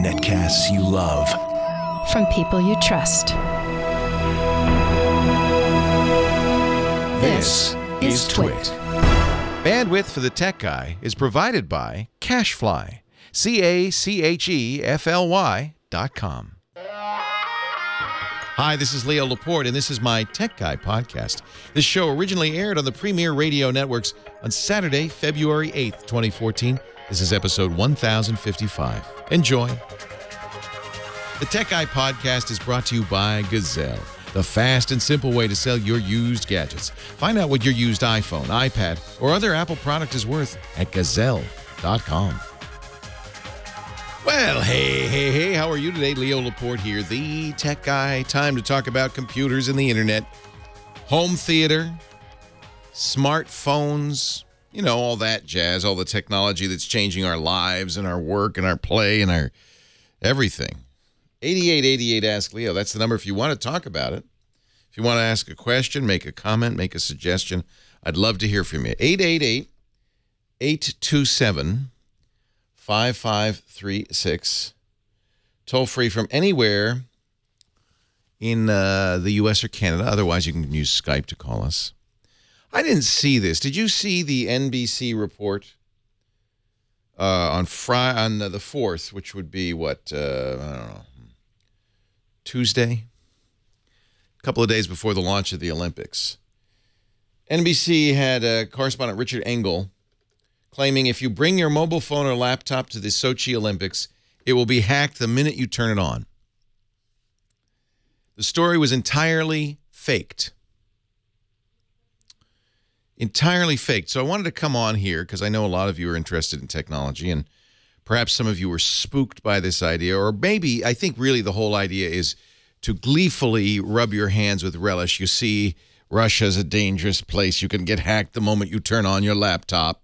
Netcasts you love. From people you trust. This is Twit. Bandwidth for the Tech Guy is provided by Cachefly. C A C H E F L Y dot com. Hi, this is Leo Laporte, and this is my Tech Guy podcast. This show originally aired on the Premier Radio Networks on Saturday, February 8th, 2014. This is episode 1055. Enjoy. The Tech Guy podcast is brought to you by Gazelle, the fast and simple way to sell your used gadgets. Find out what your used iPhone, iPad, or other Apple product is worth at gazelle.com. Well, hey, hey, hey, how are you today? Leo Laporte here, the tech guy. Time to talk about computers and the internet, home theater, smartphones, you know, all that jazz, all the technology that's changing our lives and our work and our play and our everything. 8888 Ask Leo. That's the number if you want to talk about it. If you want to ask a question, make a comment, make a suggestion, I'd love to hear from you. 888 827 5536. Toll free from anywhere in uh, the U.S. or Canada. Otherwise, you can use Skype to call us. I didn't see this. Did you see the NBC report uh, on Friday, on the 4th, which would be what, uh, I don't know, Tuesday? A couple of days before the launch of the Olympics. NBC had uh, correspondent Richard Engel claiming if you bring your mobile phone or laptop to the Sochi Olympics, it will be hacked the minute you turn it on. The story was entirely faked. Entirely faked. So I wanted to come on here because I know a lot of you are interested in technology and perhaps some of you were spooked by this idea, or maybe I think really the whole idea is to gleefully rub your hands with relish. You see, Russia's a dangerous place. You can get hacked the moment you turn on your laptop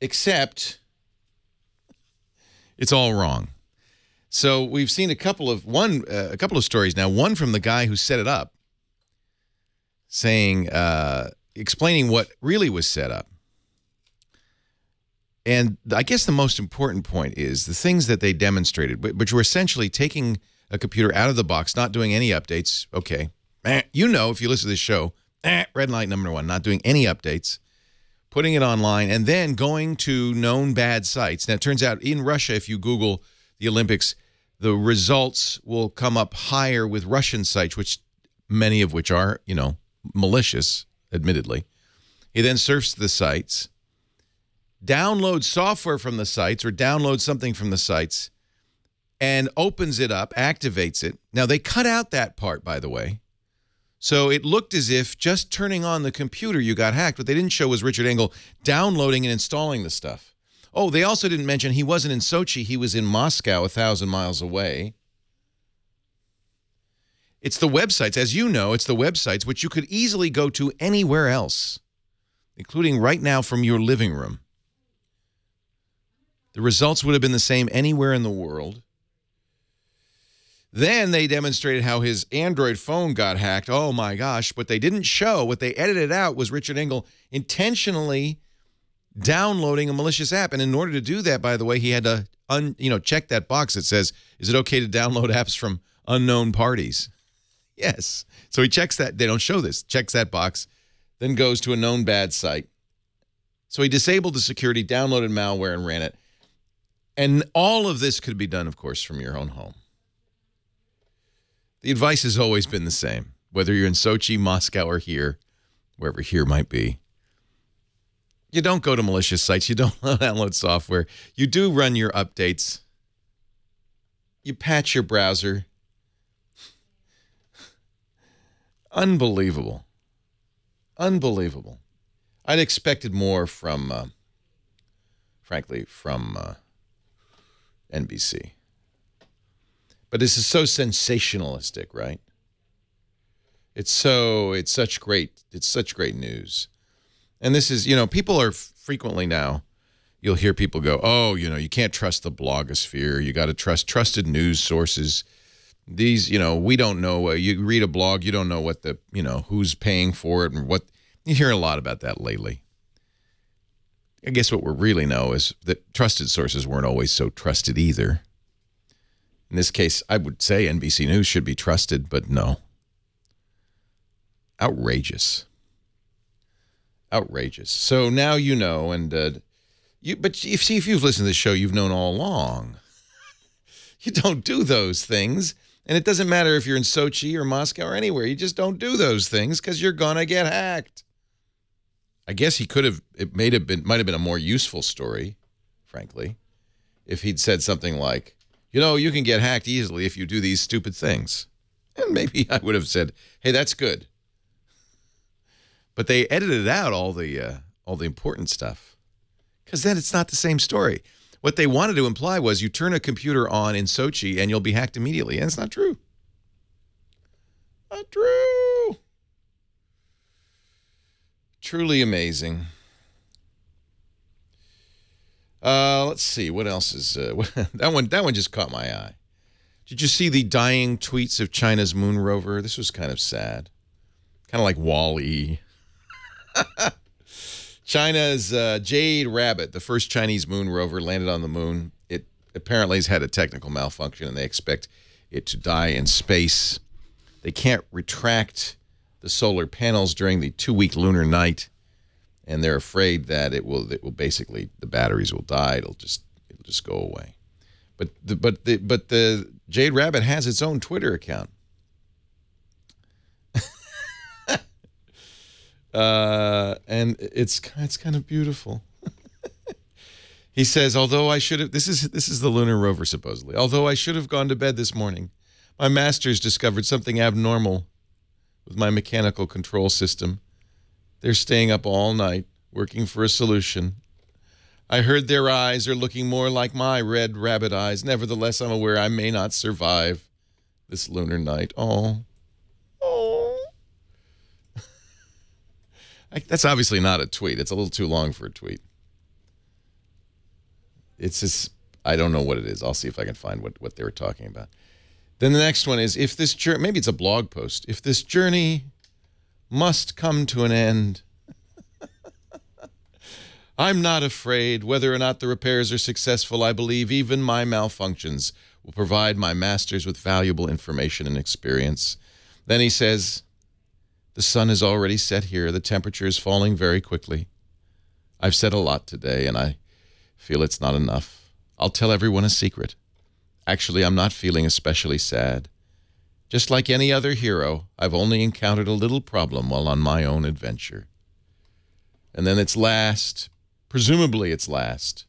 except it's all wrong. So we've seen a couple of one uh, a couple of stories now. One from the guy who set it up, saying uh, explaining what really was set up. And I guess the most important point is the things that they demonstrated, which were essentially taking a computer out of the box, not doing any updates. Okay, you know if you listen to this show, red light number one, not doing any updates putting it online, and then going to known bad sites. Now, it turns out in Russia, if you Google the Olympics, the results will come up higher with Russian sites, which many of which are, you know, malicious, admittedly. He then surfs the sites, downloads software from the sites or downloads something from the sites, and opens it up, activates it. Now, they cut out that part, by the way. So it looked as if just turning on the computer you got hacked. What they didn't show was Richard Engel downloading and installing the stuff. Oh, they also didn't mention he wasn't in Sochi. He was in Moscow, a thousand miles away. It's the websites. As you know, it's the websites which you could easily go to anywhere else, including right now from your living room. The results would have been the same anywhere in the world. Then they demonstrated how his Android phone got hacked. Oh my gosh. But they didn't show, what they edited out was Richard Engel intentionally downloading a malicious app. And in order to do that, by the way, he had to un, you know, check that box that says, is it okay to download apps from unknown parties? Yes. So he checks that. They don't show this. Checks that box, then goes to a known bad site. So he disabled the security, downloaded malware, and ran it. And all of this could be done, of course, from your own home. The advice has always been the same, whether you're in Sochi, Moscow, or here, wherever here might be. You don't go to malicious sites. You don't download software. You do run your updates. You patch your browser. Unbelievable. Unbelievable. I'd expected more from, uh, frankly, from uh, NBC. But this is so sensationalistic, right? It's so it's such great it's such great news. And this is, you know, people are frequently now you'll hear people go, "Oh, you know, you can't trust the blogosphere. You got to trust trusted news sources." These, you know, we don't know. Uh, you read a blog, you don't know what the, you know, who's paying for it and what. You hear a lot about that lately. I guess what we really know is that trusted sources weren't always so trusted either. In this case, I would say NBC News should be trusted, but no. Outrageous. Outrageous. So now you know, and uh, you. But if see if you've listened to the show, you've known all along. You don't do those things, and it doesn't matter if you're in Sochi or Moscow or anywhere. You just don't do those things because you're gonna get hacked. I guess he could have. It may have been might have been a more useful story, frankly, if he'd said something like, "You know, you can get hacked easily if you do these stupid things," and maybe I would have said, "Hey, that's good." But they edited out all the uh, all the important stuff because then it's not the same story. What they wanted to imply was you turn a computer on in Sochi and you'll be hacked immediately, and it's not true. Not true. Truly amazing. Uh, let's see what else is uh, that one. That one just caught my eye. Did you see the dying tweets of China's moon rover? This was kind of sad, kind of like Wall-E. China's uh, Jade Rabbit, the first Chinese moon rover, landed on the moon. It apparently has had a technical malfunction, and they expect it to die in space. They can't retract the solar panels during the two-week lunar night, and they're afraid that it will it will basically the batteries will die. It'll just it'll just go away. But the, but the but the Jade Rabbit has its own Twitter account. Uh, and it's it's kind of beautiful. he says, although I should have this is this is the lunar rover supposedly. Although I should have gone to bed this morning, my masters discovered something abnormal with my mechanical control system. They're staying up all night working for a solution. I heard their eyes are looking more like my red rabbit eyes. Nevertheless, I'm aware I may not survive this lunar night. Oh. That's obviously not a tweet. It's a little too long for a tweet. It's just, I don't know what it is. I'll see if I can find what, what they were talking about. Then the next one is if this journey, maybe it's a blog post, if this journey must come to an end, I'm not afraid. Whether or not the repairs are successful, I believe even my malfunctions will provide my masters with valuable information and experience. Then he says, The sun is already set here. The temperature is falling very quickly. I've said a lot today, and I feel it's not enough. I'll tell everyone a secret. Actually, I'm not feeling especially sad. Just like any other hero, I've only encountered a little problem while on my own adventure. And then its last, presumably its last,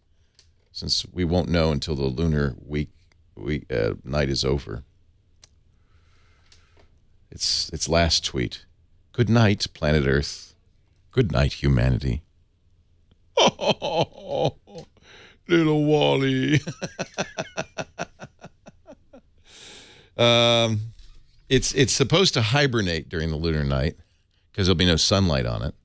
since we won't know until the lunar week, week uh, night is over. It's its last tweet. Good night, planet Earth. Good night, humanity. Oh, little Wally. um, it's it's supposed to hibernate during the lunar night because there'll be no sunlight on it.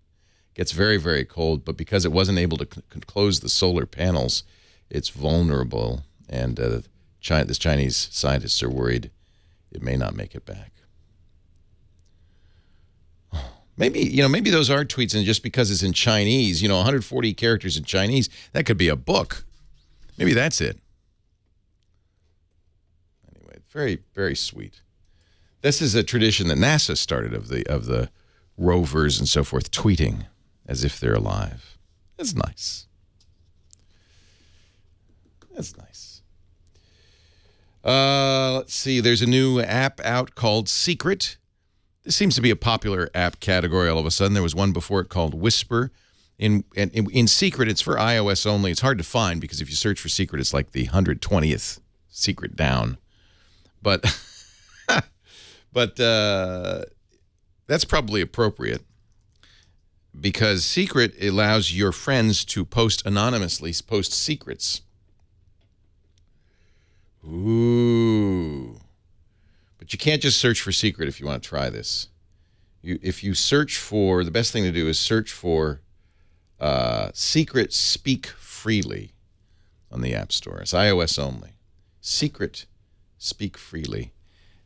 Gets very very cold, but because it wasn't able to close the solar panels, it's vulnerable. And uh, China, this Chinese scientists are worried it may not make it back. Maybe you know, maybe those are tweets, and just because it's in Chinese, you know, 140 characters in Chinese, that could be a book. Maybe that's it. Anyway, very very sweet. This is a tradition that NASA started of the of the rovers and so forth tweeting as if they're alive. That's nice. That's nice. Uh, let's see. There's a new app out called Secret. This seems to be a popular app category all of a sudden. There was one before it called Whisper. In, in, in Secret, it's for iOS only. It's hard to find because if you search for Secret, it's like the 120th secret down. But but uh, that's probably appropriate because Secret allows your friends to post anonymously, post secrets. Ooh. But you can't just search for secret if you want to try this. You, if you search for, the best thing to do is search for uh, Secret Speak Freely on the App Store. It's iOS only. Secret Speak Freely.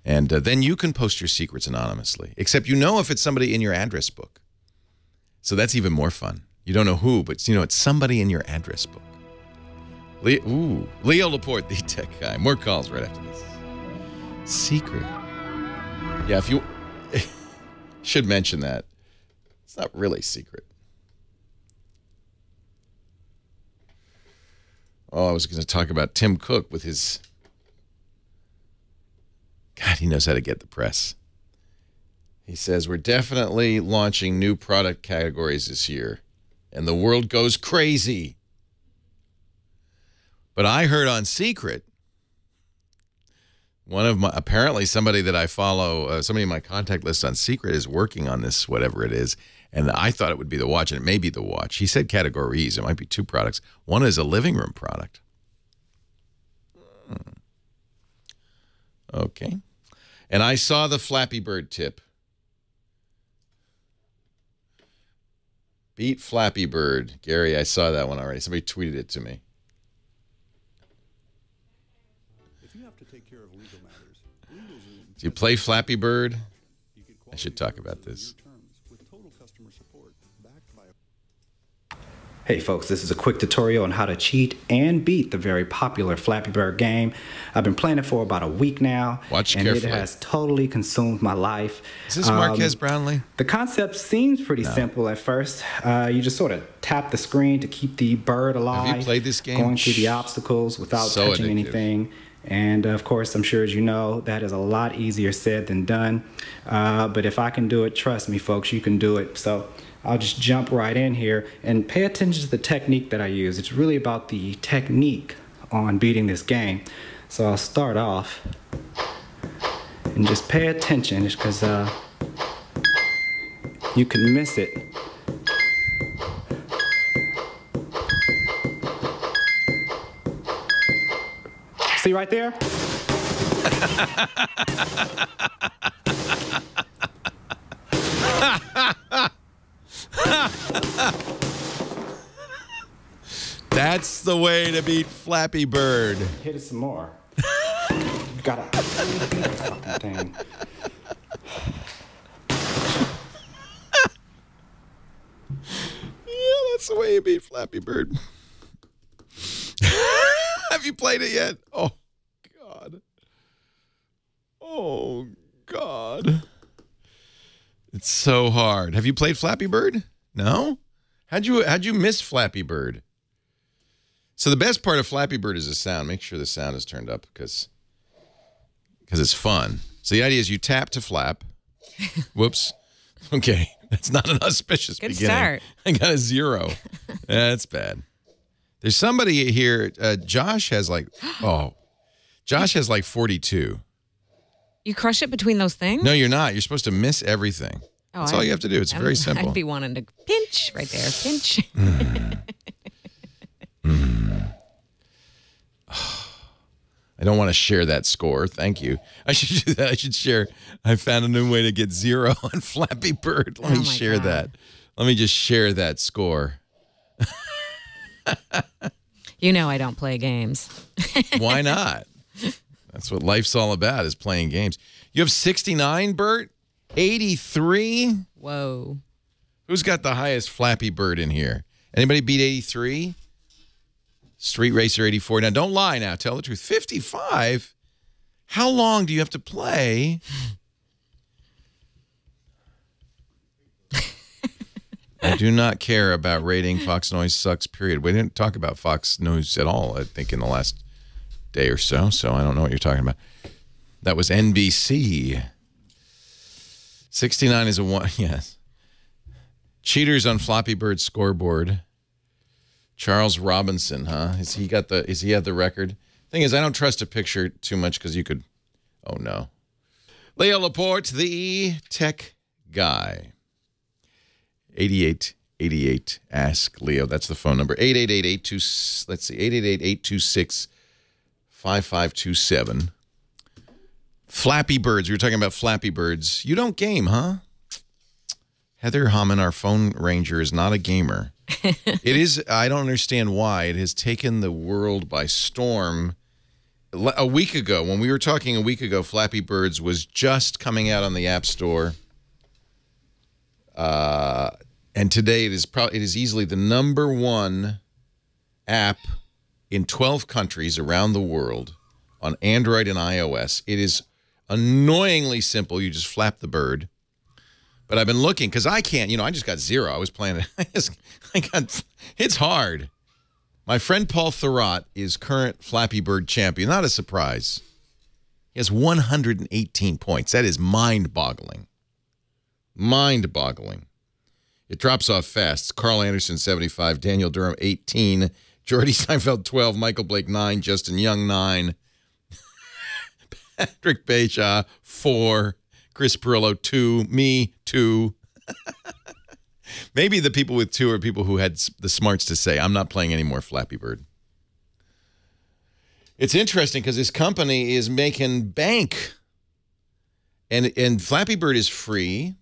And uh, then you can post your secrets anonymously, except you know if it's somebody in your address book. So that's even more fun. You don't know who, but you know it's somebody in your address book. Le- Ooh, Leo Laporte, the tech guy. More calls right after this. Secret. Yeah, if you should mention that. It's not really secret. Oh, I was going to talk about Tim Cook with his. God, he knows how to get the press. He says, We're definitely launching new product categories this year, and the world goes crazy. But I heard on Secret, one of my, apparently somebody that I follow, uh, somebody in my contact list on Secret is working on this, whatever it is. And I thought it would be the watch, and it may be the watch. He said categories. It might be two products. One is a living room product. Hmm. Okay. And I saw the Flappy Bird tip. Beat Flappy Bird. Gary, I saw that one already. Somebody tweeted it to me. Do you play Flappy Bird? I should talk about this. your terms with total customer support backed by a Hey folks, this is a quick tutorial on how to cheat and beat the very popular Flappy Bird game. I've been playing it for about a week now, Watch and carefully. it has totally consumed my life. Is this Um, Marques Brownlee? The concept seems pretty simple at first. Uh, you just sort of tap the screen to keep the bird alive. played this game? Going through the obstacles without So touching addictive. anything. And uh, of course, I'm sure as you know, that is a lot easier said than done. Uh, but if I can do it, trust me, folks, you can do it. So I'll just jump right in here and pay attention to the technique that I use. It's really about the technique on beating this game. So I'll start off and just pay attention because uh, you can miss it. See right there? That's the way to beat Flappy Bird. Hit it some more. Gotta fucking. Yeah, that's the way you beat Flappy Bird. Have you played it yet? Oh, God. Oh, God. It's so hard. Have you played Flappy Bird? No? How'd you how'd you miss Flappy Bird? So the best part of Flappy Bird is the sound. Make sure the sound is turned up because because it's fun. So the idea is you tap to flap. Whoops. Okay, that's not an auspicious Good beginning. start. I got a zero. that's bad. There's somebody here. Uh, Josh has like oh, Josh has like 42. You crush it between those things? No, you're not. You're supposed to miss everything. Oh, That's I- all you have to do. It's I'm- very simple. I'd be wanting to pinch right there. Pinch. I don't want to share that score. Thank you. I should do that. I should share. I found a new way to get zero on Flappy Bird. Let Oh me share God. that. Let me just share that score. You know I don't play games. Why not? That's what life's all about is playing games. You have 69, Bert? 83? Whoa. Who's got the highest Flappy Bird in here? Anybody beat 83? Street Racer 84. Now, don't lie now. Tell the truth. 55? How long do you have to play? I do not care about rating Fox Noise sucks, period. We didn't talk about Fox News at all, I think, in the last day or so, so I don't know what you're talking about. That was NBC. 69 is a one, yes. Cheaters on Floppy Bird scoreboard. Charles Robinson, huh? Is he got the? Is he have the record? Thing is, I don't trust a picture too much because you could. Oh no. Leo Laporte, the tech guy. 88 88 ask Leo. That's the phone number. 888 let's see 888 5527. Flappy Birds. We were talking about Flappy Birds. You don't game, huh? Heather Hammond, our phone ranger, is not a gamer. it is, I don't understand why. It has taken the world by storm. A week ago, when we were talking a week ago, Flappy Birds was just coming out on the App Store. Uh, And today it is probably it is easily the number one app in 12 countries around the world on Android and iOS. It is annoyingly simple. You just flap the bird. But I've been looking because I can't, you know, I just got zero. I was playing it. I just, I got, it's hard. My friend Paul Thurrott is current Flappy Bird champion. Not a surprise. He has 118 points. That is mind boggling. Mind boggling. It drops off fast. Carl Anderson, 75. Daniel Durham, 18. Jordy Seinfeld, 12. Michael Blake, 9. Justin Young, 9. Patrick Beja, 4. Chris Pirillo, 2. Me, 2. Maybe the people with 2 are people who had the smarts to say, I'm not playing any more Flappy Bird. It's interesting because this company is making bank. And, and Flappy Bird is free.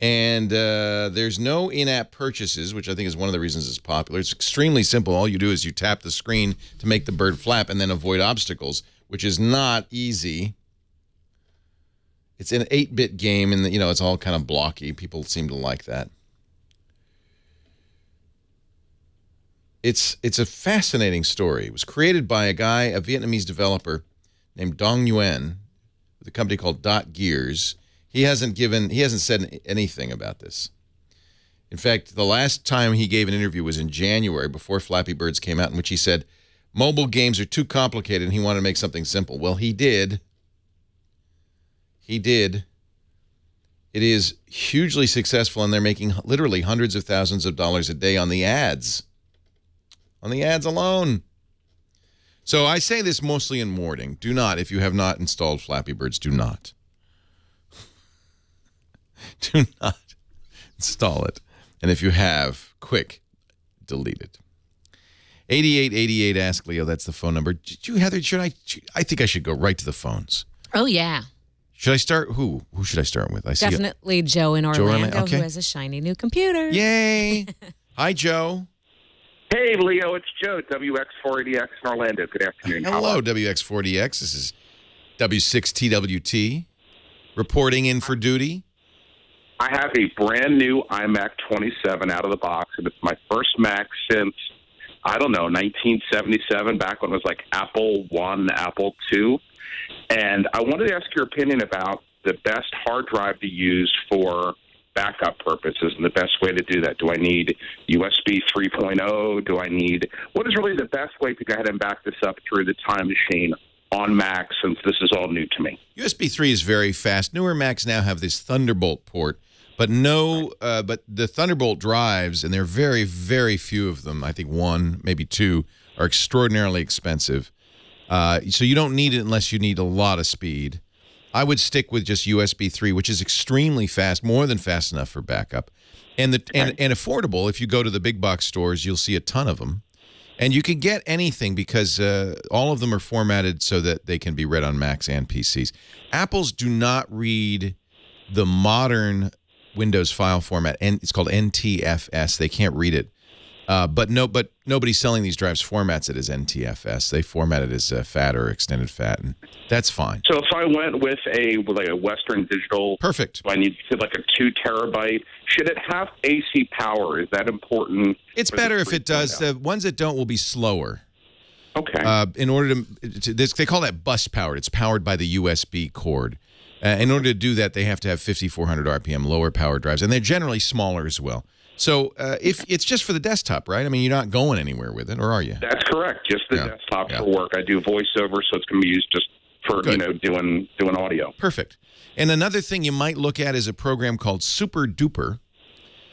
And uh, there's no in-app purchases, which I think is one of the reasons it's popular. It's extremely simple. All you do is you tap the screen to make the bird flap and then avoid obstacles, which is not easy. It's an 8-bit game, and you know it's all kind of blocky. People seem to like that. It's it's a fascinating story. It was created by a guy, a Vietnamese developer named Dong Nguyen, with a company called Dot Gears. He hasn't given he hasn't said anything about this. In fact, the last time he gave an interview was in January before Flappy Birds came out, in which he said mobile games are too complicated and he wanted to make something simple. Well, he did. He did. It is hugely successful, and they're making literally hundreds of thousands of dollars a day on the ads. On the ads alone. So I say this mostly in warning. Do not, if you have not installed Flappy Birds, do not. do not install it. And if you have, quick, delete it. 8888 Ask Leo, that's the phone number. Did you, Heather, should I? I think I should go right to the phones. Oh, yeah. Should I start? Who? Who should I start with? I see. Definitely Joe in Joe Orlando, Orla- okay. who has a shiny new computer. Yay! Hi, Joe. Hey, Leo, it's Joe, WX480X in Orlando. Good afternoon. Hello, WX40X. This is W6TWT reporting in for duty. I have a brand new iMac 27 out of the box, and it's my first Mac since, I don't know, 1977, back when it was like Apple One, Apple Two. And I wanted to ask your opinion about the best hard drive to use for backup purposes and the best way to do that. Do I need USB 3.0? Do I need what is really the best way to go ahead and back this up through the time machine on Mac since this is all new to me? USB 3 is very fast. Newer Macs now have this Thunderbolt port, but no, uh, but the Thunderbolt drives, and there are very, very few of them. I think one, maybe two, are extraordinarily expensive. Uh, so you don't need it unless you need a lot of speed. I would stick with just USB 3, which is extremely fast, more than fast enough for backup, and the and, and affordable. If you go to the big box stores, you'll see a ton of them. And you can get anything because uh, all of them are formatted so that they can be read on Macs and PCs. Apples do not read the modern Windows file format, and it's called NTFS. They can't read it. Uh, but no, but nobody's selling these drives formats it as NTFS. They format it as uh, FAT or extended FAT, and that's fine. So if I went with a with like a Western Digital, Perfect. do I need to like a two terabyte? Should it have AC power? Is that important? It's better if it does. 3.0? The ones that don't will be slower. Okay. uh, in order to, to this, they call that bus powered. It's powered by the USB cord. Uh, in order to do that, they have to have 5400 RPM lower power drives, and they're generally smaller as well. So uh, if it's just for the desktop, right? I mean, you're not going anywhere with it, or are you? That's correct. Just the Yeah, desktop yeah. for work. I do voiceover, so it's going to be used just for Good. you know doing doing audio. Perfect. And another thing you might look at is a program called SuperDuper.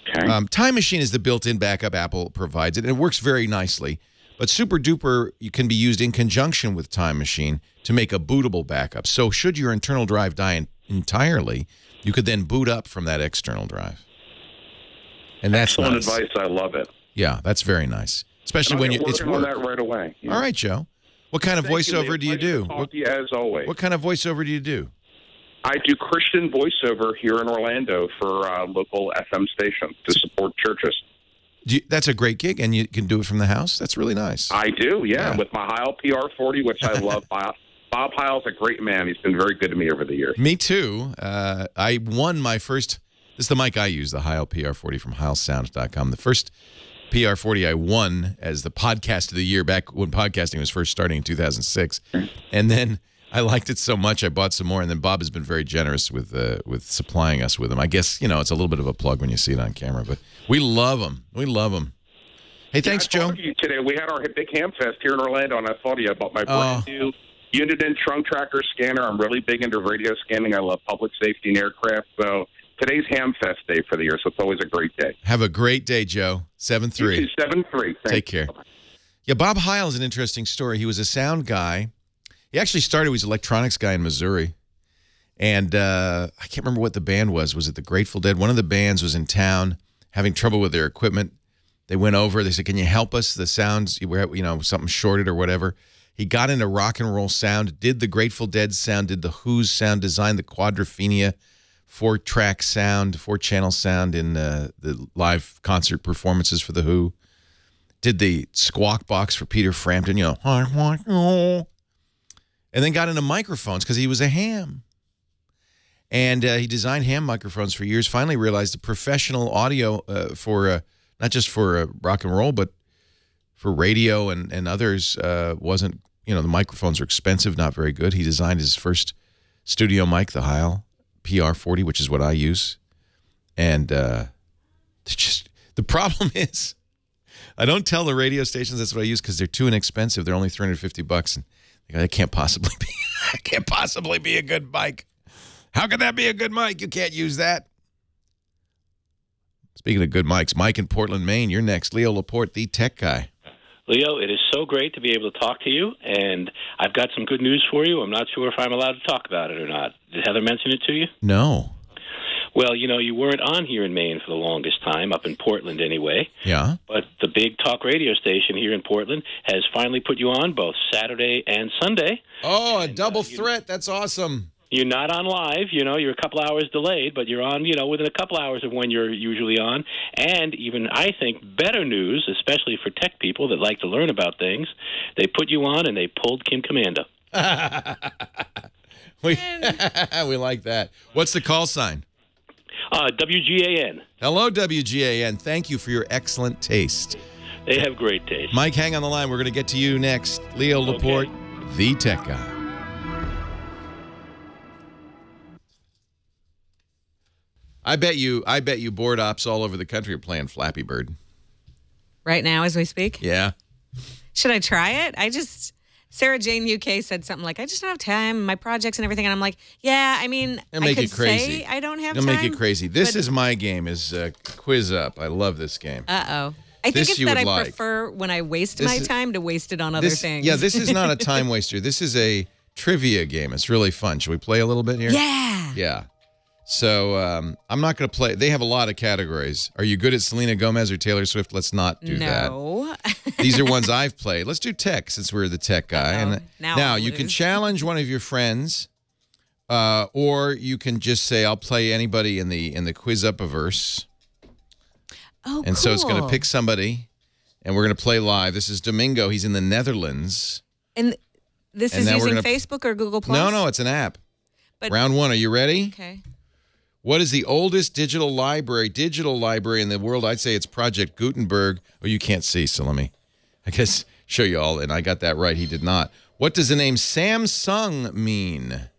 Okay. Um, Time Machine is the built-in backup Apple provides it, and it works very nicely. But SuperDuper can be used in conjunction with Time Machine to make a bootable backup. So should your internal drive die en- entirely, you could then boot up from that external drive. And that's Excellent nice. advice. I love it. Yeah, that's very nice, especially when you it's working on that right away. Yeah. All right, Joe. What kind of Thank voiceover Leo. do you do? What, you as always. what kind of voiceover do you do? I do Christian voiceover here in Orlando for uh, local FM station to support churches. You, that's a great gig, and you can do it from the house. That's really nice. I do, yeah, Yeah. with my Heil PR40, which I love. Bob, Bob Heil's a great man. He's been very good to me over the years. Me too. Uh, I won my first This is the mic I use, the Heil PR40 from heilsound.com. The first PR40 I won as the podcast of the year back when podcasting was first starting in 2006. And then I liked it so much I bought some more and then Bob has been very generous with uh, with supplying us with them. I guess, you know, it's a little bit of a plug when you see it on camera, but we love them. We love them. Hey, thanks, I Joe. you today we had our big ham fest here in Orlando, and I thought of you about my brand Oh. new Uniden trunk tracker scanner. I'm really big into radio scanning. I love public safety and aircraft. So today's ham fest day for the year, so it's always a great day. Have a great day, Joe. 7 3. Seven three. Take care. Yeah, Bob Heil is an interesting story. He was a sound guy. He actually started, he was an electronics guy in Missouri. And uh, I can't remember what the band was. Was it the Grateful Dead? One of the bands was in town having trouble with their equipment. They went over. They said, "Can you help us? The sounds, you you know, something shorted or whatever." He got into rock and roll sound, did the Grateful Dead sound, did the Who's sound, designed the Quadrophenia four-track sound, four-channel sound in uh, the live concert performances for the Who. Did the squawk box for Peter Frampton, you know, and then got into microphones because he was a ham. And uh, he designed ham microphones for years. Finally, realized the professional audio uh, for uh, not just for uh, rock and roll, but for radio and and others uh, wasn't. You know, the microphones are expensive, not very good. He designed his first studio mic, the Heil PR40, which is what I use. And uh, just the problem is, I don't tell the radio stations that's what I use because they're too inexpensive. They're only 350 bucks, and they go, that can't possibly be. that can't possibly be a good mic. How could that be a good mic? You can't use that. Speaking of good mics, Mike in Portland, Maine, you're next. Leo Laporte, the tech guy. Leo, it is so great to be able to talk to you, and I've got some good news for you. I'm not sure if I'm allowed to talk about it or not. Did Heather mention it to you? No. Well, you know, you weren't on here in Maine for the longest time, up in Portland anyway. Yeah. But the big talk radio station here in Portland has finally put you on both Saturday and Sunday. Oh, a uh, double threat. That's awesome. You're not on live, you know, you're a couple hours delayed, but you're on, you know, within a couple hours of when you're usually on. And even, I think, better news, especially for tech people that like to learn about things, they put you on and they pulled Kim Komando. We, we like that. What's the call sign? Uh, WGAN. Hello, WGAN. Thank you for your excellent taste. They have great taste. Mike, hang on the line. We're going to get to you next. Leo Laporte, the tech guy. I bet you, I bet you, board ops all over the country are playing Flappy Bird. Right now, as we speak. Yeah. Should I try it? I just Sarah Jane UK said something like, "I just don't have time, my projects and everything," and I'm like, "Yeah, I mean, It'll I make could it crazy. say I don't have It'll time." make it crazy. This but- is my game. Is uh, QuizUp. I love this game. Uh oh. I think This it's you that I would like. prefer when I waste This my is- time to waste it on other This- things. Yeah, this is not a time waster. This is a trivia game. It's really fun. Should we play a little bit here? yeah. Yeah. So um, I'm not going to play. They have a lot of categories. Are you good at Selena Gomez or Taylor Swift? Let's not do that. no. These are ones I've played. Let's do tech since we're the tech guy. Uh-oh. And Now I'll you can challenge one of your friends, uh, or you can just say, "I'll play anybody in the in the quiz up a verse." oh, And so it's going to pick somebody, and we're going to play live. This is Domingo. He's in the Netherlands. And this And is using gonna- Facebook or Google Plus. No, no, it's an app. But- Round one. Are you ready? Okay. What is the oldest digital library, digital library in the world? I'd say it's Project Gutenberg. Oh, you can't see, so let me, I guess, show you all. And I got that right. He did not. What does the name Samsung mean?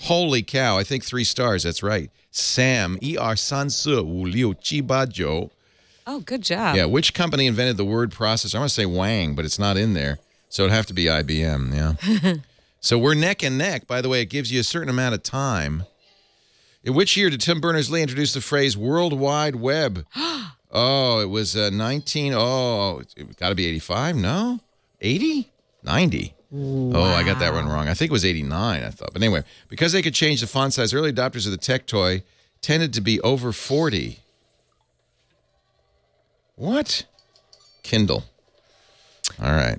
Holy cow. I think three stars. That's right. Sam, E-R Sansu Wu Liu Chi Ba Jiu. Oh, good job. Yeah, which company invented the word processor? I'm going to say Wang, but it's not in there. So it'd have to be IBM, yeah. so we're neck and neck. By the way, it gives you a certain amount of time. In which year did Tim Berners-Lee introduce the phrase World Wide Web? oh, it was uh, 19, oh, it got to be 85, no? 80? 90? Oh, I got that one wrong. I think it was 89, I thought. But anyway, because they could change the font size, early adopters of the tech toy tended to be over 40. What? Kindle. All right.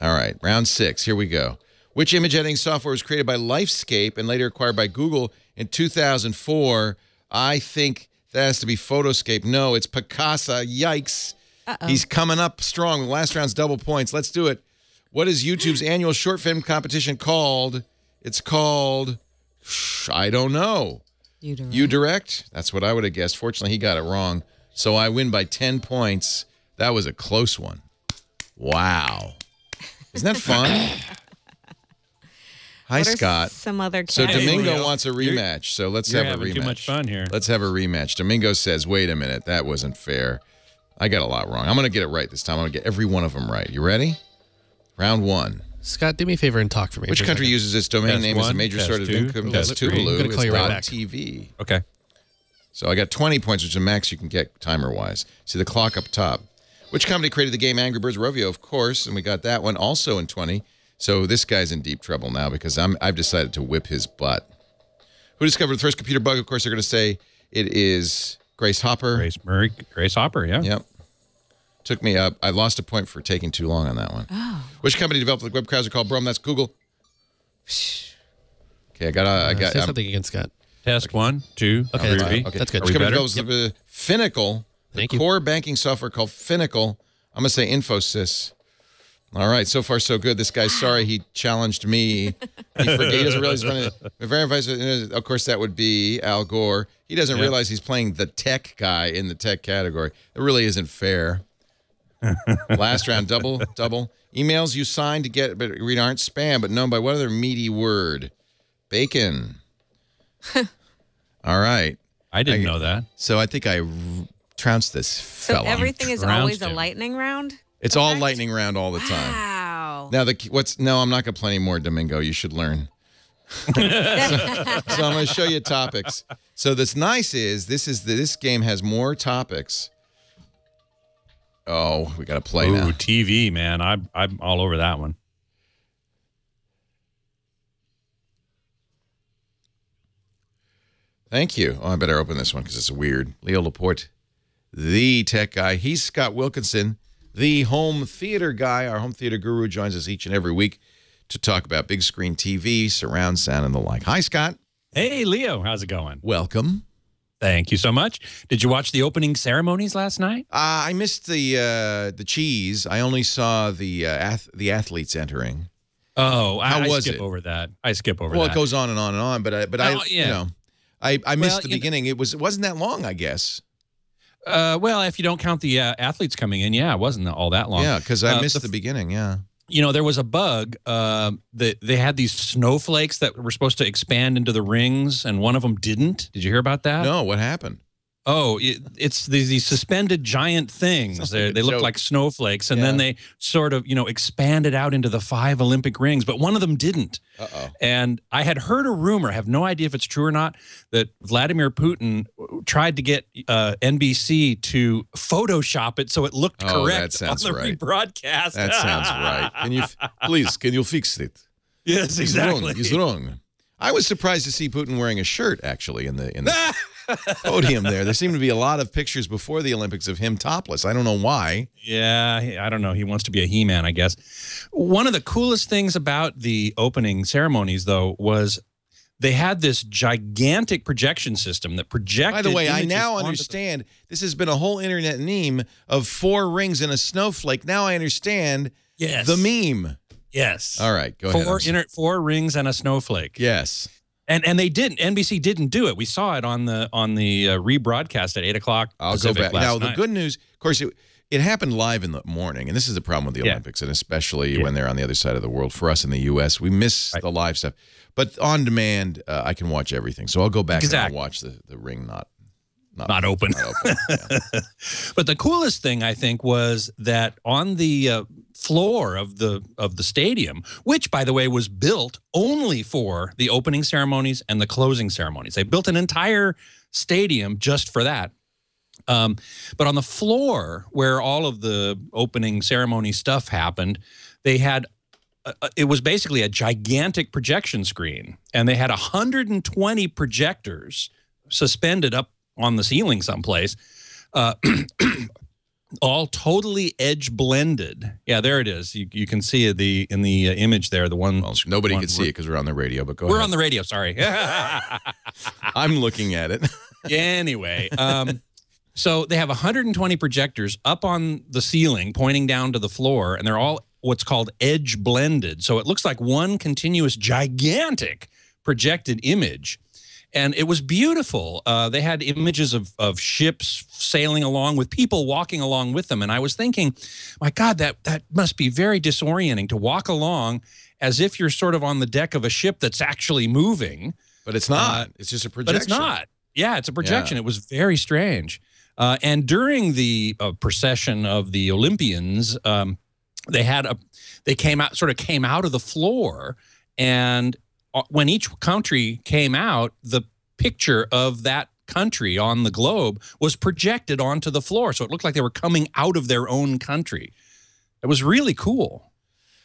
All right. Round six. Here we go. Which image editing software was created by Lifescape and later acquired by Google in 2004? I think that has to be Photoscape. No, it's Picasa. Yikes. He's coming up strong. The last round's double points. Let's do it. What is YouTube's annual short film competition called? It's called, I don't know. You direct. You direct? That's what I would have guessed. Fortunately, he got it wrong. So I win by 10 points. That was a close one. Wow. Isn't that fun? Hi, What are Scott. Some other So categories? Domingo Leo. wants a You're- rematch. So let's You're have a rematch. too much fun here. Let's have a rematch. Domingo says, wait a minute. That wasn't fair. I got a lot wrong. I'm going to get it right this time. I'm going to get every one of them right. You ready? Round one. Scott, do me a favor and talk for me. Which for country uses its domain Test name as a major test source of two, income? test Test three. I'm Tuvalu. gonna It's call you right dot back. TV. Okay. So I got 20 points, which is the max you can get timer wise. See the clock up top. Which company created the game Angry Birds Rovio? Of course, and we got that one also in 20. So this guy's in deep trouble now because I'm I've decided to whip his butt. Who discovered the first computer bug? Of course, they're going to say it is Grace Hopper. Grace Murray, Grace Hopper, yeah. Yep. Took me up. I lost a point for taking too long on that one. Oh. Which company developed the web browser called Brum? That's Google. Okay, I got. I Uh, got. say I'm- something against Scott. Test one, two, Okay, three. that's fine. Okay. That's good. Which Are we company better? develops the Finacle, the Thank you. core banking software called Finacle? I'm gonna say Infosys. All right, so far so good. This guy's sorry he challenged me. He forget he doesn't realize he's running. the Of course, that would be Al Gore. He doesn't Yeah. realize he's playing the tech guy in the tech category. It really isn't fair. Last round, double, double. Emails you signed to get but read aren't spam, but known by what other meaty word? Bacon. All right. I didn't I- know that. So I think I r- trounced this So fella. everything is trounced always a lightning round. It's all lightning round all the time. Wow. Now the what's no, I'm not gonna play any more Domingo. You should learn. so, so I'm gonna show you topics. So this nice is this is the, this game has more topics. Oh, we gotta play Ooh, now. TV, man. I'm I'm all over that one. Thank you. Oh, I better open this one because it's weird. Leo Laporte, the tech guy. He's Scott Wilkinson, the home theater guy. Our home theater guru joins us each and every week to talk about big screen TV, surround sound, and the like. Hi, Scott. Hey, Leo, how's it going? Welcome. Thank you so much. Did you watch the opening ceremonies last night? Uh, I missed the uh, the cheese. I only saw the uh, ath- the athletes entering. Oh, I, How I was skip it? over that. I skip over Well, that. it goes on and on and on, but I but I Oh, yeah. you know I I missed Well, the you know- beginning. It was it wasn't that long, I guess. Uh, well, if you don't count the uh, athletes coming in, yeah, it wasn't all that long. Yeah, because I Uh, missed the the, beginning. Yeah. you know, there was a bug um, that they had these snowflakes that were supposed to expand into the rings, and one of them didn't. Did you hear about that? No, what happened? Oh, it, it's these, these suspended giant things. They they look like snowflakes, and then they sort of you know expanded out into the five Olympic rings, but one of them didn't. Uh oh. And I had heard a rumor, have no idea if it's true or not, that Vladimir Putin tried to get uh, NBC to Photoshop it so it looked Oh, correct that sounds on the right. rebroadcast. That sounds right. Can you please? Can you fix it? yes, He's exactly. wrong. He's wrong. I was surprised to see Putin wearing a shirt actually in the in the podium there. There seemed to be a lot of pictures before the Olympics of him topless. I don't know why. Yeah, I don't know. He wants to be a He-Man, I guess. One of the coolest things about the opening ceremonies, though, was they had this gigantic projection system that projected. By the way, I now understand this has been a whole internet meme of four rings and a snowflake. Now I understand Yes. the meme. Yes. All right, go ahead. Four sorry. inner, four rings and a snowflake. yes. And and they didn't. NBC didn't do it. We saw it on the on the uh, rebroadcast at eight o'clock. I'll Pacific go back. Now, the night. good news, of course, it, it happened live in the morning, and this is the problem with the Yeah. Olympics, and especially Yeah. when they're on the other side of the world. For us in the U.S., we miss Right. the live stuff. But on demand, uh, I can watch everything. So I'll go back Exactly. and I'll watch the, the ring not not, Not open. Not open. Yeah. But the coolest thing I think was that on the uh, floor of the of the stadium, which by the way was built only for the opening ceremonies and the closing ceremonies. They built an entire stadium just for that. Um, but on the floor where all of the opening ceremony stuff happened, they had uh, uh, it was basically a gigantic projection screen, and they had 120 projectors suspended up on the ceiling someplace. Uh, all totally edge blended. Yeah, there it is. You, you can see the in the uh, image there. The one Well, nobody one- can see it because we're on the radio, but go ahead. We're ahead. on the radio. Sorry. I'm looking at it. anyway, um, so they have 120 projectors up on the ceiling, pointing down to the floor, and they're all what's called edge blended. So it looks like one continuous, gigantic projected image. And it was beautiful. Uh, they had images of of ships sailing along with people walking along with them, and I was thinking, my God, that that must be very disorienting to walk along as if you're sort of on the deck of a ship that's actually moving. But it's not. it's just a projection. But it's not. Yeah, it's a projection. It was very strange. Uh, and during the uh, procession of the Olympians, um, they had a, they came out, sort of came out of the floor, and uh, Uh, when each country came out, the picture of that country on the globe was projected onto the floor, so it looked like they were coming out of their own country. It was really cool.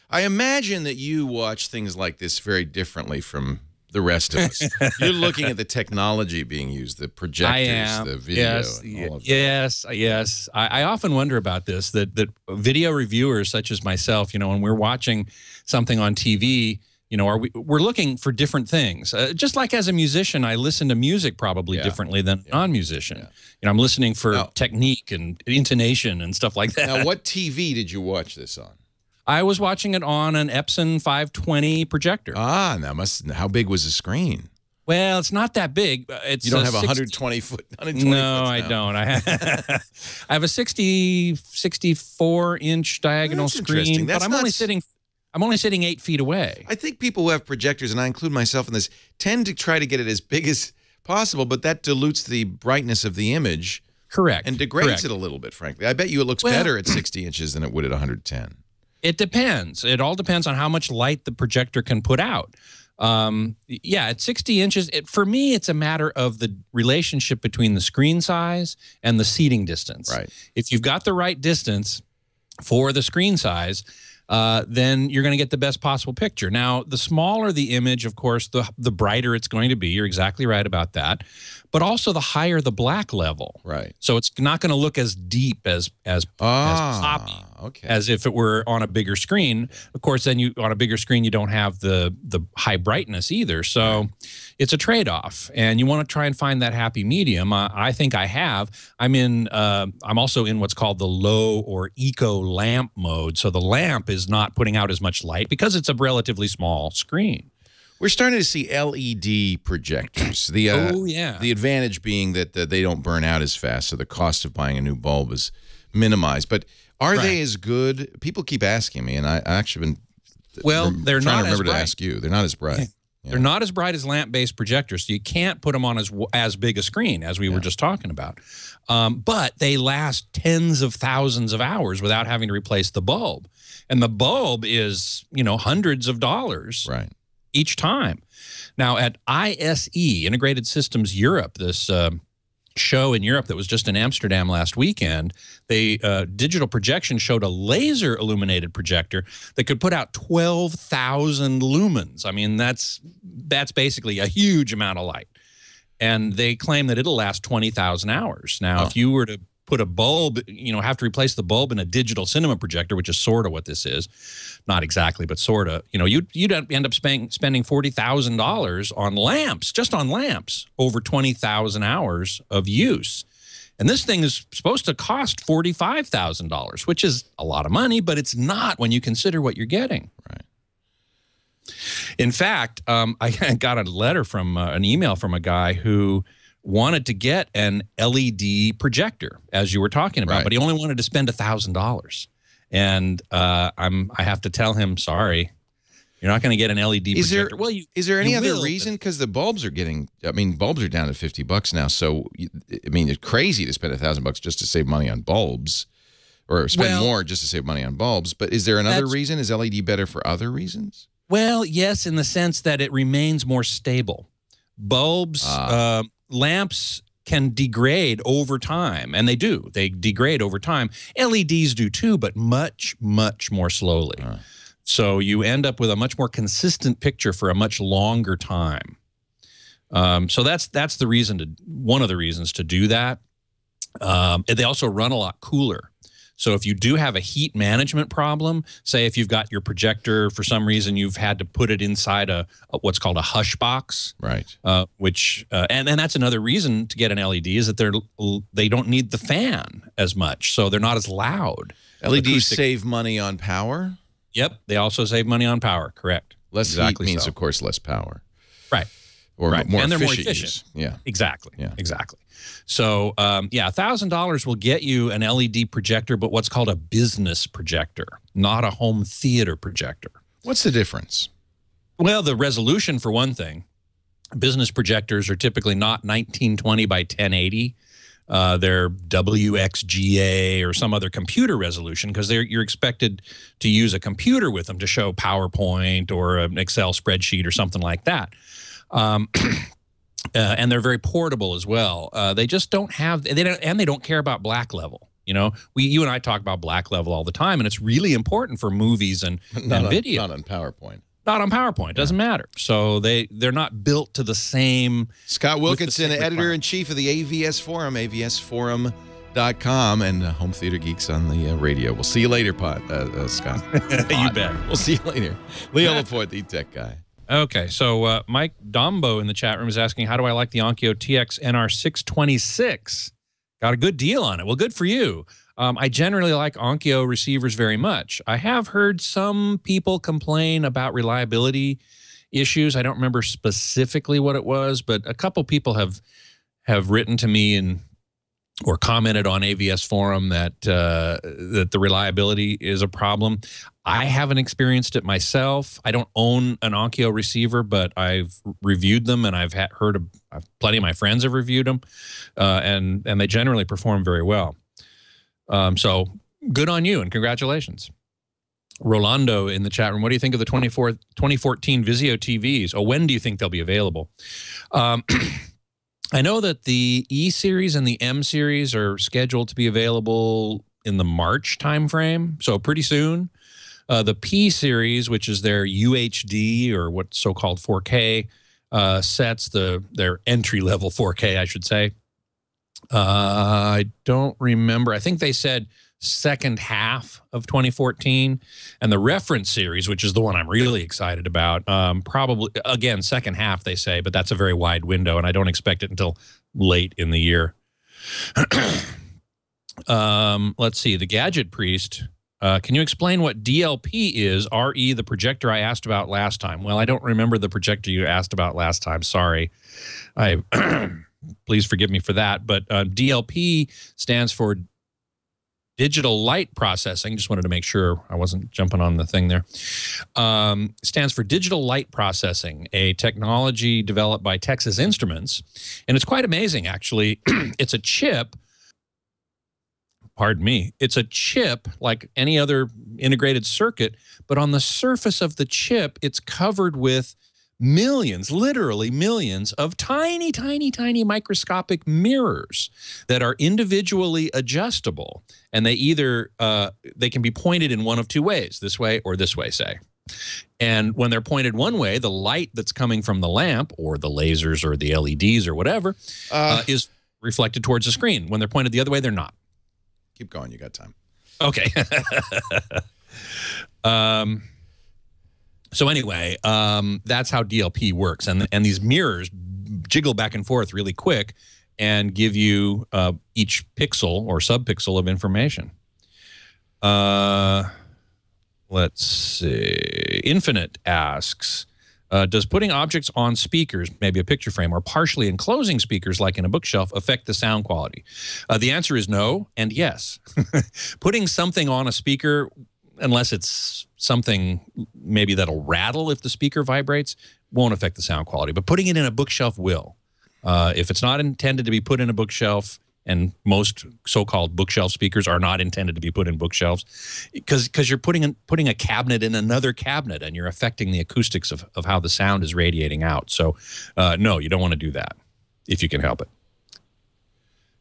I imagine that you watch things like this very differently from the rest of us. You're looking at the technology being used, the projectors, the video. Yes, and all of that. yes, yes. I, I often wonder about this. That that video reviewers such as myself, you know, when we're watching something on TV, you know, are we we're looking for different things. Uh, just like as a musician, I listen to music probably Yeah. differently than Yeah. a non-musician. Yeah. You know, I'm listening for Now- technique and intonation and stuff like that. Now, what TV did you watch this on? I was watching it on an Epson 520 projector. Ah, now must. How big was the screen? well, it's not that big. It's You don't have a 60 120 foot. 120 No, I don't. I have, I have a 60, 64 inch diagonal That's screen, but I'm only sitting. I'm only sitting eight feet away. I think people who have projectors, and I include myself in this, tend to try to get it as big as possible, but that dilutes the brightness of the image Correct. and degrades correct. it a little bit. Frankly, I bet you it looks Well- better at 60 inches than it would at 110. It depends. It all depends on how much light the projector can put out. Um, yeah, at 60 inches, it, for me, it's a matter of the relationship between the screen size and the seating distance. Right. If you've got the right distance for the screen size, uh, then you're going to get the best possible picture. Now, the smaller the image, of course, the the brighter it's going to be. You're exactly right about that. But also the higher the black level. Right. So it's not going to look as deep as as Ah, poppy okay. as if it were on a bigger screen. Of course, then you on a bigger screen you don't have the the high brightness either. So it's a trade off, and you want to try and find that happy medium. Uh, I think I have. I'm in. Uh, I'm also in what's called the low or eco lamp mode. So the lamp is not putting out as much light because it's a relatively small screen. We're starting to see LED projectors. The uh, Oh, yeah. The advantage being that uh, they don't burn out as fast, so the cost of buying a new bulb is minimized. But are they as good? People keep asking me, and I, I actually been Well, they're trying not to as remember to ask you. They're not as bright. They're not as bright as lamp-based projectors, so you can't put them on as as big a screen as we were just talking about. Um, but they last tens of thousands of hours without having to replace the bulb, and the bulb is you know hundreds of dollars Right. each time. Now at ISE Integrated Systems Europe, this uh, show in Europe that was just in Amsterdam last weekend, they uh, digital projection showed a laser illuminated projector that could put out twelve thousand lumens. I mean, that's that's basically a huge amount of light, and they claim that it'll last twenty thousand hours. Now, Oh. if you were to put a bulb, you know, have to replace the bulb in a digital cinema projector, which is sort of what this is, not exactly, but sort of. You know, you'd you'd end up spending spending forty thousand dollars on lamps, just on lamps, over twenty thousand hours of use. And this thing is supposed to cost forty five thousand dollars, which is a lot of money, but it's not when you consider what you're getting. Right. In fact, um, I got a letter from uh, an email from a guy who wanted to get an LED projector, as you were talking about, Right. but he only wanted to spend a thousand dollars. And uh, I'm I have to tell him, sorry, you're not going to get an LED Is there projector. well, you is there any other will, reason? Because the bulbs are getting. I mean, bulbs are down to fifty bucks now. So I mean, it's crazy to spend a thousand bucks just to save money on bulbs, or spend Well- more just to save money on bulbs. But is there another reason? Is LED better for other reasons? Well, yes, in the sense that it remains more stable. Bulbs, Ah. uh, lamps can degrade over time, and they do. They degrade over time. LEDs do too, but much, much more slowly. Ah. So you end up with a much more consistent picture for a much longer time. Um, so that's that's the reason to one of the reasons to do that. Um, and they also run a lot cooler. So if you do have a heat management problem, say if you've got your projector for some reason you've had to put it inside a, a what's called a hush box, Right. uh, which uh, and and that's another reason to get an LED is that they're they don't need the fan as much, so they're not as loud. LEDs Acoustic- save money on power. Yep, they also save money on power. Correct. Less Exactly heat means, so. of course, less power. Right. or Right. more And they're more efficient. Yeah. Exactly. Yeah. Exactly. So, um, yeah, thousand dollars will get you an LED projector, but what's called a business projector, not a home theater projector. What's the difference? Well, the resolution for one thing. Business projectors are typically not 1920 by 1080. Uh, they're WXGA or some other computer resolution because you're expected to use a computer with them to show PowerPoint or an Excel spreadsheet or something like that. Um, uh, and they're very portable as well. Uh, they just don't have they don't and they don't care about black level. You know, we you and I talk about black level all the time, and it's really important for movies and, Not and on, video Not on PowerPoint. not on PowerPoint. Doesn't matter. So they they're not built to the same. Scott Wilkinson, editor in chief of the AVS Forum, avsforum.com, and uh, Home Theater Geeks on the uh, radio. We'll see you later, Pot, uh, uh, Scott. you bet. We'll see you later. Leo Laporte, the tech guy. Okay, so uh, Mike Dombo in the chat room is asking, how do I like the Onkyo TX NR626? Got a good deal on it. Well, good for you. Um, I generally like Onkyo receivers very much. I have heard some people complain about reliability issues. I don't remember specifically what it was, but a couple people have have written to me and or commented on AVS forum that uh, that the reliability is a problem. I haven't experienced it myself. I don't own an Onkyo receiver, but I've reviewed them and I've heard of, I've, plenty of my friends have reviewed them, uh, and and they generally perform very well. Um, so good on you and congratulations. Rolando in the chat room. What do you think of the 24, 2014 Vizio TVs? Oh, when do you think they'll be available? Um, I know that the E series and the M series are scheduled to be available in the March timeframe, so pretty soon. Uh, the P series, which is their UHD or what's so-called 4K uh, sets, the their entry level 4K, I should say. Uh, I don't remember. I think they said second half of 2014, and the reference series, which is the one I'm really excited about, um, probably again second half they say, but that's a very wide window, and I don't expect it until late in the year. um, let's see, the Gadget Priest. Uh, can you explain what DLP is? RE, the projector I asked about last time. Well, I don't remember the projector you asked about last time. Sorry. I please forgive me for that. But uh, DLP stands for digital light processing. Just wanted to make sure I wasn't jumping on the thing there. Um, stands for digital light processing, a technology developed by Texas Instruments, and it's quite amazing. Actually, it's a chip. Pardon me. It's a chip like any other integrated circuit, but on the surface of the chip, it's covered with millions, literally millions of tiny, tiny, tiny microscopic mirrors that are individually adjustable. And they either, uh, they can be pointed in one of two ways, this way or this way, say. And when they're pointed one way, the light that's coming from the lamp or the lasers or the LEDs or whatever uh, is reflected towards the screen. When they're pointed the other way, they're not. Keep going. You got time. Okay. um, so anyway, um, that's how DLP works, and and these mirrors jiggle back and forth really quick, and give you uh, each pixel or subpixel of information. Uh, let's see. Infinite asks. Uh, does putting objects on speakers, maybe a picture frame, or partially enclosing speakers like in a bookshelf affect the sound quality? Uh, the answer is no and yes. putting something on a speaker, unless it's something maybe that'll rattle if the speaker vibrates, won't affect the sound quality. But putting it in a bookshelf will. Uh, if it's not intended to be put in a bookshelf, and most so-called bookshelf speakers are not intended to be put in bookshelves because because you're putting in, putting a cabinet in another cabinet and you're affecting the acoustics of, of how the sound is radiating out so uh, no you don't want to do that if you can help it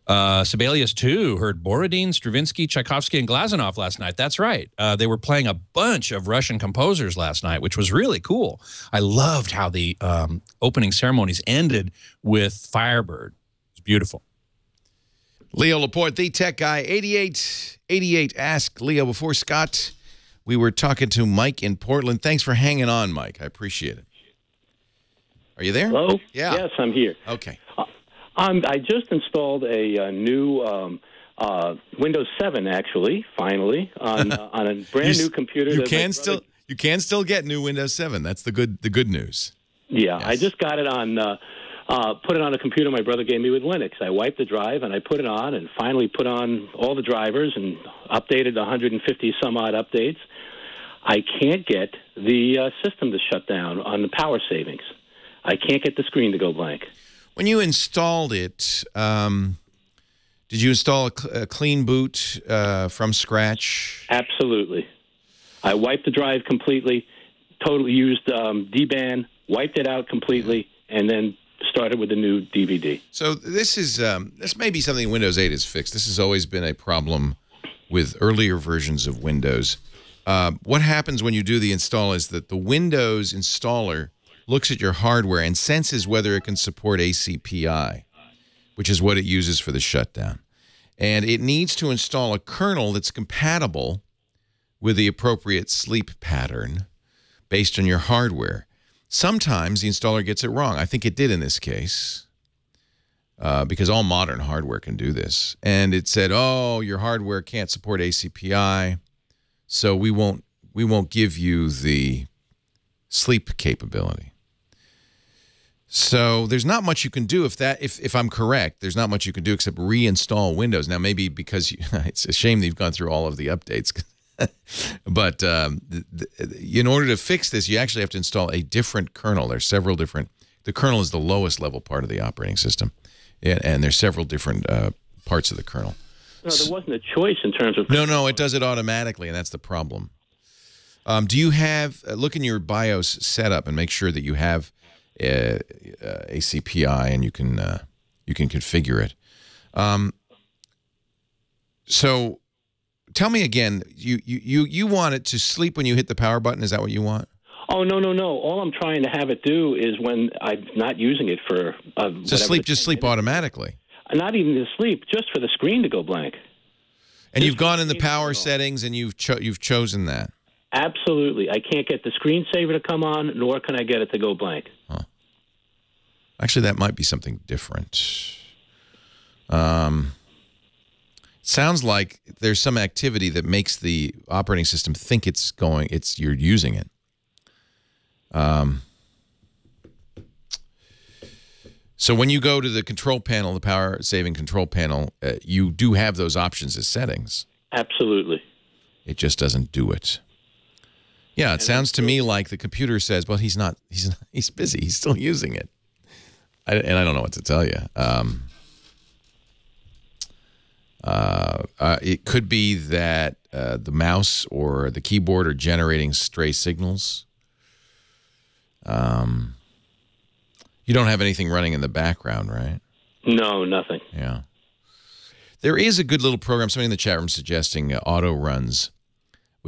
uh, Sibelius too heard Borodin, Stravinsky, Tchaikovsky, and Glazunov last night. That's right. Uh, they were playing a bunch of Russian composers last night, which was really cool. I loved how the um, opening ceremonies ended with Firebird. It's beautiful. Leo Laporte, the tech guy, 8888. Ask Leo before Scott. We were talking to Mike in Portland. Thanks for hanging on, Mike. I appreciate it. Are you there? Hello? Yeah. Yes, I'm here. Okay. Um, I just installed a, uh new um, uh, Windows 7, actually, finally, on, uh, on a brand You new computer. You can still you can still get new Windows 7. That's the good the good news. Yeah, I just got it on. Uh, uh, put it on a computer my brother gave me with Linux. I wiped the drive and I put it on, and finally put on all the drivers and updated 150 some odd updates. I can't get the uh, system to shut down on the power savings. I can't get the screen to go blank. When you installed it, um, did you install a, cl- a clean boot uh, from scratch? Absolutely. I wiped the drive completely, totally used um, DBAN, wiped it out completely, and then started with a new DVD. So this is um, this may be something Windows 8 has fixed. This has always been a problem with earlier versions of Windows. Uh, what happens when you do the install is that the Windows installer looks at your hardware and senses whether it can support ACPI, which is what it uses for the shutdown. And it needs to install a kernel that's compatible with the appropriate sleep pattern based on your hardware. Sometimes the installer gets it wrong. I think it did in this case uh, because all modern hardware can do this. And it said, "Oh, your hardware can't support ACPI, so we won't we won't give you the sleep capability." So there's not much you can do if that if if I'm correct. There's not much you can do except reinstall Windows. Now maybe because you, it's a shame that you've gone through all of the updates. but um, in order to fix this, you actually have to install a different kernel. There's several different. The kernel is the lowest level part of the operating system, and, and there's several different uh, parts of the kernel. No, there wasn't a choice in terms of. No, no, it does it automatically, and that's the problem. Um, do you have uh, look in your BIOS setup and make sure that you have uh, ACPI and you can uh, you can configure it. Um, so, tell me again. You, you you you want it to sleep when you hit the power button? Is that what you want? Oh no no no! All I'm trying to have it do is when I'm not using it for uh, To sleep, just sleep automatically. Not even to sleep, just for the screen to go blank. And you've gone in the power settings and you've cho- you've chosen that. Absolutely, I can't get the screensaver to come on, nor can I get it to go blank. Actually, that might be something different. Um, sounds like there's some activity that makes the operating system think it's going. It's you're using it. Um, so when you go to the control panel, the power saving control panel, uh, you do have those options as settings. Absolutely. It just doesn't do it. Yeah, it sounds to me like the computer says, "Well, he's not. He's not, he's busy. He's still using it." I, and I don't know what to tell you. Um, uh, uh, it could be that uh, the mouse or the keyboard are generating stray signals. Um, you don't have anything running in the background, right? No, nothing. Yeah. There is a good little program, somebody in the chat room suggesting uh, auto runs,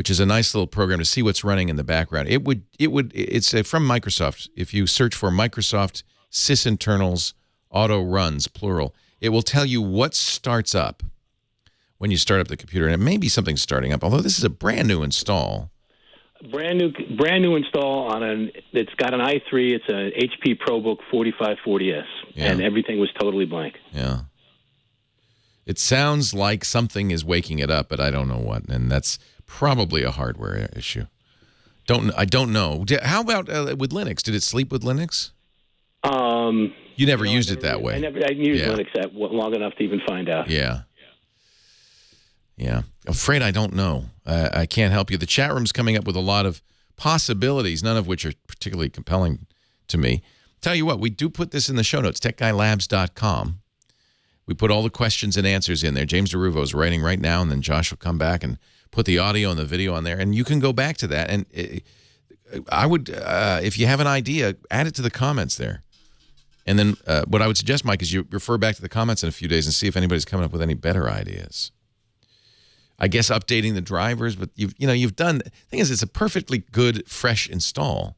which is a nice little program to see what's running in the background. It would, it would, it's from Microsoft. If you search for Microsoft sysinternals auto runs, plural, it will tell you what starts up when you start up the computer. And it may be something starting up, although this is a brand new install. Brand new, brand new install on an. It's got an i3. It's an HP ProBook 4540s, Yeah. and everything was totally blank. Yeah. It sounds like something is waking it up, but I don't know what, and that's probably a hardware issue. Don't I don't know. How about uh, with Linux? Did it sleep with Linux? Um, You never no, used it that way. I never. I didn't Yeah. Linux that long enough to even find out. Yeah. Yeah. Afraid I don't know. Uh, I can't help you. The chat room's coming up with a lot of possibilities, none of which are particularly compelling to me. Tell you what, we do put this in the show notes, techguylabs.com. We put all the questions and answers in there. James DeRuvo is writing right now, and then Josh will come back and put the audio and the video on there, and you can go back to that. And uh, I would, uh, if you have an idea, add it to the comments there. And then uh, what I would suggest, Mike, is you refer back to the comments in a few days and see if anybody's coming up with any better ideas. I guess updating the drivers, but you've you know you've done. The thing is, it's a perfectly good fresh install,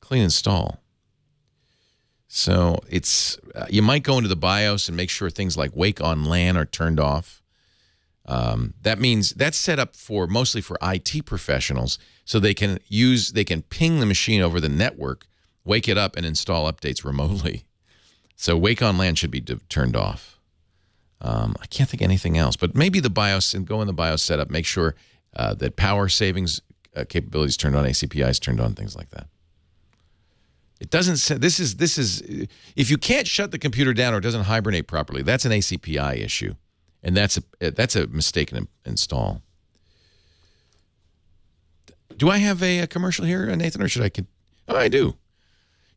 clean install. So it's uh, you might go into the BIOS and make sure things like Wake on LAN are turned off. Um, that means that's set up for mostly for IT professionals, so they can use they can ping the machine over the network, wake it up, and install updates remotely. So Wake on LAN should be turned off. Um, I can't think anything else, but maybe the BIOS and go in the BIOS setup, make sure uh, that power savings uh, capabilities turned on, ACPI is turned on, things like that. It doesn't say this is this is if you can't shut the computer down or it doesn't hibernate properly, that's an ACPI issue, and that's a that's a mistaken in- install. Do I have a, a commercial here, Nathan, or should I? Oh, I do.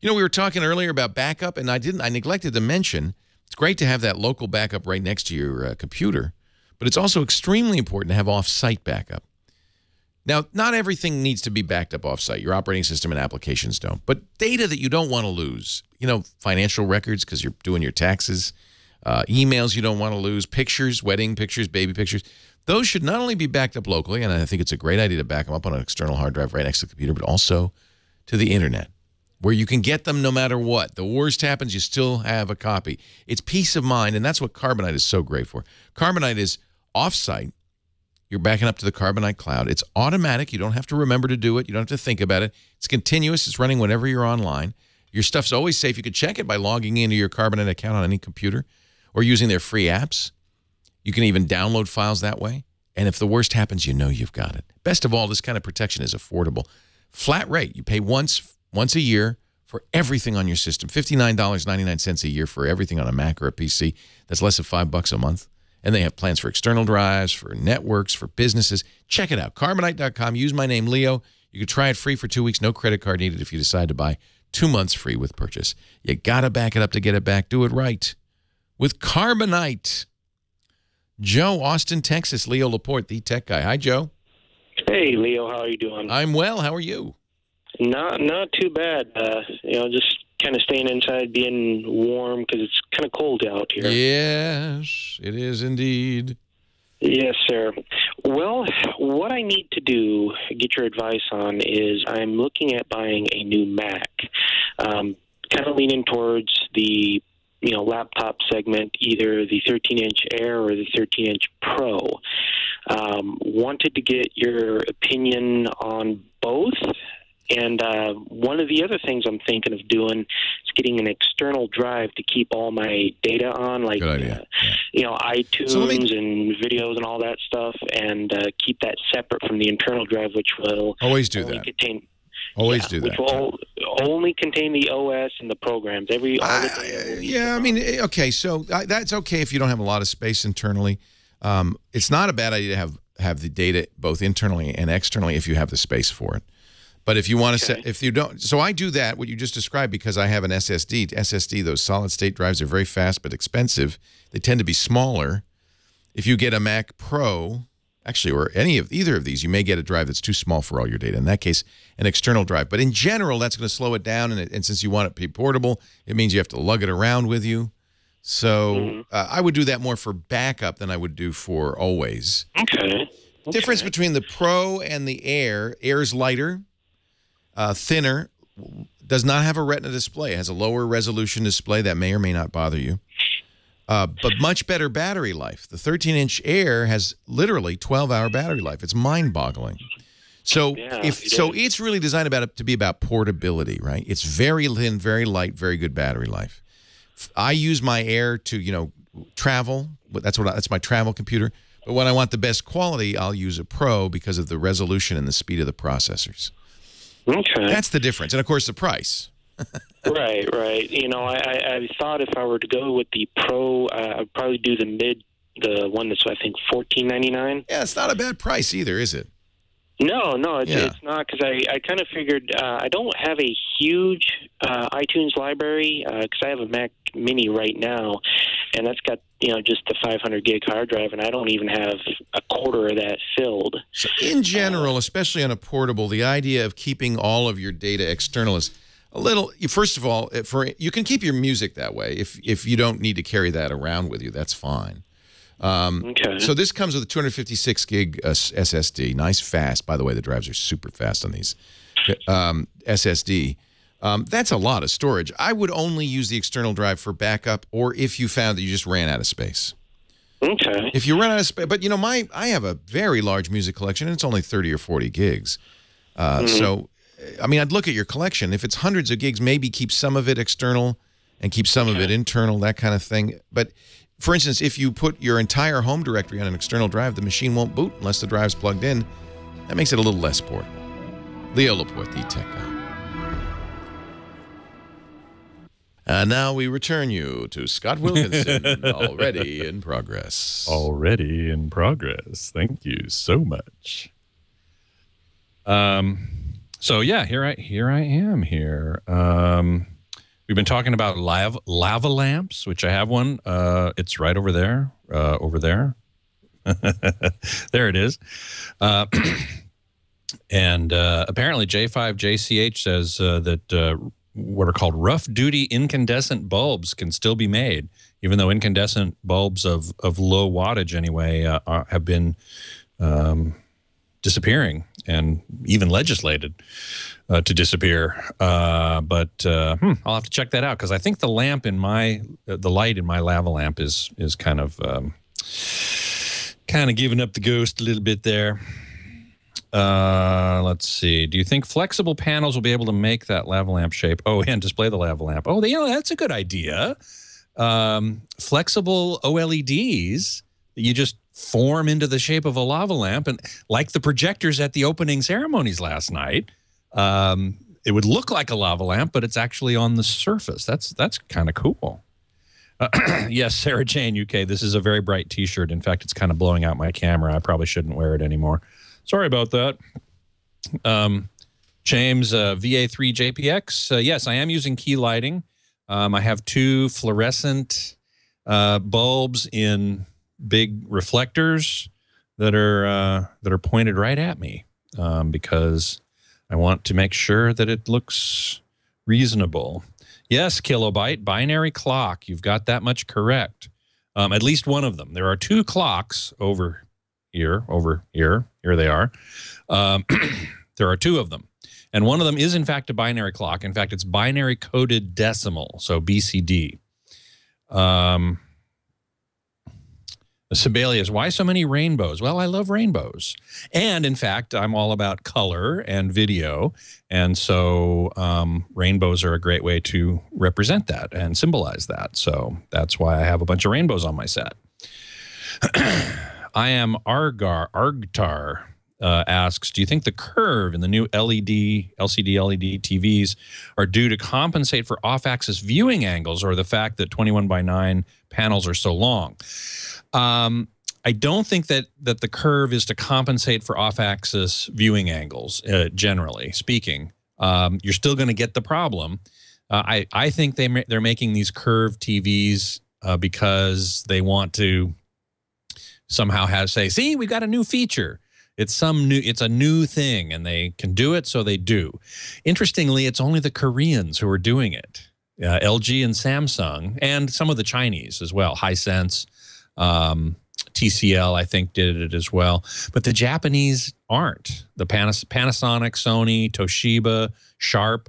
You know, we were talking earlier about backup, and I didn't. I neglected to mention it's great to have that local backup right next to your uh, computer, but it's also extremely important to have off-site backup. Now, not everything needs to be backed up off-site. Your operating system and applications don't. But data that you don't want to lose, you know, financial records because you're doing your taxes, uh, emails you don't want to lose, pictures, wedding pictures, baby pictures, those should not only be backed up locally, and I think it's a great idea to back them up on an external hard drive right next to the computer, but also to the internet where you can get them no matter what. The worst happens, you still have a copy. It's peace of mind, and that's what Carbonite is so great for. Carbonite is off-site. You're backing up to the Carbonite cloud. It's automatic. You don't have to remember to do it. You don't have to think about it. It's continuous. It's running whenever you're online. Your stuff's always safe. You can check it by logging into your Carbonite account on any computer or using their free apps. You can even download files that way. And if the worst happens, you know you've got it. Best of all, this kind of protection is affordable. Flat rate. You pay once once a year for everything on your system. $59.99 a year for everything on a Mac or a PC. That's less than 5 bucks a month. And they have plans for external drives, for networks, for businesses. Check it out. Carbonite.com. Use my name, Leo. You can try it free for two weeks. No credit card needed if you decide to buy two months free with purchase. You got to back it up to get it back. Do it right with Carbonite. Joe, Austin, Texas. Leo Laporte, the tech guy. Hi, Joe. Hey, Leo. How are you doing? I'm well. How are you? Not not too bad. Uh, you know, just kind of staying inside, being warm because it's kind of cold out here. Yes, it is indeed. Yes, sir. Well, what I need to do, get your advice on, is I'm looking at buying a new Mac. Um, kind of leaning towards the you know laptop segment, either the 13-inch Air or the 13-inch Pro. Um, wanted to get your opinion on both. And uh, one of the other things I'm thinking of doing is getting an external drive to keep all my data on, like uh, you know iTunes So me- and videos and all that stuff, and uh, keep that separate from the internal drive, which will Always do that. contain Always yeah, do which that. will only contain the OS and the programs. Every all the data will be Yeah, I mean, eh, okay, so I, that's okay if you don't have a lot of space internally. Um, it's not a bad idea to have have the data both internally and externally if you have the space for it. But if you want to set, if you don't, so I do that what you just described because I have an SSD. SSD, those solid state drives are very fast but expensive. They tend to be smaller. If you get a Mac Pro, actually, or any of either of these, you may get a drive that's too small for all your data. In that case, an external drive. But in general, that's going to slow it down. And, it, and since you want it to be portable, it means you have to lug it around with you. So uh, I would do that more for backup than I would do for always. Okay. Difference between the Pro and the Air: Air's lighter, uh, thinner, does not have a Retina display. It has a lower resolution display that may or may not bother you. Uh, but much better battery life. The 13-inch Air has literally 12-hour battery life. It's mind-boggling. So Yeah, if it so, is. it's really designed about to be about portability, right? It's very thin, very light, very good battery life. I use my Air to you know travel. That's what I, that's my travel computer. But when I want the best quality, I'll use a Pro because of the resolution and the speed of the processors. Okay. That's the difference, and of course the price. Right, right. You know, I, I, I thought if I were to go with the Pro, uh, I'd probably do the mid, the one that's I think fourteen ninety nine. Yeah, it's not a bad price either, is it? No, no, it's, Yeah. it's not because I, I kind of figured uh, I don't have a huge uh, iTunes library because I have a Mac Mini right now, and that's got you know just the 500 gig hard drive, and I don't even have a quarter of that filled. So in general, especially on a portable, the idea of keeping all of your data external is a little. First of all, for you can keep your music that way if if you don't need to carry that around with you. That's fine. Um, Okay. So this comes with a 256 gig uh, SSD. Nice, fast. By the way, the drives are super fast on these um, SSD. Um, that's a lot of storage. I would only use the external drive for backup, or if you found that you just ran out of space. Okay. If you run out of space, but you know, my I have a very large music collection, and it's only 30 or 40 gigs. Uh, So, I mean, I'd look at your collection. If it's hundreds of gigs, maybe keep some of it external and keep some of it internal, that kind of thing. But for instance, if you put your entire home directory on an external drive, the machine won't boot unless the drive's plugged in. That makes it a little less portable. Leo Laporte, the tech guy. And now we return you to Scott Wilkinson, already in progress. Already in progress. Thank you so much. Um, so yeah, here I here I am here. Um, we've been talking about lava lava lamps, which I have one. Uh, it's right over there, uh, over there. there it is. Uh, and uh, apparently, J5JCH says uh, that uh, what are called rough duty incandescent bulbs can still be made, even though incandescent bulbs of, of low wattage, anyway, have been um, disappearing and even legislated uh, to disappear. Uh, but hmm, I'll have to check that out because I think the lamp in my, the light in my lava lamp is, is kind of. Um, kind of giving up the ghost a little bit there. Uh, let's see. Do you think flexible panels will be able to make that lava lamp shape? Oh, and display the lava lamp. Oh, you know, that's a good idea. Um, flexible OLEDs you just form into the shape of a lava lamp, and like the projectors at the opening ceremonies last night, um, it would look like a lava lamp, but it's actually on the surface. That's that's kind of cool. Uh, yes, Sarah Jane UK. This is a very bright T-shirt. In fact, it's kind of blowing out my camera. I probably shouldn't wear it anymore. Sorry about that. Um, James uh, VA3 JPX. Uh, yes, I am using key lighting. Um, I have two fluorescent uh, bulbs in big reflectors that are uh, that are pointed right at me um, because I want to make sure that it looks reasonable. Yes, kilobyte, binary clock. You've got that much correct. Um, at least one of them. There are two clocks over here, over here. Here they are. Um, there are two of them. And one of them is, in fact, a binary clock. In fact, it's binary coded decimal, so BCD. Um, Sibelius, why so many rainbows? Well, I love rainbows. And in fact, I'm all about color and video. And so um, rainbows are a great way to represent that and symbolize that. So that's why I have a bunch of rainbows on my set. I am Argar, Argtar. Uh, asks, do you think the curve in the new LED, LCD LED TVs are due to compensate for off-axis viewing angles or the fact that 21 by 9 panels are so long? Um, I don't think that that the curve is to compensate for off-axis viewing angles. Uh, generally speaking, um, you're still going to get the problem. Uh, I I think they they're making these curved TVs uh, because they want to somehow have say, see, we've got a new feature. It's some new. It's a new thing, and they can do it, so they do. Interestingly, it's only the Koreans who are doing it. Uh, LG and Samsung, and some of the Chinese as well. Hisense. Um, TCL, I think, did it as well. But the Japanese aren't. The Panas Panasonic, Sony, Toshiba, Sharp,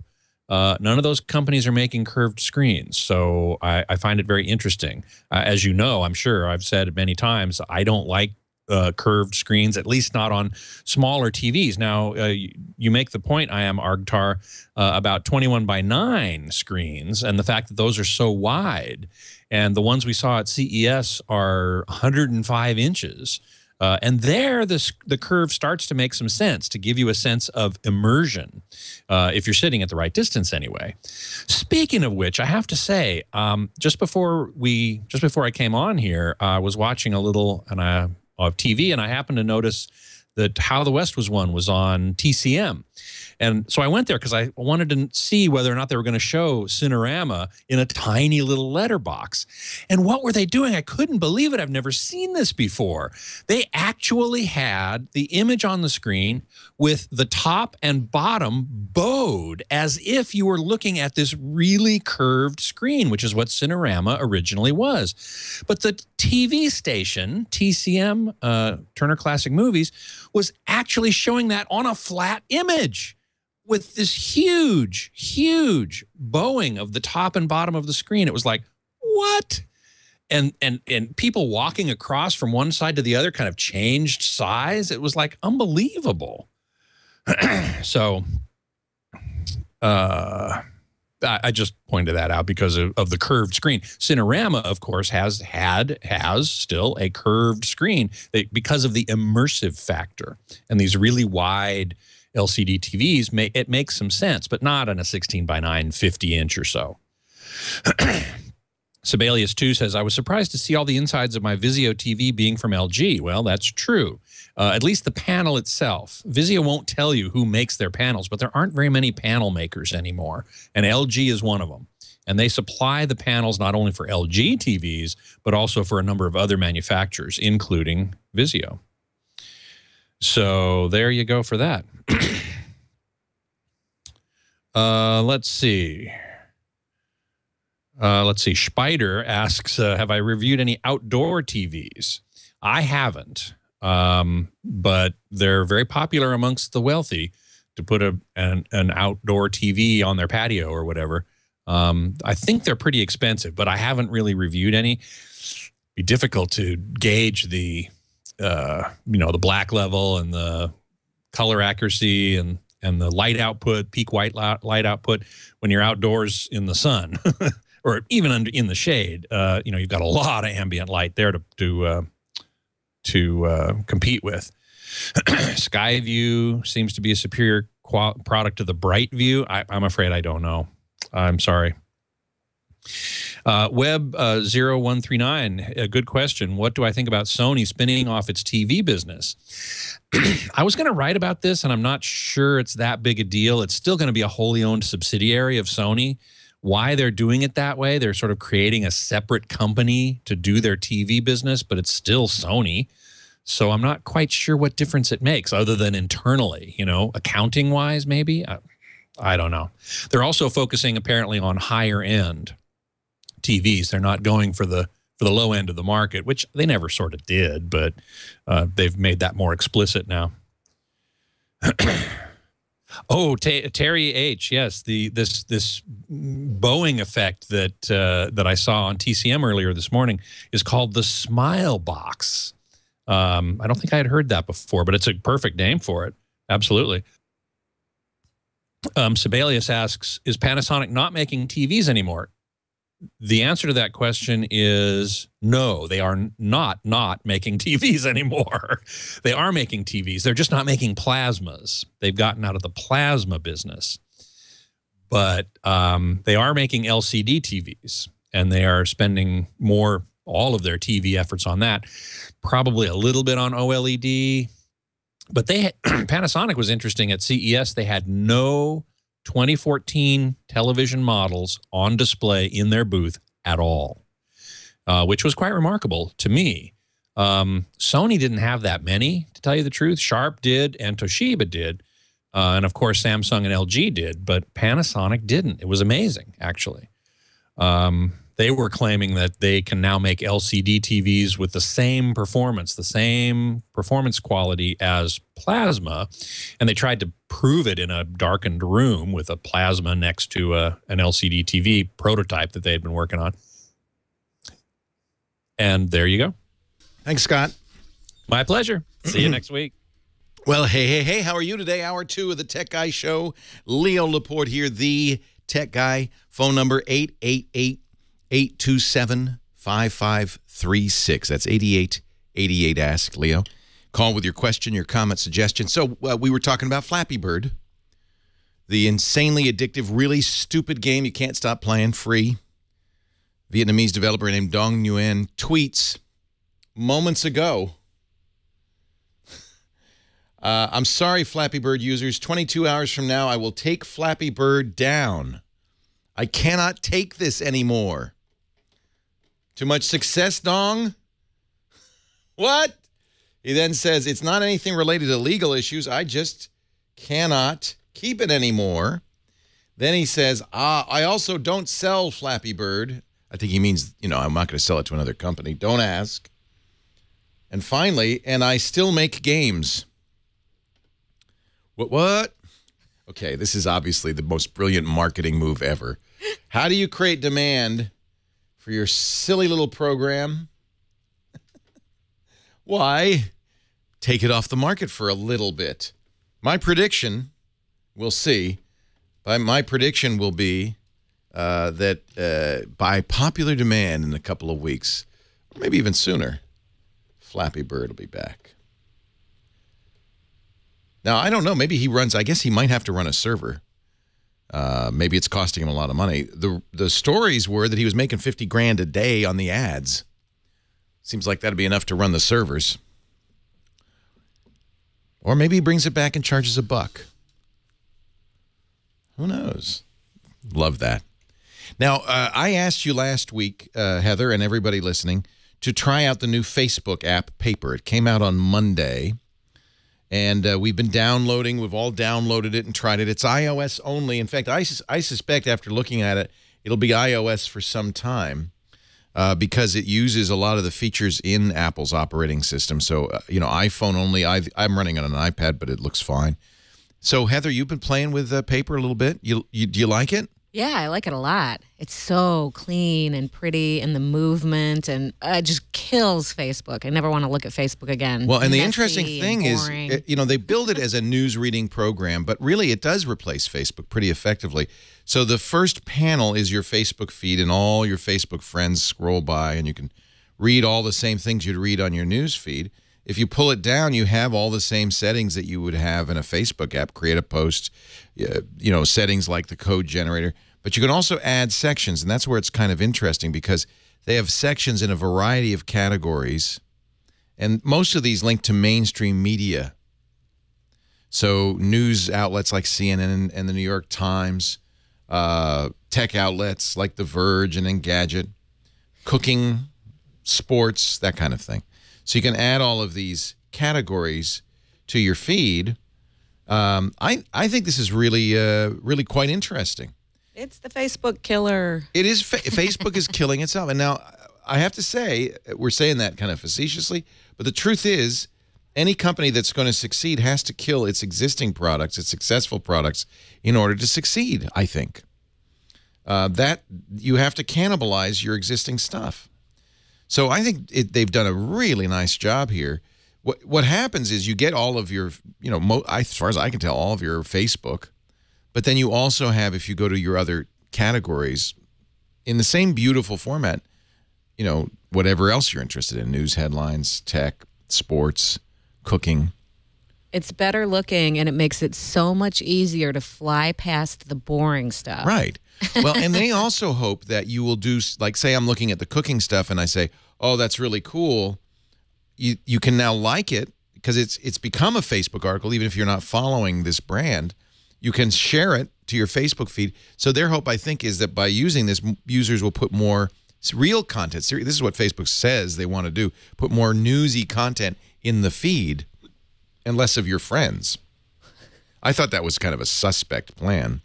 uh, none of those companies are making curved screens. So I, I find it very interesting. Uh, as you know, I'm sure I've said many times, I don't like uh, curved screens, at least not on smaller TVs. Now, uh, you, you, make the point, I am Argtar, uh, about 21 by 9 screens and the fact that those are so wide. And the ones we saw at CES are 105 inches. Uh, and there, the, the curve starts to make some sense to give you a sense of immersion uh, if you're sitting at the right distance anyway. Speaking of which, I have to say, um, just before we, just before I came on here, I was watching a little, and I of TV, and I happened to notice that How the West Was Won was on TCM. And so I went there because I wanted to see whether or not they were going to show Cinerama in a tiny little letterbox. And what were they doing? I couldn't believe it. I've never seen this before. They actually had the image on the screen with the top and bottom bowed as if you were looking at this really curved screen, which is what Cinerama originally was. But the TV station, TCM, uh, Turner Classic Movies, was actually showing that on a flat image with this huge, huge bowing of the top and bottom of the screen. It was like, what? And and and people walking across from one side to the other kind of changed size. It was like unbelievable. so uh I just pointed that out because of, of, the curved screen. Cinerama, of course, has had has still a curved screen because of the immersive factor and these really wide LCD TVs. May, it makes some sense, but not on a 16 by 9, 50 inch or so. Sibelius 2 says, I was surprised to see all the insides of my Vizio TV being from LG. Well, that's true. Uh, at least the panel itself. Vizio won't tell you who makes their panels, but there aren't very many panel makers anymore. And LG is one of them. And they supply the panels not only for LG TVs, but also for a number of other manufacturers, including Vizio. So there you go for that. uh, let's see. Uh, let's see. Spider asks, uh, "Have I reviewed any outdoor TVs?" I haven't, um, but they're very popular amongst the wealthy to put a an, an outdoor TV on their patio or whatever. Um, I think they're pretty expensive, but I haven't really reviewed any. Be difficult to gauge the, uh, you know, the black level and the color accuracy and and the light output, peak white light output when you're outdoors in the sun. or even under in the shade, uh, you know, you've got a lot of ambient light there to to uh, to uh, compete with. Skyview seems to be a superior product to the BrightView. I, I'm afraid I don't know. I'm sorry. Uh, Web uh, 0139, a good question. What do I think about Sony spinning off its TV business? I was going to write about this, and I'm not sure it's that big a deal. It's still going to be a wholly owned subsidiary of Sony why they're doing it that way. They're sort of creating a separate company to do their TV business, but it's still Sony. So I'm not quite sure what difference it makes other than internally, you know, accounting wise, maybe. I, I don't know. They're also focusing apparently on higher end TVs. They're not going for the for the low end of the market, which they never sort of did, but uh, they've made that more explicit now. Oh, Terry H. Yes, the this this bowing effect that uh, that I saw on TCM earlier this morning is called the Smilebox. Um, I don't think I had heard that before, but it's a perfect name for it. Absolutely. Um, Sibelius asks, "Is Panasonic not making TVs anymore?" The answer to that question is no, they are not not making TVs anymore. they are making TVs. They're just not making plasmas. They've gotten out of the plasma business. But um, they are making LCD TVs and they are spending more, all of their TV efforts on that. Probably a little bit on OLED. But they Panasonic was interesting at CES. They had no 2014 television models on display in their booth at all, uh, which was quite remarkable to me. Um, Sony didn't have that many, to tell you the truth. Sharp did, and Toshiba did. Uh, and of course, Samsung and LG did, but Panasonic didn't. It was amazing, actually. Um, they were claiming that they can now make LCD TVs with the same performance, the same performance quality as plasma. And they tried to prove it in a darkened room with a plasma next to a, an LCD TV prototype that they had been working on. And there you go. Thanks, Scott. My pleasure. See you next week. Well, hey, hey, hey, how are you today? Hour two of the Tech Guy Show. Leo Laporte here, the Tech Guy. Phone number 888 827 5536. That's 8888 Ask Leo. Call with your question, your comment, suggestion. So uh, we were talking about Flappy Bird, the insanely addictive, really stupid game you can't stop playing free. Vietnamese developer named Dong Nguyen tweets moments ago. Uh, I'm sorry, Flappy Bird users. 22 hours from now, I will take Flappy Bird down. I cannot take this anymore. Too much success, Dong? What? He then says, it's not anything related to legal issues. I just cannot keep it anymore. Then he says, ah, I also don't sell Flappy Bird. I think he means, you know, I'm not going to sell it to another company. Don't ask. And finally, and I still make games. What? What? Okay, this is obviously the most brilliant marketing move ever. How do you create demand for your silly little program? Why? Take it off the market for a little bit. My prediction, we'll see, my prediction will be uh, that uh, by popular demand in a couple of weeks, or maybe even sooner, Flappy Bird will be back. Now, I don't know. Maybe he runs, I guess he might have to run a server Uh, maybe it's costing him a lot of money. The the stories were that he was making 50 grand a day on the ads. Seems like that'd be enough to run the servers. Or maybe he brings it back and charges a buck. Who knows? Love that. Now, uh, I asked you last week, uh, Heather, and everybody listening, to try out the new Facebook app, Paper. It came out on Monday, and uh, we've been downloading. We've all downloaded it and tried it. It's iOS only. In fact, I, I suspect after looking at it, it'll be iOS for some time uh, because it uses a lot of the features in Apple's operating system. So, uh, you know, iPhone only. i I'm running on an iPad, but it looks fine. So, Heather, you've been playing with uh, Paper a little bit. You, you do you like it? Yeah, I like it a lot. It's so clean and pretty, and the movement, and uh, it just kills Facebook. I never want to look at Facebook again. Well, and the interesting thing is, uh, you know, they build it as a news reading program, but really it does replace Facebook pretty effectively. So the first panel is your Facebook feed, and all your Facebook friends scroll by, and you can read all the same things you'd read on your news feed. If you pull it down, you have all the same settings that you would have in a Facebook app. Create a post, you know, settings like the code generator. But you can also add sections, and that's where it's kind of interesting because they have sections in a variety of categories, and most of these link to mainstream media. So news outlets like CNN and the New York Times, uh, tech outlets like The Verge and Engadget, cooking, sports, that kind of thing. So you can add all of these categories to your feed. Um, I I think this is really uh, really quite interesting. it's the Facebook killer. It is fa- Facebook is killing itself, and now I have to say we're saying that kind of facetiously, but the truth is, any company that's going to succeed has to kill its existing products, its successful products, in order to succeed. I think uh, that you have to cannibalize your existing stuff. So I think it, they've done a really nice job here. What what happens is you get all of your, you know, mo- I, as far as I can tell, all of your Facebook, but then you also have, if you go to your other categories, in the same beautiful format, you know, whatever else you're interested in, news headlines, tech, sports, cooking. It's better looking, and it makes it so much easier to fly past the boring stuff. Right. Well, and they also hope that you will do like say I'm looking at the cooking stuff and I say, "Oh, that's really cool." You you can now like it because it's it's become a Facebook article even if you're not following this brand. You can share it to your Facebook feed. So their hope I think is that by using this users will put more real content. This is what Facebook says they want to do. Put more newsy content in the feed and less of your friends. I thought that was kind of a suspect plan.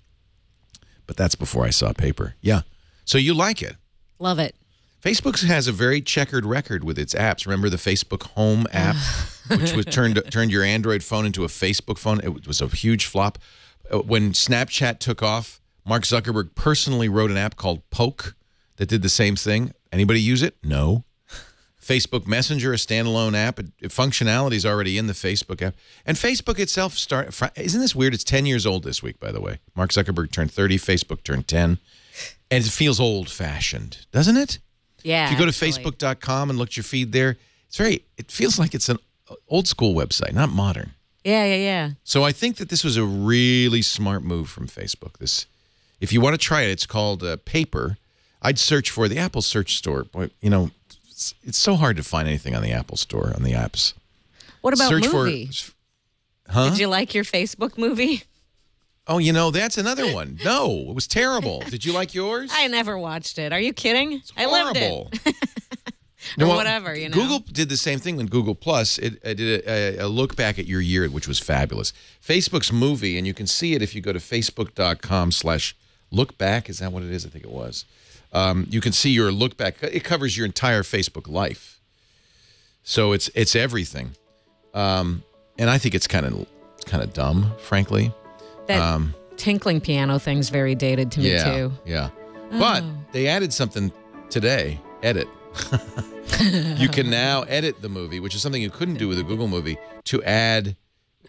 But that's before I saw paper. Yeah. So you like it. Love it. Facebook has a very checkered record with its apps. Remember the Facebook Home app, which was turned turned your Android phone into a Facebook phone. It was a huge flop. Uh, When Snapchat took off, Mark Zuckerberg personally wrote an app called Poke that did the same thing. Anybody use it? No. Facebook Messenger, a standalone app. It, it- functionality is already in the Facebook app. And Facebook itself start. Isn't this weird? It's 10 years old this week, by the way. Mark Zuckerberg turned 30. Facebook turned 10. And it feels old fashioned, doesn't it? Yeah. If you go to facebook.com and look at your feed there, it's very, it feels like it's an old school website, not modern. Yeah, yeah, yeah. So I think that this was a really smart move from Facebook. This, if you want to try it, it's called uh, Paper. I'd search for the Apple search store. Boy, you know, it's, it's so hard to find anything on the Apple store on the apps. What about search movie? for, huh? Did you like your Facebook movie? oh, you know, that's another one. No, it was terrible. Did you like yours? I never watched it. Are you kidding? I loved it. Or well, whatever, you know. Google did the same thing when Google Plus. It, it did a, a look back at your year, which was fabulous. Facebook's movie, and you can see it if you go to facebook.com slash look back. Is that what it is? I think it was. Um, you can see your look back. It covers your entire Facebook life. So it's it's everything. Um, and I think it's kind of kind of dumb, frankly. That Um, tinkling piano thing's very dated to me yeah, too. Yeah. But Oh. they added something today. Edit. you can now edit the movie, which is something you couldn't do with a Google movie, to add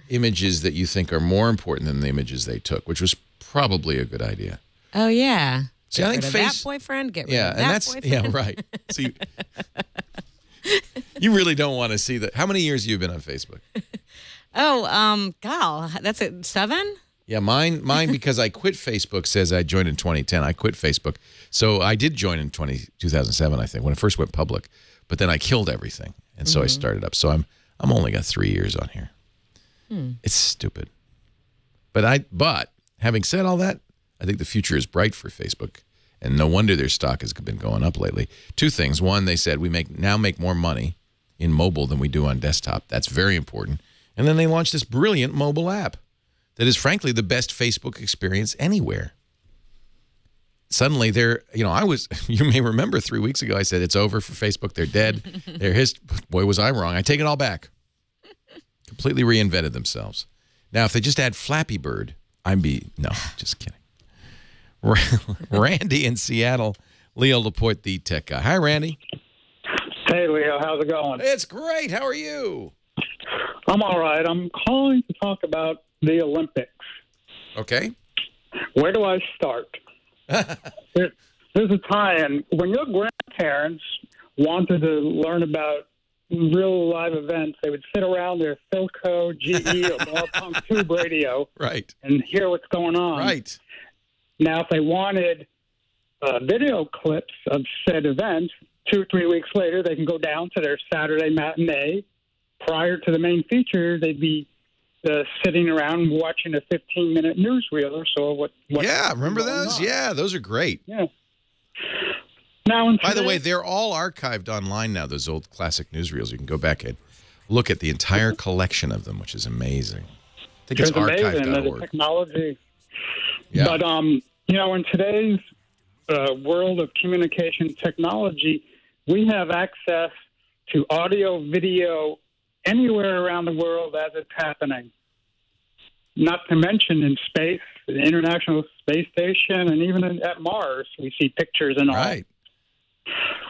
images that you think are more important than the images they took, which was probably a good idea. Oh yeah. See, Get I think face- that boyfriend. Get rid Yeah, of and that that's boyfriend. yeah, right. So you, really don't want to see that. How many years have you been on Facebook? Oh, um, gal, that's it. Seven. Yeah, mine mine because I quit Facebook says I joined in 2010. I quit Facebook. So I did join in 20, 2007, I think, when it first went public. But then I killed everything. And so I started up. So I'm I'm only got 3 years on here. It's stupid. But I but having said all that, I think the future is bright for Facebook. And no wonder their stock has been going up lately. Two things. One, they said we make now make more money in mobile than we do on desktop. That's very important. And then they launched this brilliant mobile app that is frankly the best Facebook experience anywhere. Suddenly they're, you know, I was you may remember 3 weeks ago I said it's over for Facebook, they're dead. they're his boy was I wrong. I take it all back. Completely reinvented themselves. Now if they just add Flappy Bird, I'd be no, just kidding. Randy in Seattle, Leo Laporte, the tech guy. Hi, Randy. Hey, Leo, how's it going? It's great. How are you? I'm all right. I'm calling to talk about the Olympics. Okay. Where do I start? there's a tie-in. When your grandparents wanted to learn about real live events, they would sit around their Philco, GE, or Ball Punk Tube radio Right. and hear what's going on. Right. Now, if they wanted uh, video clips of said event, two or three weeks later, they can go down to their Saturday matinee. Prior to the main feature, they'd be uh, sitting around watching a 15 minute newsreel or so. What, what Yeah, remember those? on. Yeah, those are great. Yeah. Now, By the way, they're all archived online now, those old classic newsreels. You can go back and look at the entire collection of them, which is amazing. I think it's it's the technology. Yeah. But um, you know, in today's uh, world of communication technology, we have access to audio, video anywhere around the world as it's happening. Not to mention in space, the International Space Station, and even in, at Mars, we see pictures and all. Right.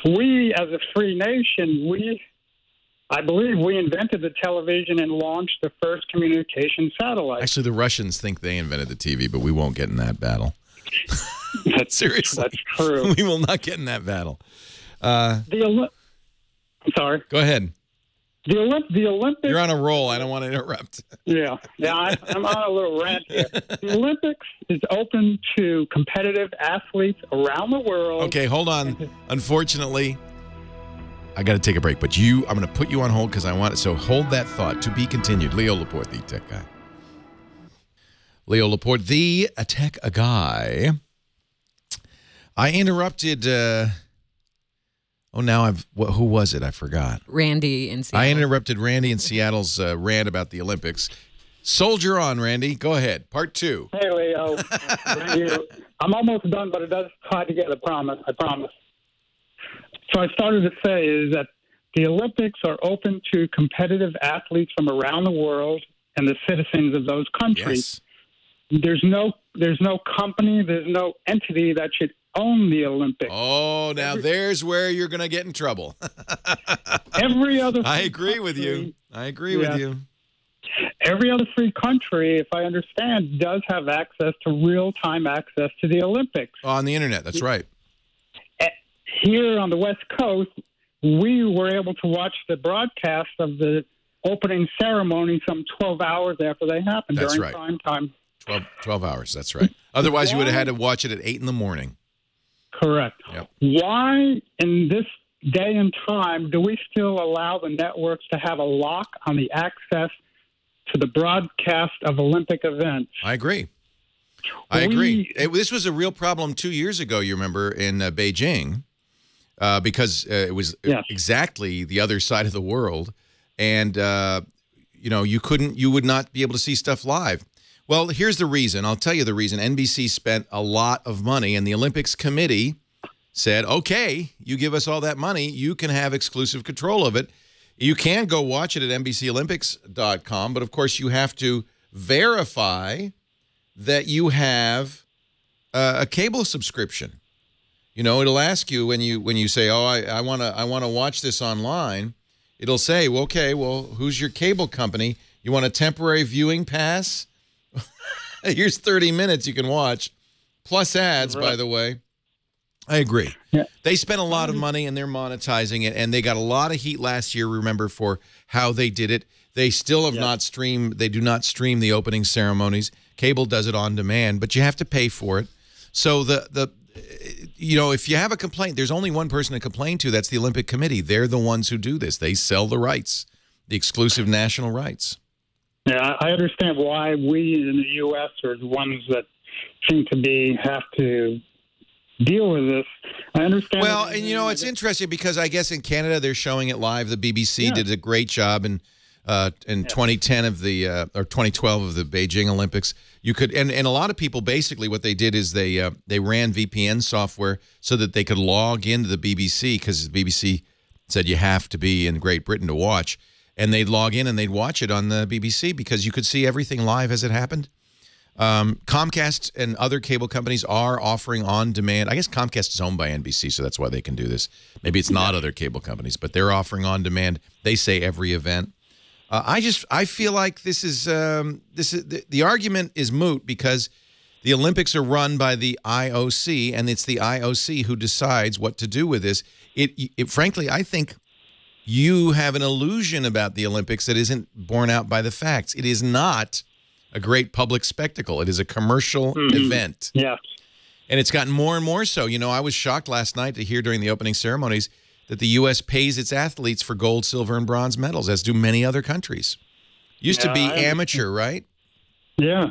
We, as a free nation, we, I believe, we invented the television and launched the first communication satellite. Actually, the Russians think they invented the TV, but we won't get in that battle. Seriously. That's true. We will not get in that battle. Uh, The Oli- I'm sorry. go ahead. The Olymp- the Olympics. You're on a roll. I don't want to interrupt. Yeah, yeah. I, I'm on a little rant here. The Olympics is open to competitive athletes around the world. Okay, hold on. Unfortunately, I got to take a break, but you, I'm going to put you on hold because I want it. So hold that thought. To be continued. Leo Laporte, the tech guy. Leo Laporte, the tech guy. I interrupted. Uh, oh, now I've. wh- Who was it? I forgot. Randy in Seattle. I interrupted Randy in Seattle's uh, rant about the Olympics. Soldier on, Randy. Go ahead. Part two. Hey, Leo. I'm almost done, but it does tie together. Promise. I promise. So I started to say is that the Olympics are open to competitive athletes from around the world and the citizens of those countries. Yes. There's no there's no company, there's no entity that should own the Olympics. Oh, now there's where you're going to get in trouble. Every other I agree with you. I agree Yeah. with you. Every other free country, if I understand, does have access to real time access to the Olympics. On the internet, that's right. Here on the West Coast, we were able to watch the broadcast of the opening ceremony some 12 hours after they happened That's during right. prime time. 12, 12 hours, that's right. Otherwise, you would have had to watch it at 8 in the morning. Correct. Yep. Why, in this day and time, do we still allow the networks to have a lock on the access to the broadcast of Olympic events? I agree. I We- agree. It- this was a real problem two years ago, you remember, in uh, Beijing, uh, because uh, it was Yes. exactly the other side of the world. And, uh, you know, you couldn't, you would not be able to see stuff live. Well, here's the reason. I'll tell you the reason. NBC spent a lot of money, and the Olympics Committee said, okay, you give us all that money, you can have exclusive control of it. You can go watch it at NBCOlympics.com, but of course, you have to verify that you have uh, a cable subscription. You know, it'll ask you when you when you say, "Oh, I, want to I want to watch this online." It'll say, well, "Okay, well, who's your cable company? You want a temporary viewing pass? Here's 30 minutes you can watch, plus ads, by the way." I agree. Yeah. They spent a lot of money and they're monetizing it, and they got a lot of heat last year. Remember for how they did it. They still have not streamed. They do not stream the opening ceremonies. Cable does it on demand, but you have to pay for it. So the the you know if you have a complaint, there's only one person to complain to. That's the Olympic Committee. They're the ones who do this. They sell the rights, the exclusive national rights. Yeah, I understand why we in the U.S. are the ones that seem to be have to deal with this. I understand. Well, and you know it's interesting because I guess in Canada they're showing it live. The BBC Yeah. did a great job in uh, in 2010 of the uh, or 2012 of the Beijing Olympics. You could and, and a lot of people basically what they did is they uh, they ran VPN software so that they could log into the BBC because the BBC said you have to be in Great Britain to watch, and they'd log in and they'd watch it on the BBC because you could see everything live as it happened. Um, Comcast and other cable companies are offering on demand. I guess Comcast is owned by NBC, so that's why they can do this. Maybe it's not other cable companies, but they're offering on demand. They say every event. Uh, I just I feel like this is um, this is the, the argument is moot because the Olympics are run by the IOC, and it's the IOC who decides what to do with this. It, it frankly, I think you have an illusion about the Olympics that isn't borne out by the facts. It is not a great public spectacle. It is a commercial hmm. event. Yeah. And it's gotten more and more so. You know, I was shocked last night to hear during the opening ceremonies that the U.S. pays its athletes for gold, silver, and bronze medals, as do many other countries. Used to be I- amateur, right? Yeah.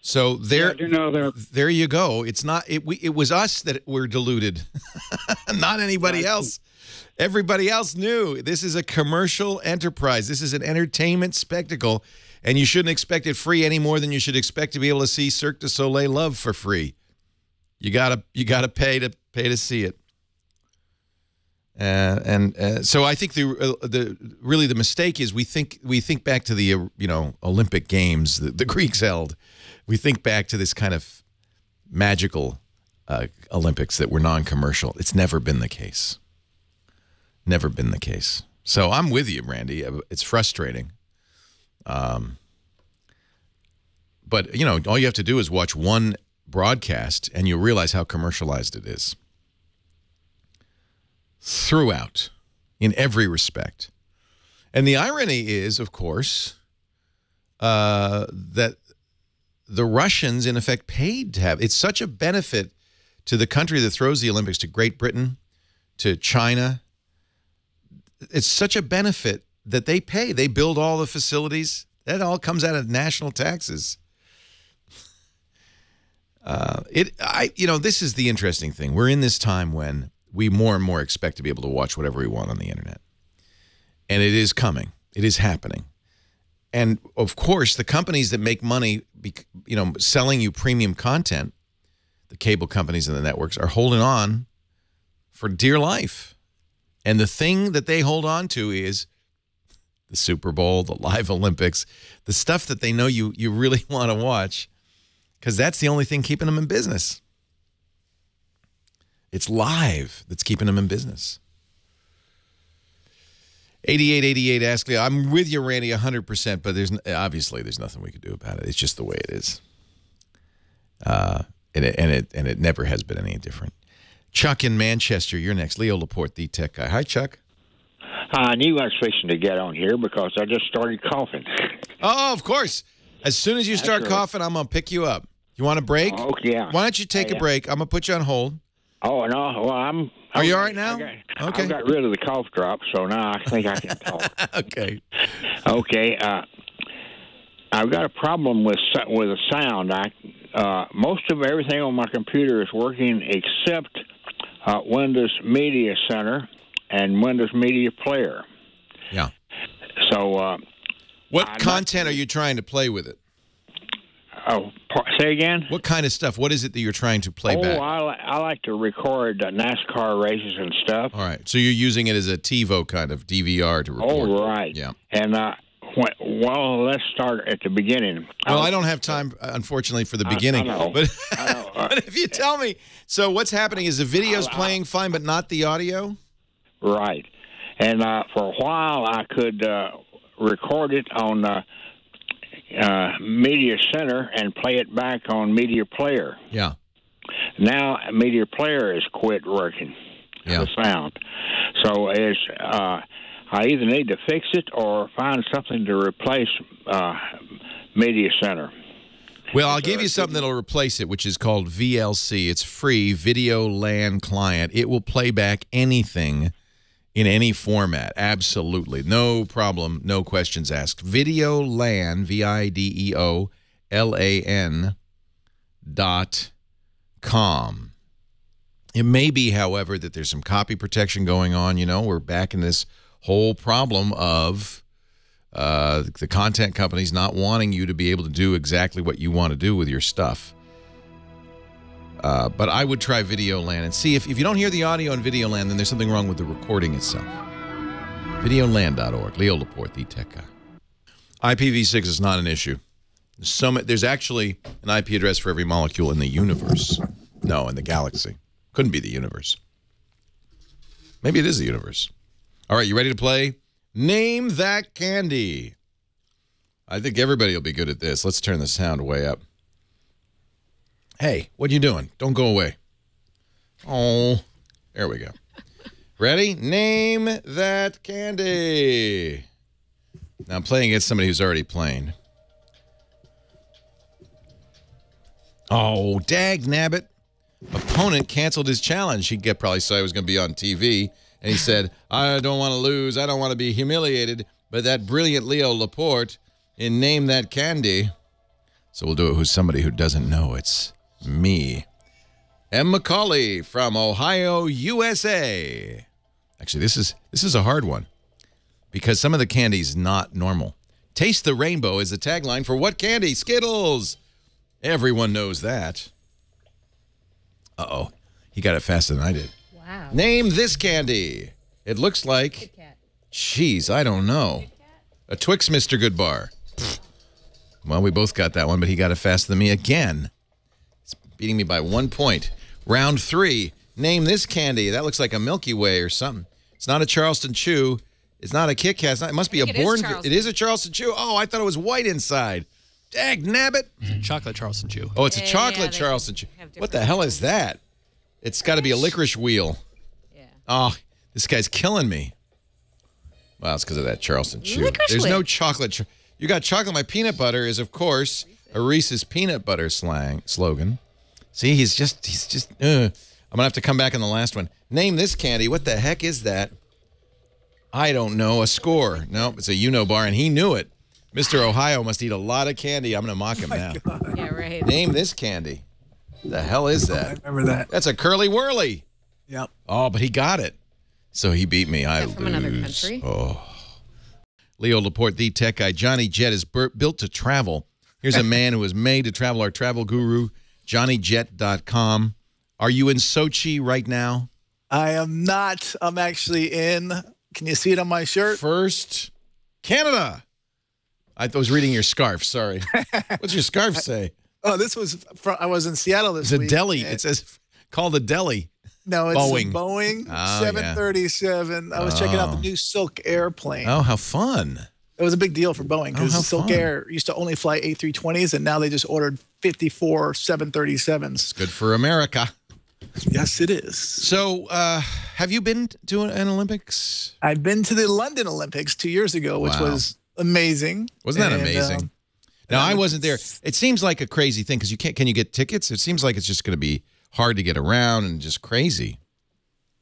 So there, know there. there you go. It's not. It, we, it was us that were deluded, not anybody else. Everybody else knew this is a commercial enterprise. This is an entertainment spectacle, and you shouldn't expect it free any more than you should expect to be able to see Cirque du Soleil Love for free. You gotta you gotta pay to pay to see it. Uh, and uh, so I think the uh, the really the mistake is we think we think back to the uh, you know Olympic Games that the Greeks held. We think back to this kind of magical uh, Olympics that were non-commercial. It's never been the case. Never been the case. So I'm with you, Randy. Uh, It's frustrating. Um, but you know, all you have to do is watch one broadcast, and you'll realize how commercialized it is throughout, in every respect. And the irony is, of course, uh, that the Russians, in effect, paid to have. It's such a benefit to the country that throws the Olympics, to Great Britain, to China. It's such a benefit that they pay. They build all the facilities. That all comes out of national taxes. Uh, it, I, you know, this is the interesting thing. We're in this time when we more and more expect to be able to watch whatever we want on the internet, and it is coming. It is happening. And of course, the companies that make money, you know, selling you premium content, the cable companies and the networks are holding on for dear life. And the thing that they hold on to is the Super Bowl, the live Olympics, the stuff that they know you you really want to watch because that's the only thing keeping them in business. It's live that's keeping them in business. 8888 Ask Leo. I'm with you, Randy, 100%, but there's obviously there's nothing we could do about it. It's just the way it is. Uh, and, it, and, it, and it never has been any different. Chuck in Manchester, you're next. Leo Laporte, the tech guy. Hi, Chuck. I knew I was fixing to get on here because I just started coughing. Oh, of course. As soon as you start right. coughing, I'm going to pick you up. You want a break? Oh, yeah. Why don't you take I, a uh, break? I'm going to put you on hold. Oh no, well I'm. Are you I'm- all right now? I got, Okay. I got rid of the cough drop, so now I think I can talk. okay. Okay. Uh, I've got a problem with with the sound. I uh, most of everything on my computer is working except uh, Windows Media Center and Windows Media Player. Yeah. So, uh, What I'm content are you trying to play with it? oh, say again. What kind of stuff? What is it that you're trying to play oh, back? I, li- I like to record uh, NASCAR races and stuff. All right. So you're using it as a TiVo kind of DVR to record. Oh, right. Yeah. And uh, well, let's start at the beginning. Well, I don't have time, uh, unfortunately, for the I- I beginning. know. But, I know. Uh, but if you tell me, so what's happening is the video's playing fine, but not the audio. Right. And uh, for a while, I could uh, record it on uh, uh, Media Center and play it back on Media Player. Yeah. now Media Player has quit working. Yeah. The sound. So it's uh, I either need to fix it or find something to replace uh, Media Center. Well, I'll give you something that'll replace it, which is called VLC. It's free, Video LAN client. It will play back anything in any format. Absolutely. No problem. No questions asked. Video LAN, V I D E O L A N dot com. It may be, however, that there's some copy protection going on. You know, we're back in this whole problem of uh, the content companies not wanting you to be able to do exactly what you want to do with your stuff. Uh, but I would try VideoLAN and see if, if you don't hear the audio on VideoLAN, then there's something wrong with the recording itself. VideoLAN.org. Leo Laporte, the tech guy. IPv6 is not an issue. So there's actually an IP address for every molecule in the universe. No, in the galaxy. Couldn't be the universe. Maybe it is the universe. All right, you ready to play? Name that candy. I think everybody will be good at this. Let's turn the sound way up. Hey, what are you doing? Don't go away. Oh, there we go. Ready? Name that candy. Now I'm playing against somebody who's already playing. Oh, dag nabbit. Opponent canceled his challenge. He get probably saw I was going to be on TV, and he said, "I don't want to lose. I don't want to be humiliated." But that brilliant Leo Laporte in name that candy. So we'll do it with somebody who doesn't know. It's me, M. McCauley from Ohio, USA. Actually, this is this is a hard one because some of the candy's not normal. Taste the rainbow is the tagline for what candy? Skittles. Everyone knows that. Uh oh, he got it faster than I did. Wow. Name this candy. It looks like. Jeez, I don't know. A Twix Mr. Goodbar. Well, we both got that one, but he got it faster than me again. It's beating me by one point. Round three. Name this candy. That looks like a Milky Way or something. It's not a Charleston Chew. It's not a Kit Kat. It's not- it must be a think Born. Charleston. It is a Charleston Chew. Oh, I thought it was white inside. Dag nabbit. Chocolate Charleston Chew. Oh, it's a Yeah, yeah, chocolate they Charleston Chew. What the hell is that? It's got to be a licorice wheel. Yeah. Oh, this guy's killing me. Well, it's because of that Charleston Chew. Licorice There's no chocolate. Ch- you got chocolate. My peanut butter is, of course, a Reese's peanut butter slang slogan. See, he's just, he's just. Uh. I'm gonna have to come back on the last one. Name this candy. What the heck is that? I don't know. A score. No, it's a Uno bar, and he knew it. Mr. Ohio must eat a lot of candy. I'm gonna mock him now. Yeah, right. Name this candy. The hell is that? I Remember that? That's a curly wurly. Yep. Oh, but he got it. So he beat me. I that from another lose. country? Oh. Leo Laporte, the tech guy. Johnny Jet is built to travel. Here's a man who was made to travel, our travel guru, johnnyjet.com. Are you in Sochi right now? I am not. I'm actually in. Can you see it on my shirt? First, Canada. I was reading your scarf. Sorry. What's your scarf say? Oh, this was. From, I was in Seattle this It's a deli. It says called a deli. no, it's Boeing. Boeing Oh, yeah. 737. I was checking out Oh. the new Silk airplane. Oh, how fun. It was a big deal for Boeing Oh, because Silk fun. Air used to only fly A320s, and now they just ordered 54 737s. It's good for America. Yes, it is. So, uh, have you been to an Olympics? I've been to the London Olympics two years ago, which Wow. was amazing. Wasn't that And, amazing? um, now I wasn't there. It seems like a crazy thing because you can't. Can you get tickets? It seems like it's just going to be hard to get around and just crazy.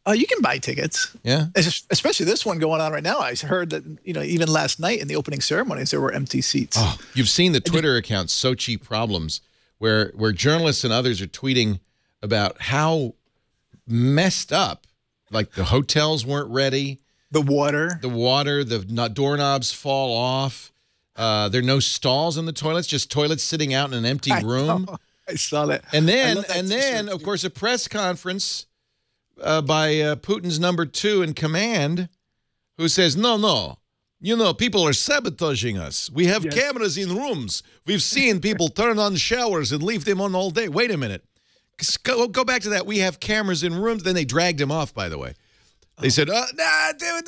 uh, you can buy tickets. Yeah. Es- Especially this one going on right now. I heard that you know even last night in the opening ceremonies there were empty seats. Oh, you've seen the Twitter account Sochi Problems, where where journalists and others are tweeting about how messed up, like the hotels weren't ready, The water. the water, the no- doorknobs fall off. Uh, there are no stalls in the toilets, just toilets sitting out in an empty room. know. I saw that. And then, that and then, of course, a press conference uh, by uh, Putin's number two in command, who says, "No, no, you know, people are sabotaging us. We have Yes. cameras in rooms. We've seen people turn on showers and leave them on all day. Wait a minute." go go back to that. We have cameras in rooms. Then they dragged him off. By the way." They said, uh, nah, dude,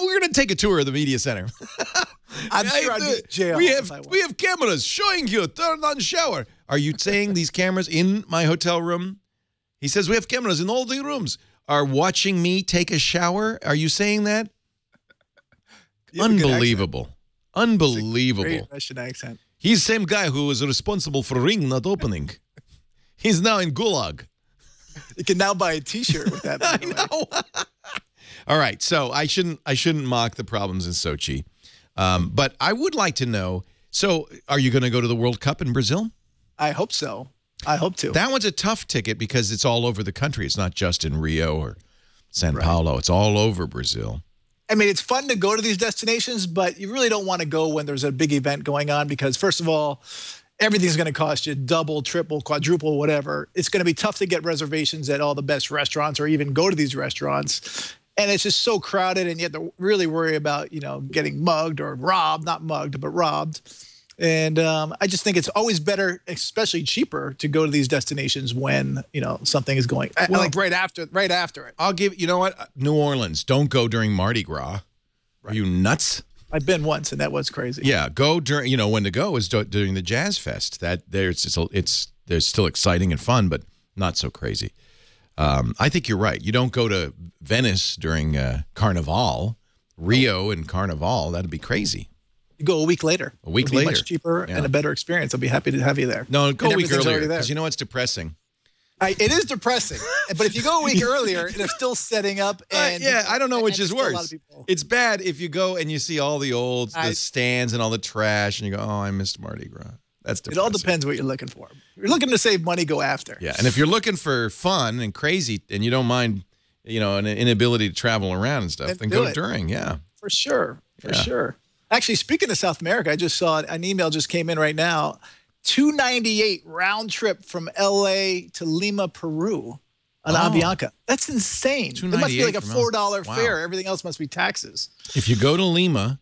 we're going to take a tour of the media center. I'm sure I'd be jail. We have we have cameras showing you turn on shower. Are you saying these cameras in my hotel room He says we have cameras in all the rooms. Are watching me take a shower? Are you saying that? You have a good accent. Unbelievable. Unbelievable. Russian accent. He's the same guy who was responsible for ring not opening. He's now in Gulag. You can now buy a T-shirt with that. the way. All right, so I shouldn't I shouldn't mock the problems in Sochi, um, but I would like to know. So, are you going to go to the World Cup in Brazil? I hope so. I hope to. That one's a tough ticket because it's all over the country. It's not just in Rio or San Paulo. It's all over Brazil. I mean, it's fun to go to these destinations, but you really don't want to go when there's a big event going on because, first of all, everything's going to cost you double, triple, quadruple, whatever. It's going to be tough to get reservations at all the best restaurants or even go to these restaurants. And it's just so crowded, and you have to really worry about, you know, getting mugged or robbed, not mugged, but robbed. And um, I just think it's always better, especially cheaper, to go to these destinations when you know something is going Well- like right after, right after it. I'll give you know what New Orleans. Don't go during Mardi Gras. Are you nuts? I've been once, and that was crazy. Yeah, go during you know when to go is during the Jazz Fest. That there's it's it's there's still exciting and fun, but not so crazy. Um, I think you're right. You don't go to Venice during uh, Carnival, Rio and Carnival. That'd be crazy. You go a week later. A week It'll be later. much cheaper Yeah. and a better experience. I'll be happy to have you there. No, go And a week earlier because you know what's depressing. I, it is depressing, but if you go a week earlier, they're still setting up. And Uh, yeah, I don't know which is there's still a lot worse. It's bad if you go and you see all the old the stands and all the trash, and you go, "Oh, I missed Mardi Gras." That's It all depends what you're looking for. If you're looking to save money, go after. Yeah, and if you're looking for fun and crazy, and you don't mind, you know, an inability to travel around and stuff, Then then go it. during. Yeah. For sure. For Yeah. sure. Actually, speaking of South America, I just saw an email just came in right now. 298 round trip from LA to Lima, Peru on Oh. Avianca. That's insane. It must be like a four dollar Wow. fare. Everything else must be taxes. If you go to Lima,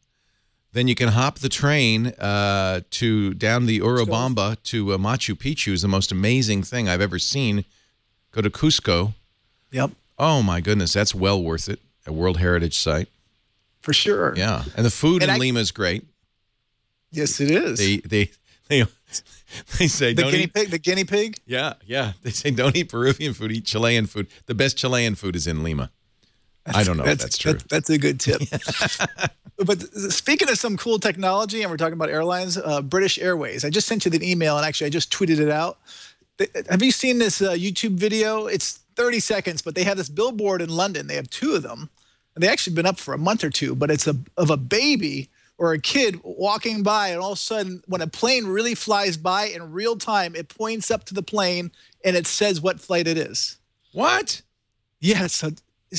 then you can hop the train uh, to down the Urubamba to uh, Machu Picchu. is the most amazing thing I've ever seen. Go to Cusco. Yep. Oh my goodness, that's well worth it. A World Heritage Site. For sure. Yeah, and the food And in I- Lima is great. Yes, it is. They they they they say the don't guinea eat. pig. The guinea pig. Yeah, yeah. They say don't eat Peruvian food, eat Chilean food. The best Chilean food is in Lima. I don't know if that's true. That's, that's a good tip. but speaking of some cool technology, and we're talking about airlines, uh, British Airways. I just sent you the email, and actually, I just tweeted it out. Have you seen this uh, YouTube video? It's 30 seconds, but they have this billboard in London. They have two of them, and they actually been up for a month or two. But it's a of a baby or a kid walking by, and all of a sudden, when a plane really flies by in real time, it points up to the plane and it says what flight it is. What? Yes.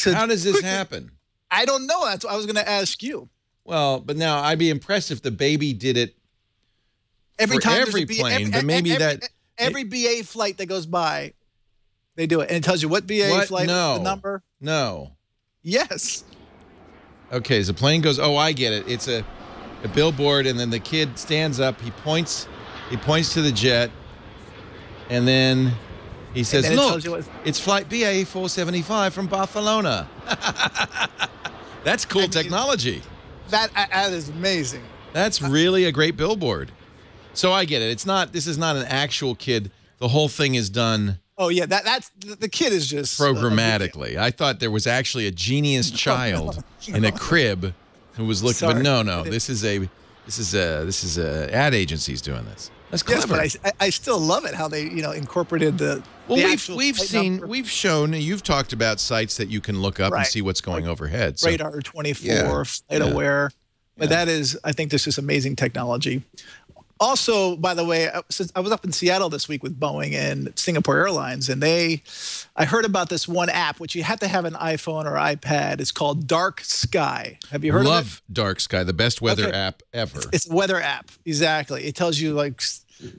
How does this happen? I don't know. That's what I was going to ask you. Well, but now I'd be impressed if the baby did it Every time every B- plane, every- but maybe every, that every BA flight that goes by, they do it, and it tells you what BA What? flight, No. the number. no. Yes. Okay, as the plane goes, oh, I get it. It's a, a billboard, and then the kid stands up. He points, he points to the jet, and then he says, it "Look, tells it's flight BA 475 from Barcelona." That's cool technology. That that is amazing. That's really a great billboard. So I get it. It's not. This is not an actual kid. The whole thing is done Oh yeah, that that's the, kid is just uh, programmatically. I thought there was actually a genius child in a crib who was looking. But no, no. This is a. This is a. This is a ad agency's doing this. That's Yes, but I, I still love it how they you know incorporated the. well, the we've we've seen number. we've shown you've talked about sites that you can look up and see what's going overhead. So, radar 24 Yeah, flight yeah. aware but that is i think this is amazing technology also by the way uh, since i was up in seattle this week with boeing and singapore airlines and they i heard about this one app which you have to have an iphone or ipad it's called dark sky have you heard of it love Dark Sky, the best weather Okay. app ever. it's a weather app exactly it tells you like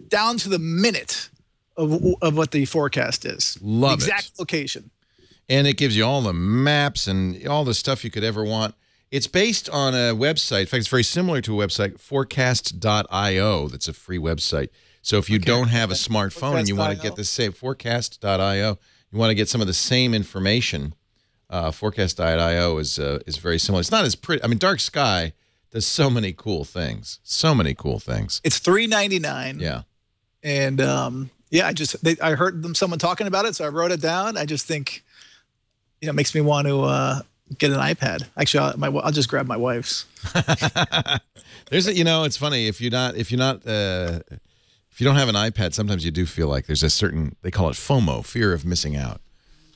down to the minute of, of what the forecast is Love the it. exact location and it gives you all the maps and all the stuff you could ever want. It's based on a website. In fact, it's very similar to a website, forecast.io, that's a free website. So if you don't have a smartphone and you want to get the same forecast.io, you want to get some of the same information, uh, forecast.io is uh, is very similar. It's not as pretty. I mean, Dark Sky does so many cool things. So many cool things. it's 399 Yeah. and um, yeah, I just they, I heard them someone talking about it, so I wrote it down. I just think, you know, it makes me want to uh, get an iPad. Actually, I'll, my, I'll just grab my wife's. There's a, you know, it's funny if you're not if you're not uh, if you don't have an iPad, sometimes you do feel like there's a certain they call it FOMO, fear of missing out.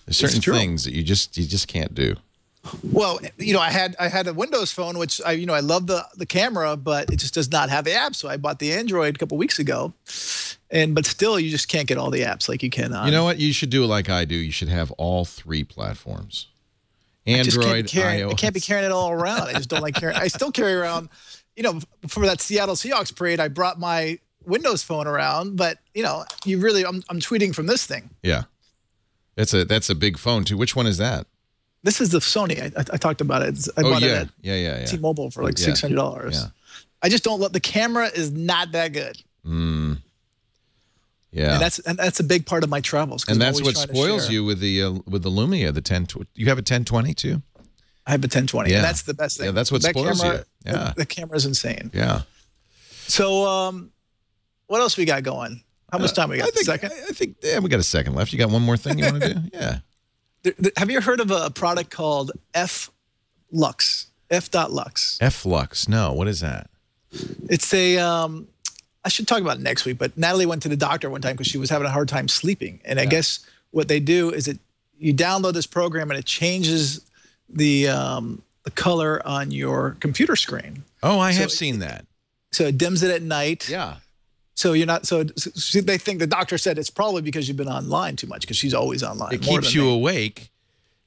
There's certain things that you just you just can't do. Well, you know, I had I had a Windows phone, which I you know I love the the camera, but it just does not have the apps. So I bought the Android a couple weeks ago, and but still, you just can't get all the apps like you can on. You know what? You should do like I do. You should have all three platforms. I just can't Android, I can't be carrying it all around. I just don't like carrying. I still carry around. You know, for that Seattle Seahawks parade, I brought my Windows phone around, but you know, you really, I'm I'm tweeting from this thing. Yeah, that's a that's a big phone too. Which one is that? This is the Sony. I, I, I talked about it. I oh bought yeah. it at yeah, yeah, yeah. T-Mobile for like Yeah. six hundred dollars. Yeah. I just don't let the camera is not that good. Mm. Yeah. And that's and that's a big part of my travels. And that's what spoils you with the uh, with the Lumia, the 10. tw- You have a 1020 too. I have a 1020. Yeah. And that's the best thing. Yeah, that's what that spoils camera, you. Yeah. The, the camera's insane. Yeah. So, um, what else we got going? How much time we got? Uh, I think, second. I think yeah, we got a second left. You got one more thing you want to do? Yeah. Have you heard of a product called F Lux? F dot Lux. F Lux. No, what is that? It's a. Um, I should talk about it next week. But Natalie went to the doctor one time because she was having a hard time sleeping, and I guess what they do is it you download this program and it changes the um, the color on your computer screen. Oh, I So have it- seen that. So it dims it at night. Yeah. So you're not. So, so they think the doctor said it's probably because you've been online too much because she's always online. It keeps you me. awake.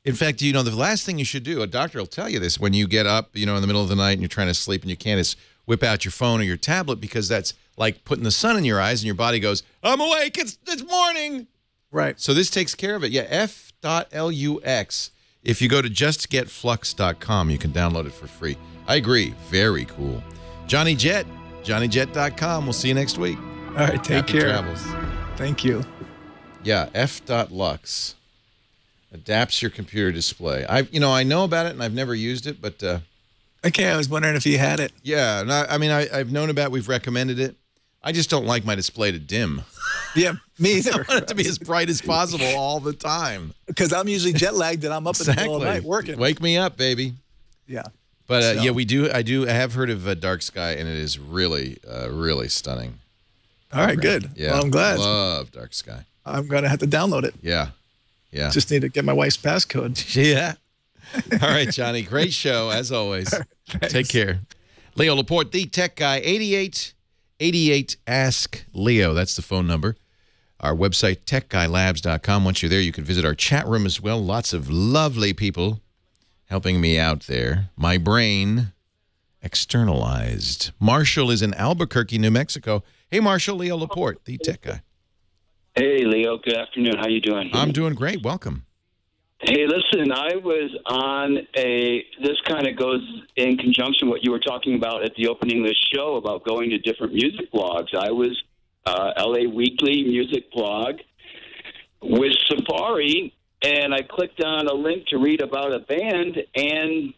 In fact, you know, the last thing you should do, a doctor will tell you this when you get up, you know, in the middle of the night and you're trying to sleep and you can't, is whip out your phone or your tablet because that's like putting the sun in your eyes and your body goes, I'm awake. It's, it's morning. Right. So this takes care of it. Yeah, F.lux. If you go to justgetflux.com, you can download it for free. I agree. Very cool. Johnny Jet, johnnyjet.com. We'll see you next week. All right. Take Happy care. travels. Thank you. Yeah, F.lux adapts your computer display. I, you know, I know about it and I've never used it, but uh, Okay. I was wondering if you had it. yeah, and I, I mean, I, I've known about. it. We've recommended it. I just don't like my display to dim. Yeah. Me I want it to be as bright as possible all the time. Because I'm usually jet lagged and I'm up in the middle of the night working. Wake me up, baby. Yeah. But uh, So- yeah, we do. I do. I have heard of uh, Dark Sky, and it is really, uh, really stunning. All right. Good. Yeah, Well, I'm glad. Love Dark Sky. I'm gonna have to download it. Yeah, yeah, Just need to get my wife's passcode. yeah. All right, Johnny. Great show as always. Take care. Leo Laporte, the tech guy. 88 88 Ask Leo. That's the phone number. Our website, techguylabs.com. Once you're there, you can visit our chat room as well. Lots of lovely people helping me out there. My brain externalized. Marshall is in Albuquerque, New Mexico. Hey, Marshall, Leo Laporte, the tech guy. Hey, Leo. Good afternoon. How you doing? I'm doing great. Welcome. Hey, listen. I was on a. This kind of goes in conjunction with what you were talking about at the opening of the show about going to different music blogs. I was uh, LA Weekly music blog with Safari, and I clicked on a link to read about a band, and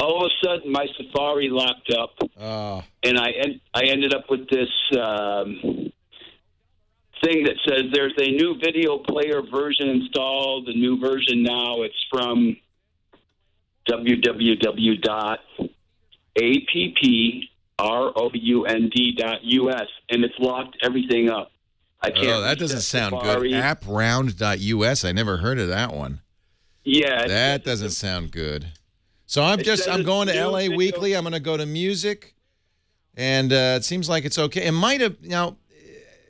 all of a sudden my Safari locked up, Uh, and I en- I ended up with this. Um, thing that says there's a new video player version installed. The new version now it's from www. www.appround.us, and it's locked everything up. I can't. oh, that doesn't sound Safari. good. Appround.us. I never heard of that one. Yeah, That doesn't sound good. So I'm just I'm going to LA video- Weekly. I'm going to go to music, and uh, it seems like it's okay. It might have now.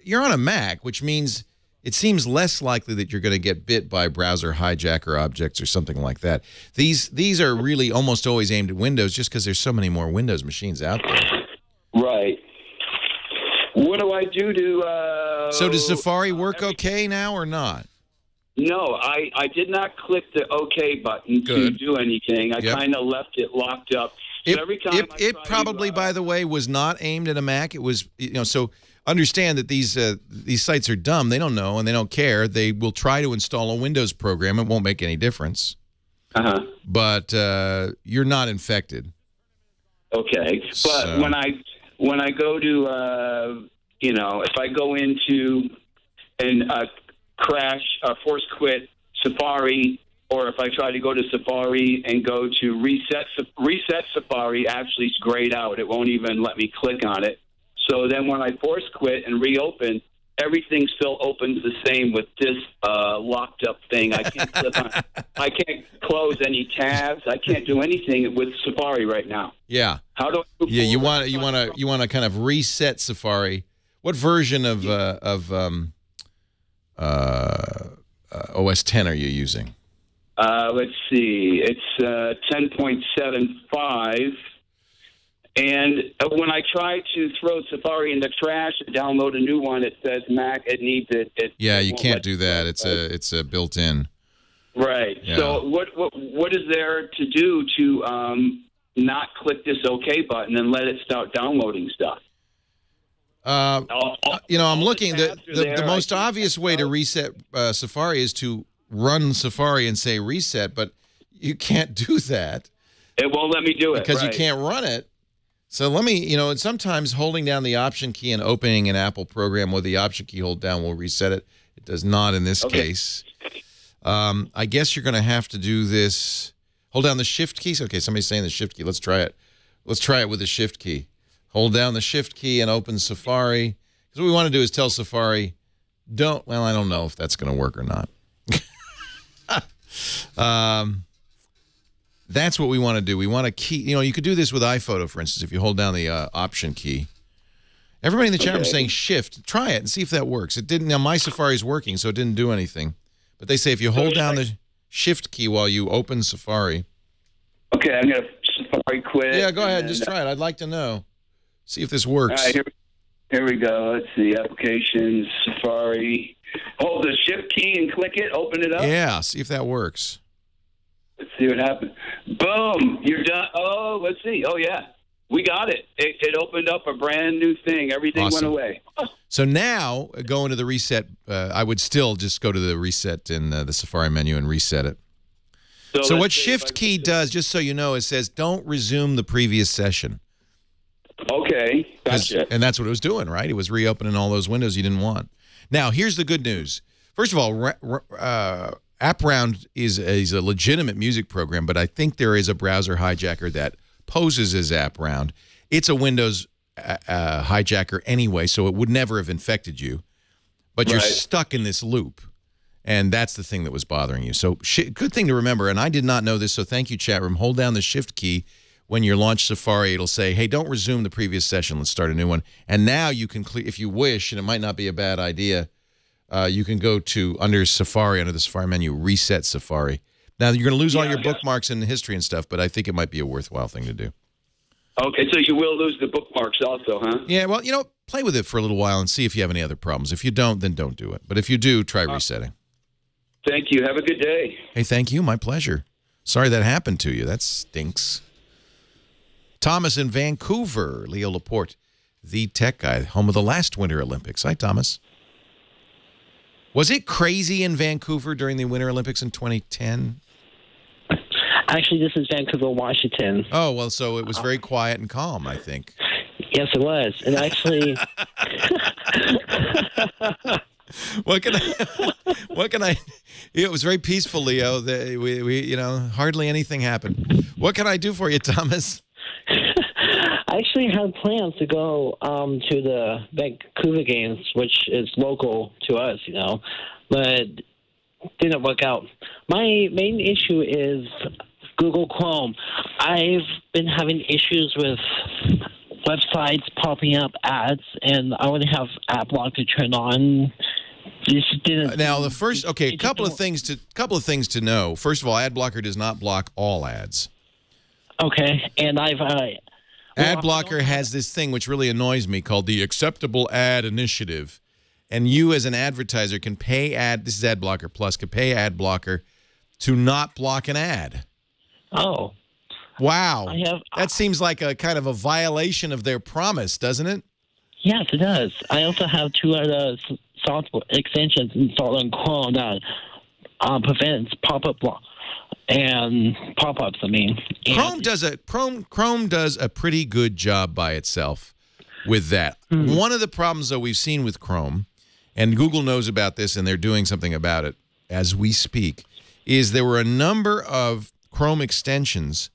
You're on a Mac, which means it seems less likely that you're going to get bit by browser hijacker objects or something like that. These these are really almost always aimed at Windows, just because there's so many more Windows machines out there. Right. What do I do to? Uh, So does Safari work okay now or not? No, I, I did not click the OK button to do anything. I Yep. kind of left it locked up. So It, every time it, it probably, to, uh, by the way, was not aimed at a Mac. It was, you know, so understand that these uh, these sites are dumb. They don't know and they don't care. They will try to install a Windows program. It won't make any difference. Uh-huh. But uh, you're not infected. Okay, but So- when I when I go to uh, you know, if I go into and uh, crash, uh, force quit Safari, or if I try to go to Safari and go to reset reset Safari, actually it's grayed out. It won't even let me click on it. So then when I force quit and reopen, everything still opens the same with this uh, locked up thing. I can't click on. I can't close any tabs. I can't do anything with Safari right now. Yeah. How do I move Yeah, you want you want to you want to kind of reset Safari. What version of uh, of um, uh, uh, OS 10 are you using? Uh, let's see. It's uh, 10.75. And uh, when I try to throw Safari in the trash and download a new one, it says Mac. It needs it. it Yeah, you can't do that. It's a it's a built-in. Right. Yeah. So what, what what is there to do to um, not click this OK button and let it start downloading stuff? Uh, you know, I'm looking. The, the, the most obvious way to reset uh, Safari is to run Safari and say reset, but you can't do that It won't let me do it because right. you can't run it. So let me, you know, and sometimes holding down the Option key and opening an Apple program with the Option key hold down will reset it. It does not in this Okay. case. Um, I guess you're going to have to do this. Hold down the Shift key. Okay, somebody's saying the Shift key. Let's try it. Let's try it with the Shift key. Hold down the Shift key and open Safari. Because what we want to do is tell Safari, don't. Well, I don't know if that's going to work or not. um, that's what we want to do. We want to key. You know, you could do this with iPhoto, for instance, if you hold down the uh, Option key. Everybody in the chat room is saying Shift. Try it and see if that works. It didn't. Now my Safari is working, so it didn't do anything. But they say if you hold down the Shift key while you open Safari. Okay, I'm gonna Safari quit. Yeah, go ahead. and Just try it. I'd like to know. See if this works. All right, here, here we go. Let's see. Applications, Safari. Hold the Shift key and click it. Open it up. Yeah, see if that works. Let's see what happens. Boom! You're done. Oh, let's see. Oh yeah, we got it. It, it opened up a brand new thing. Everything Awesome. went away. So now, going to the reset. Uh, I would still just go to the reset in uh, the Safari menu and reset it. So, let's what Shift key does, just so you know, it says don't resume the previous session. Okay, gotcha. And that's what it was doing, right? It was reopening all those windows you didn't want. Now, here's the good news. First of all, uh, AppRound is, is a legitimate music program, but I think there is a browser hijacker that poses as AppRound. It's a Windows uh, uh, hijacker anyway, so it would never have infected you. But you're stuck in this loop. And that's the thing that was bothering you. So, good thing to remember. And I did not know this, so thank you, chat room. Hold down the Shift key when you launch Safari. It'll say, "Hey, don't resume the previous session. Let's start a new one." And now you can, if you wish, and it might not be a bad idea, uh, you can go to under Safari, under the Safari menu, reset Safari. Now you're going to lose all your bookmarks and history and stuff, but I think it might be a worthwhile thing to do. Okay, so you will lose the bookmarks also, huh? Yeah, well, you know, play with it for a little while and see if you have any other problems. If you don't, then don't do it. But if you do, try resetting. Thank you. Have a good day. Hey, thank you. My pleasure. Sorry that happened to you. That stinks. Thomas in Vancouver, Leo Laporte, the tech guy, home of the last Winter Olympics. Hi, Thomas. Was it crazy in Vancouver during the Winter Olympics in 2010? Actually, this is Vancouver, Washington. Oh, well, so it was very quiet and calm, I think. Yes, it was. And actually, What can I? What can I? It was very peaceful, Leo. We, we, you know, hardly anything happened. What can I do for you, Thomas? I actually had plans to go um, to the Vancouver games, which is local to us, you know, but didn't work out. My main issue is Google Chrome. I've been having issues with websites popping up ads, and I want to have ad block to turn on. This didn't. Now, the first, okay, a couple of things to couple of things to know. First of all, ad blocker does not block all ads. Okay, and I've uh, Ad blocker has this thing which really annoys me called the acceptable ad initiative. And you as an advertiser can pay ad this is ad blocker plus can pay ad blocker to not block an ad. Oh. Wow. I have- that seems like a kind of a violation of their promise, doesn't it? Yes, it does. I also have two other software extensions installed on Chrome that uh, prevents pop-up block and pop-ups. I mean, Chrome does a Chrome Chrome does a pretty good job by itself. with that. Hmm. One of the problems, though, we've seen with Chrome, and Google knows about this and they're doing something about it as we speak, is there were a number of Chrome extensions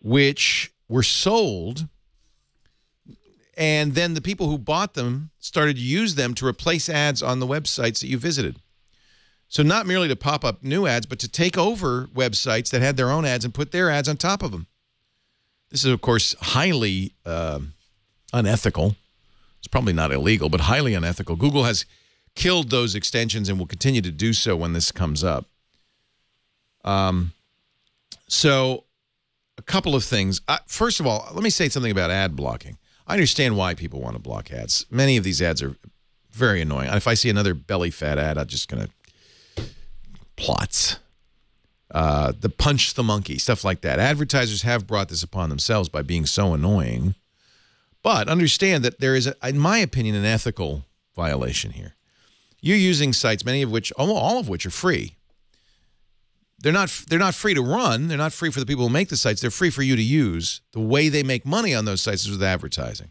which were sold, and then the people who bought them started to use them to replace ads on the websites that you visited. So not merely to pop up new ads, but to take over websites that had their own ads and put their ads on top of them. This is, of course, highly uh, unethical. It's probably not illegal, but highly unethical. Google has killed those extensions and will continue to do so when this comes up. Um, so, a couple of things. First of all, let me say something about ad blocking. I understand why people want to block ads. Many of these ads are very annoying. If I see another belly fat ad, I'm just going to plots. Uh, the punch the monkey, stuff like that. Advertisers have brought this upon themselves by being so annoying. But understand that there is, a, in my opinion, an ethical violation here. You're using sites, many of which, all of which are free. They're not, they're not free to run. They're not free for the people who make the sites. They're free for you to use. The way they make money on those sites is with advertising.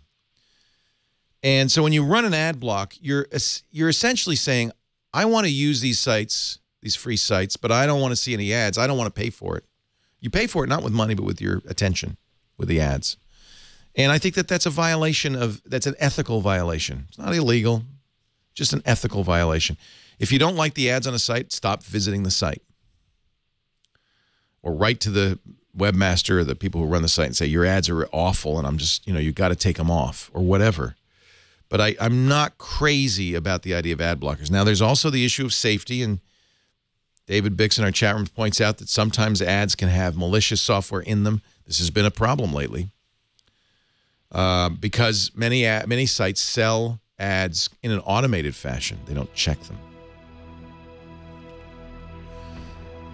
And so when you run an ad block, you're, you're essentially saying, I want to use these sites, these free sites, but I don't want to see any ads. I don't want to pay for it. You pay for it not with money, but with your attention, with the ads. And I think that that's a violation of, that's an ethical violation. It's not illegal, just an ethical violation. If you don't like the ads on a site, stop visiting the site. Or write to the webmaster or the people who run the site and say, your ads are awful and I'm just, you know, you've got to take them off or whatever. But I, I'm not crazy about the idea of ad blockers. Now, there's also the issue of safety, and David Bix in our chat room points out that sometimes ads can have malicious software in them. This has been a problem lately uh, because many many sites sell ads in an automated fashion. They don't check them.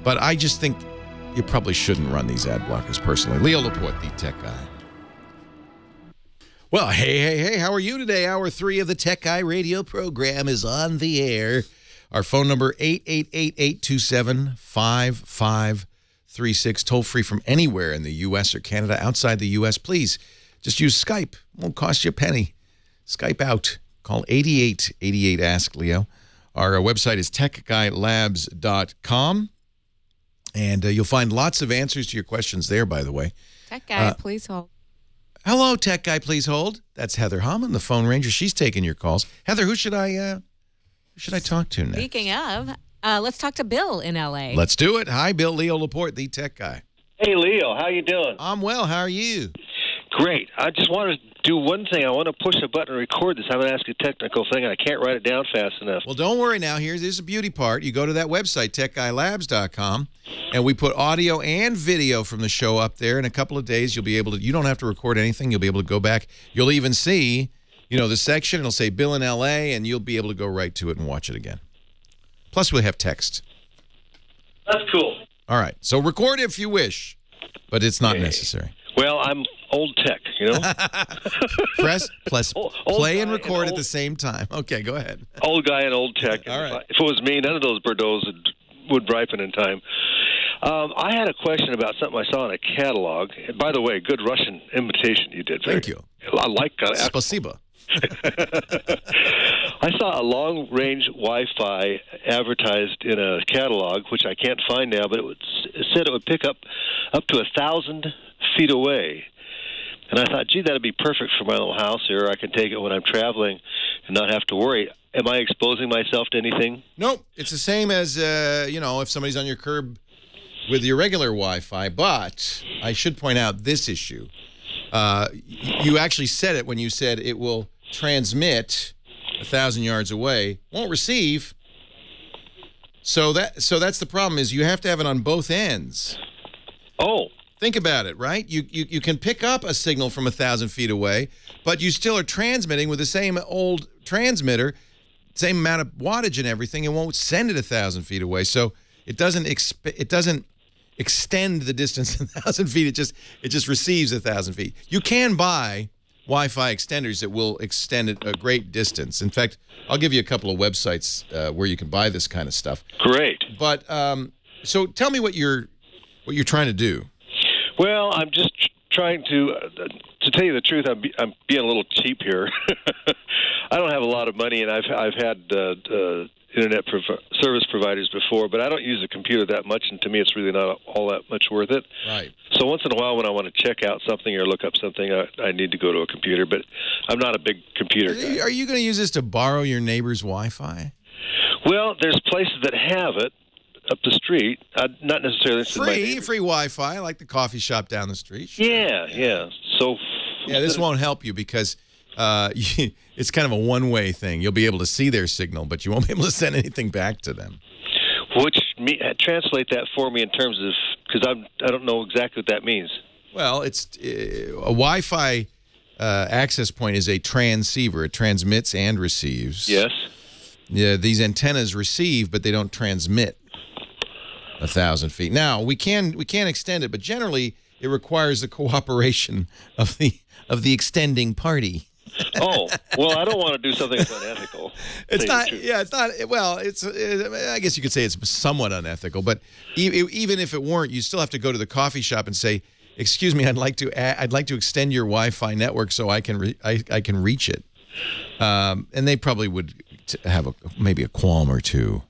But I just think you probably shouldn't run these ad blockers personally. Leo Laporte, the tech guy. Well, hey, hey, hey, how are you today? Hour three of the Tech Guy radio program is on the air. Our phone number, 888-827-5536, toll free from anywhere in the U.S. or Canada. Outside the U.S., please just use Skype. Won't cost you a penny. Skype out. Call 8888-ASK-LEO. Our uh, website is techguylabs.com. And uh, you'll find lots of answers to your questions there, by the way. Tech guy, Uh, please hold. Hello, tech guy, please hold. That's Heather Hammond, the phone ranger. She's taking your calls. Heather, who should I uh, should I talk to next? Speaking of, uh, let's talk to Bill in L.A. Let's do it. Hi, Bill Leo Laporte, the tech guy. Hey, Leo, how you doing? I'm well. How are you? Great. I just want to do one thing. I want to push a button and record this. I'm going to ask a technical thing, and I can't write it down fast enough. Well, don't worry now. Here's, here's the beauty part. You go to that website, techguylabs.com, and we put audio and video from the show up there. In a couple of days, you'll be able to, you don't have to record anything. You'll be able to go back. You'll even see, you know, the section. It'll say Bill in L.A., and you'll be able to go right to it and watch it again. Plus, we'll have text. That's cool. All right. So record if you wish, but it's not necessary. Well, I'm old tech, you know? Press, plus, old play guy and and record at the same time. Okay, go ahead. old guy and old tech. All right. If it was me, none of those Bordeaux's would, would ripen in time. Um, I had a question about something I saw in a catalog. And by the way, good Russian imitation you did. Thank you. I like uh, Spasiba. I saw a long range Wi Fi advertised in a catalog, which I can't find now, but it, would, it said it would pick up up to a thousand feet away. And I thought, gee, that'd be perfect for my little house here. I can take it when I'm traveling and not have to worry. Am I exposing myself to anything? Nope. It's the same as, uh, you know, if somebody's on your curb with your regular Wi-Fi. But I should point out this issue. Uh, you actually said it when you said it will transmit a thousand yards away, won't receive. So that so that's the problem is you have to have it on both ends. Oh. Think about it, right? You, you you can pick up a signal from a thousand feet away, but you still are transmitting with the same old transmitter, same amount of wattage and everything. It won't send it a thousand feet away, so it doesn't exp- it doesn't extend the distance a thousand feet. It just it just receives a thousand feet. You can buy Wi-Fi extenders that will extend it a great distance. In fact, I'll give you a couple of websites uh, where you can buy this kind of stuff. Great. But um, so tell me what you're what you're trying to do. Well, I'm just trying to. Uh, to tell you the truth, I'm, be, I'm being a little cheap here. I don't have a lot of money, and I've I've had uh, uh, internet prov- service providers before, but I don't use a computer that much, and to me, it's really not all that much worth it. Right. So once in a while, when I want to check out something or look up something, I, I need to go to a computer. But I'm not a big computer guy. Are you going to use this to borrow your neighbor's Wi-Fi? Well, there's places that have it up the street. Uh, not necessarily Free, free Wi-Fi, like the coffee shop down the street. Yeah, yeah. So Yeah, this won't help you because uh, it's kind of a one-way thing. You'll be able to see their signal, but you won't be able to send anything back to them. Which me, uh, translate that for me in terms of because I'm I don't know exactly what that means. Well, it's uh, a Wi-Fi uh, access point is a transceiver. It transmits and receives. Yes. Yeah, these antennas receive, but they don't transmit a thousand feet. Now we can we can extend it, but generally it requires the cooperation of the of the extending party. oh well, I don't want to do something that's unethical. It's Tell you the not. Yeah, it's not. Well, it's. uh, I guess you could say it's somewhat unethical, but e- even if it weren't, you still have to go to the coffee shop and say, "Excuse me, I'd like to. I'd like to extend your Wi-Fi network so I can. Re- I, I can reach it." Um, and they probably would t- have a maybe a qualm or two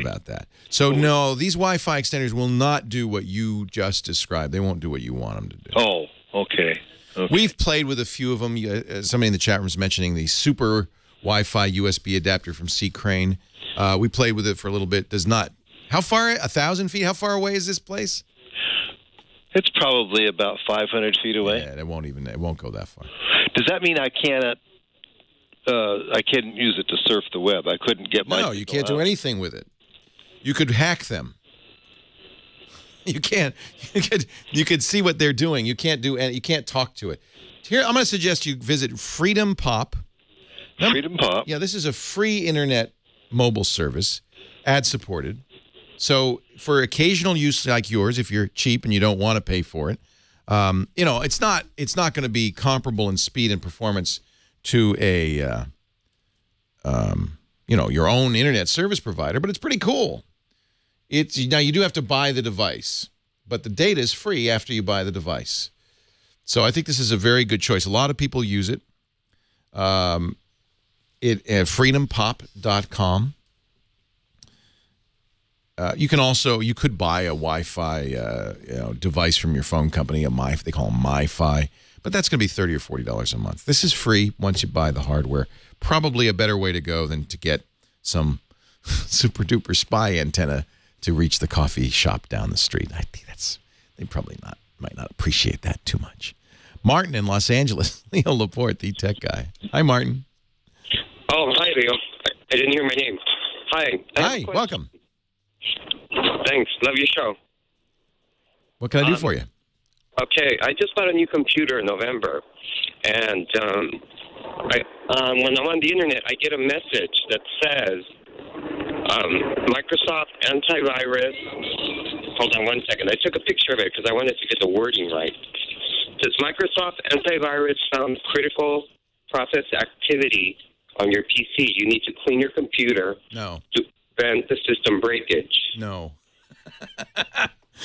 about that. So no, these Wi-Fi extenders will not do what you just described. They won't do what you want them to do. Oh, okay. Okay. We've played with a few of them. Uh, Somebody in the chat room is mentioning the super Wi-Fi USB adapter from Sea Crane. Uh, we played with it for a little bit. Does not. How far? A thousand feet? How far away is this place? It's probably about 500 feet away. Yeah, it won't even. It won't go that far. Does that mean I cannot? Uh, I can't use it to surf the web. I couldn't get my. No, you can't do anything with it. You could hack them. You can't. You could. You could see what they're doing. You can't do. and You can't talk to it. Here, I'm going to suggest you visit FreedomPop. Freedom Pop. Yeah, this is a free internet mobile service, ad supported. So for occasional use like yours, if you're cheap and you don't want to pay for it, um, you know it's not it's not going to be comparable in speed and performance to a uh, um, you know your own internet service provider, but it's pretty cool. It's now you do have to buy the device, but the data is free after you buy the device. So I think this is a very good choice. A lot of people use it. Um, it at freedompop.com. Uh, you can also you could buy a Wi-Fi uh, you know, device from your phone company, a my they call them MiFi, but that's going to be thirty or forty dollars a month. This is free once you buy the hardware. Probably a better way to go than to get some super duper spy antenna to reach the coffee shop down the street. I think that's they probably not might not appreciate that too much. Martin in Los Angeles, Leo Laporte, the tech guy. Hi, Martin. Oh, hi, Leo. I didn't hear my name. Hi. I have a Hi, welcome. Thanks. Love your show. What can I do Um, for you? Okay, I just bought a new computer in November, and um, I, um, when I'm on the internet, I get a message that says um, Microsoft antivirus. Hold on one second. I took a picture of it because I wanted to get the wording right. Says Microsoft antivirus found critical process activity on your PC. You need to clean your computer No. to prevent the system breakage. No.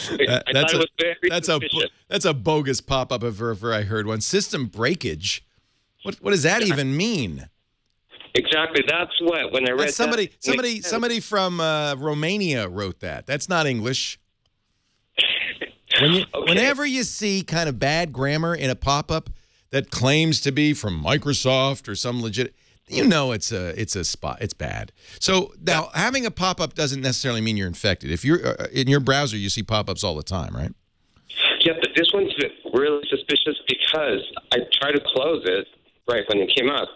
That- I that's thought it a was very that's a that's a bogus pop up if ever I heard one. System breakage. What what does that even mean? Exactly. That's what when I read That's somebody that, somebody somebody from uh, Romania wrote that. That's not English. When you, Whenever you see kind of bad grammar in a pop up that claims to be from Microsoft or some legit, you know it's a it's a spot. It's bad. So now having a pop up doesn't necessarily mean you're infected. If you're uh, in your browser, you see pop ups all the time, right? Yeah, but this one's really suspicious because I tried to close it right when it came up,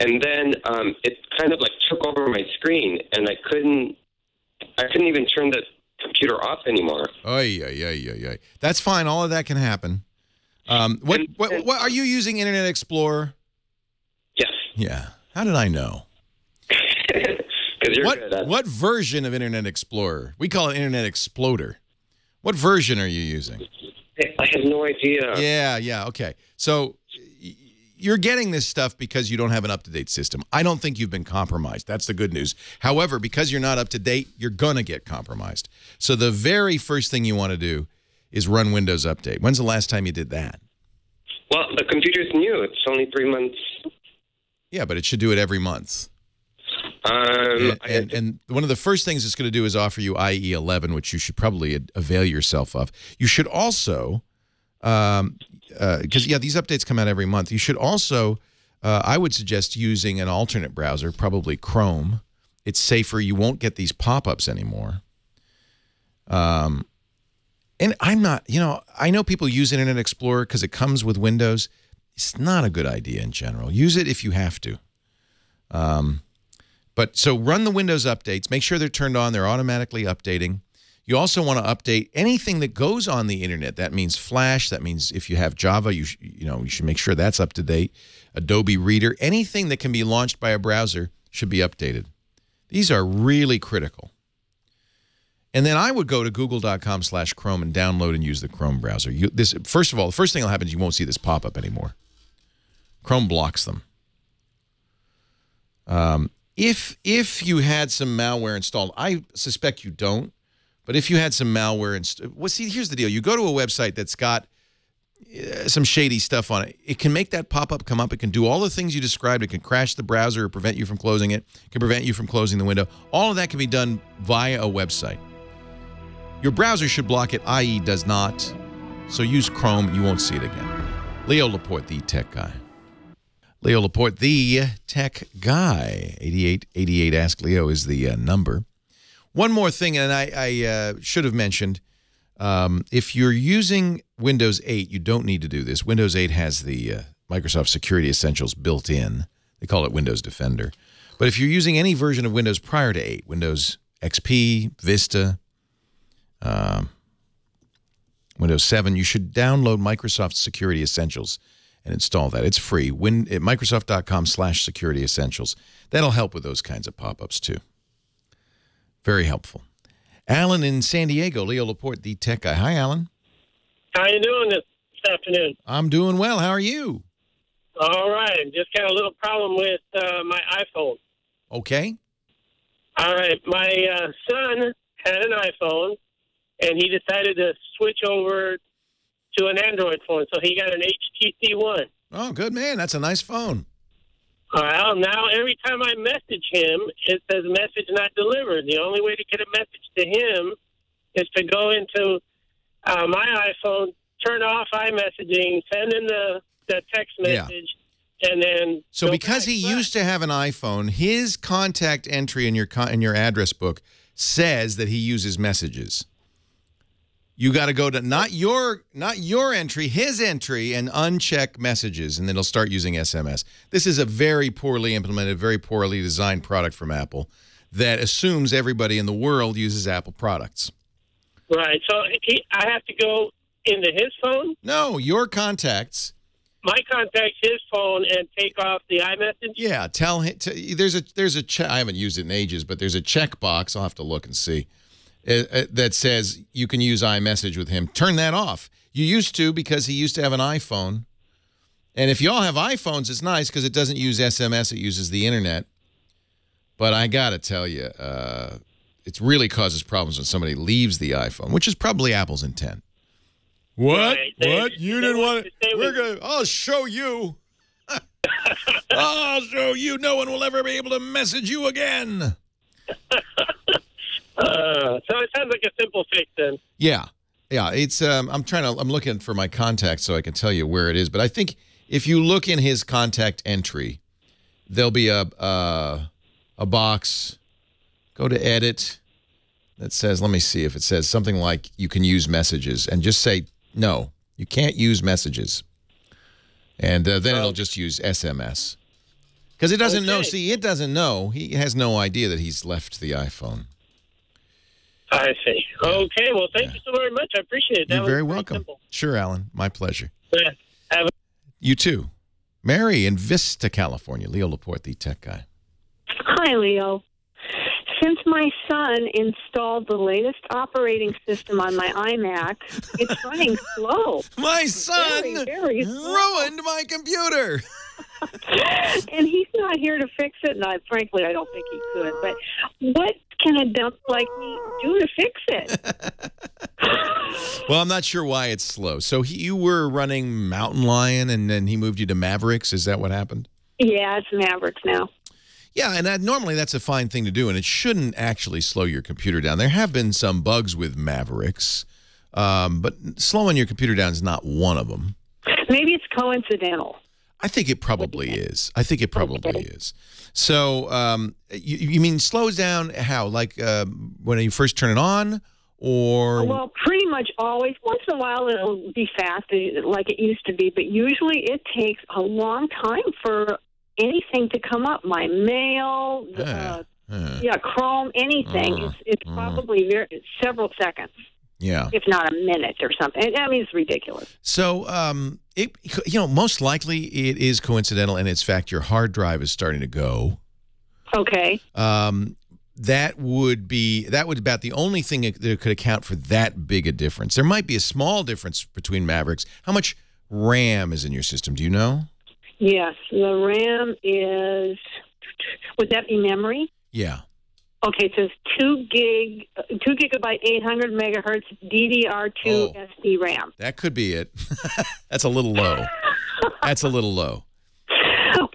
and then um, it kind of like took over my screen, and I couldn't, I couldn't even turn the computer off anymore. Oy, oy, oy, oy, oy. That's fine. All of that can happen. Um, what, what, what are you using Internet Explorer? Yes. Yeah. How did I know? What, what version of Internet Explorer? We call it Internet Exploder. What version are you using? I have no idea. Yeah, yeah, okay. So you're getting this stuff because you don't have an up-to-date system. I don't think you've been compromised. That's the good news. However, because you're not up to date, you're going to get compromised. So the very first thing you want to do is run Windows Update. When's the last time you did that? Well, the computer's new. It's only three months. Yeah, but it should do it every month. Um, and, and, and one of the first things it's going to do is offer you IE 11, which you should probably avail yourself of. You should also, because uh, yeah, these updates come out every month. You should also, uh, I would suggest using an alternate browser, probably Chrome. It's safer. You won't get these pop-ups anymore. Um, and I'm not, you know, I know people use Internet Explorer because it comes with Windows. It's not a good idea in general. Use it if you have to. Um, but so run the Windows updates. Make sure they're turned on. They're automatically updating. You also want to update anything that goes on the internet. That means Flash. That means if you have Java, you you know you should make sure that's up to date. Adobe Reader, anything that can be launched by a browser should be updated. These are really critical. And then I would go to google.com slash Chrome and download and use the Chrome browser. You, this First of all, the first thing that will happen is you won't see this pop-up anymore. Chrome blocks them. Um, if if you had some malware installed, I suspect you don't, but if you had some malware installed, well, see, here's the deal. You go to a website that's got uh, some shady stuff on it. It can make that pop-up come up. It can do all the things you described. It can crash the browser or prevent you from closing it. It can prevent you from closing the window. All of that can be done via a website. Your browser should block it, IE does not. So use Chrome. You won't see it again. Leo Laporte, the tech guy. Leo Laporte, the tech guy. 8888 Ask Leo is the uh, number. One more thing, and I, I uh, should have mentioned, um, if you're using Windows 8, you don't need to do this. Windows 8 has the uh, Microsoft Security Essentials built in. They call it Windows Defender. But if you're using any version of Windows prior to 8, Windows XP, Vista, um, Windows 7, you should download Microsoft Security Essentials and install that. It's free. Win at Microsoft.com slash security essentials. That'll help with those kinds of pop-ups too. Very helpful. Alan in San Diego, Leo Laporte, the tech guy. Hi, Alan. How you doing this afternoon? I'm doing well. How are you? All right. Just got a little problem with uh, my iPhone. Okay. All right. My uh, son had an iPhone, and he decided to switch over to an Android phone. So he got an HTC One. Oh, good man. That's a nice phone. Well, now every time I message him, it says message not delivered. The only way to get a message to him is to go into uh, my iPhone, turn off iMessaging, send in the, the text Yeah. message, and then So because he used to have an iPhone, his contact entry in your in your address book says that he uses messages. You got to go to not your not your entry, his entry, and uncheck messages, and then it'll start using SMS. This is a very poorly implemented, very poorly designed product from Apple that assumes everybody in the world uses Apple products. Right. So he, I have to go into his phone, No, your contacts. my contacts, his phone, and take off the iMessage. Yeah, tell him. There's a there's a check. I haven't used it in ages, but there's a checkbox. I'll have to look and see that says you can use iMessage with him. Turn that off. You used to because he used to have an iPhone. And if y'all have iPhones, it's nice because it doesn't use SMS. It uses the internet. But I got to tell you, uh, it really causes problems when somebody leaves the iPhone, which is probably Apple's intent. What? Right. They- What? You didn't want want to to? We're gonna. I'll show you. I'll show you. No one will ever be able to message you again. Uh, so it sounds like a simple fix then. Yeah, yeah. It's. Um, I'm trying to. I'm looking for my contact so I can tell you where it is. But I think if you look in his contact entry, there'll be a a, a box. Go to edit. That says. Let me see if it says something like you can use messages, and just say no. You can't use messages. And uh, then it'll just use SMS. Because it doesn't know. See, it doesn't know. He has no idea that he's left the iPhone. I see. Okay. Well, thank you so very much. I appreciate it. That You're very welcome. simple. Sure, Alan. My pleasure. Yeah. Have a- You too. Mary in Vista, California. Leo Laporte, the tech guy. Hi, Leo. Since my son installed the latest operating system on my iMac, it's running slow. My son very, very slow. ruined my computer. and he's not here to fix it. And I, frankly, I don't think he could. But what can a dump like me do to fix it? Well, I'm not sure why it's slow. So he, you were running Mountain Lion, and then he moved you to Mavericks. Is that what happened? Yeah, it's Mavericks now. Yeah, and that, normally that's a fine thing to do, and it shouldn't actually slow your computer down. There have been some bugs with Mavericks, um, but slowing your computer down is not one of them. Maybe it's coincidental. I think it probably is. I think it probably is. So, um, you, you mean slows down how? Like uh, when you first turn it on, or Well, pretty much always. Once in a while, it'll be fast uh, like it used to be, but usually it takes a long time for anything to come up. My mail, the, uh, uh, yeah, Chrome, anything. Uh, it's it's probably very, several seconds, yeah. if not a minute or something. I mean, it's ridiculous. So, um, it you know, most likely it is coincidental, and it's fact your hard drive is starting to go. Okay. Um, that would be that would about the only thing that could account for that big a difference. There might be a small difference between Mavericks. How much RAM is in your system? Do you know? Yes, the RAM is. Would that be memory? Yeah. Okay, it says two gig, two gigabyte, eight hundred megahertz DDR2 Oh. SD RAM. That could be it. That's a little low. That's a little low.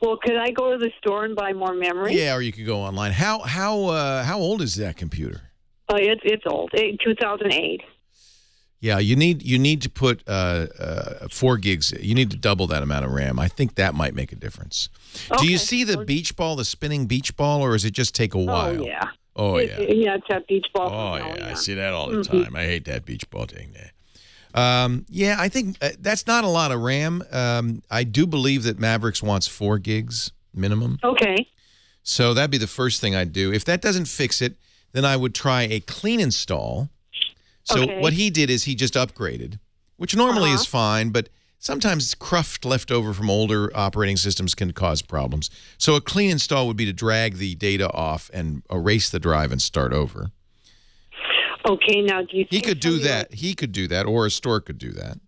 Well, could I go to the store and buy more memory? Yeah, or you could go online. How how uh, how old is that computer? Uh, it's it's old, eh, 2008. Yeah, you need you need to put uh, uh, four gigs. You need to double that amount of RAM. I think that might make a difference. Do you see the beach ball, the spinning beach ball, or does it just take a while? Oh yeah. Oh yeah. it- yeah, it's that beach ball. Oh thing. yeah, I see that all the Mhm. time. I hate that beach ball thing there. Um, yeah, I think uh, that's not a lot of RAM. Um, I do believe that Mavericks wants four gigs minimum. Okay. So that'd be the first thing I'd do. If that doesn't fix it, then I would try a clean install. So Okay. what he did is he just upgraded, which normally Uh-huh. is fine, but sometimes cruft left over from older operating systems can cause problems. So a clean install would be to drag the data off and erase the drive and start over. Okay. Now, do you? He could do that. He could do that, or a store could do that.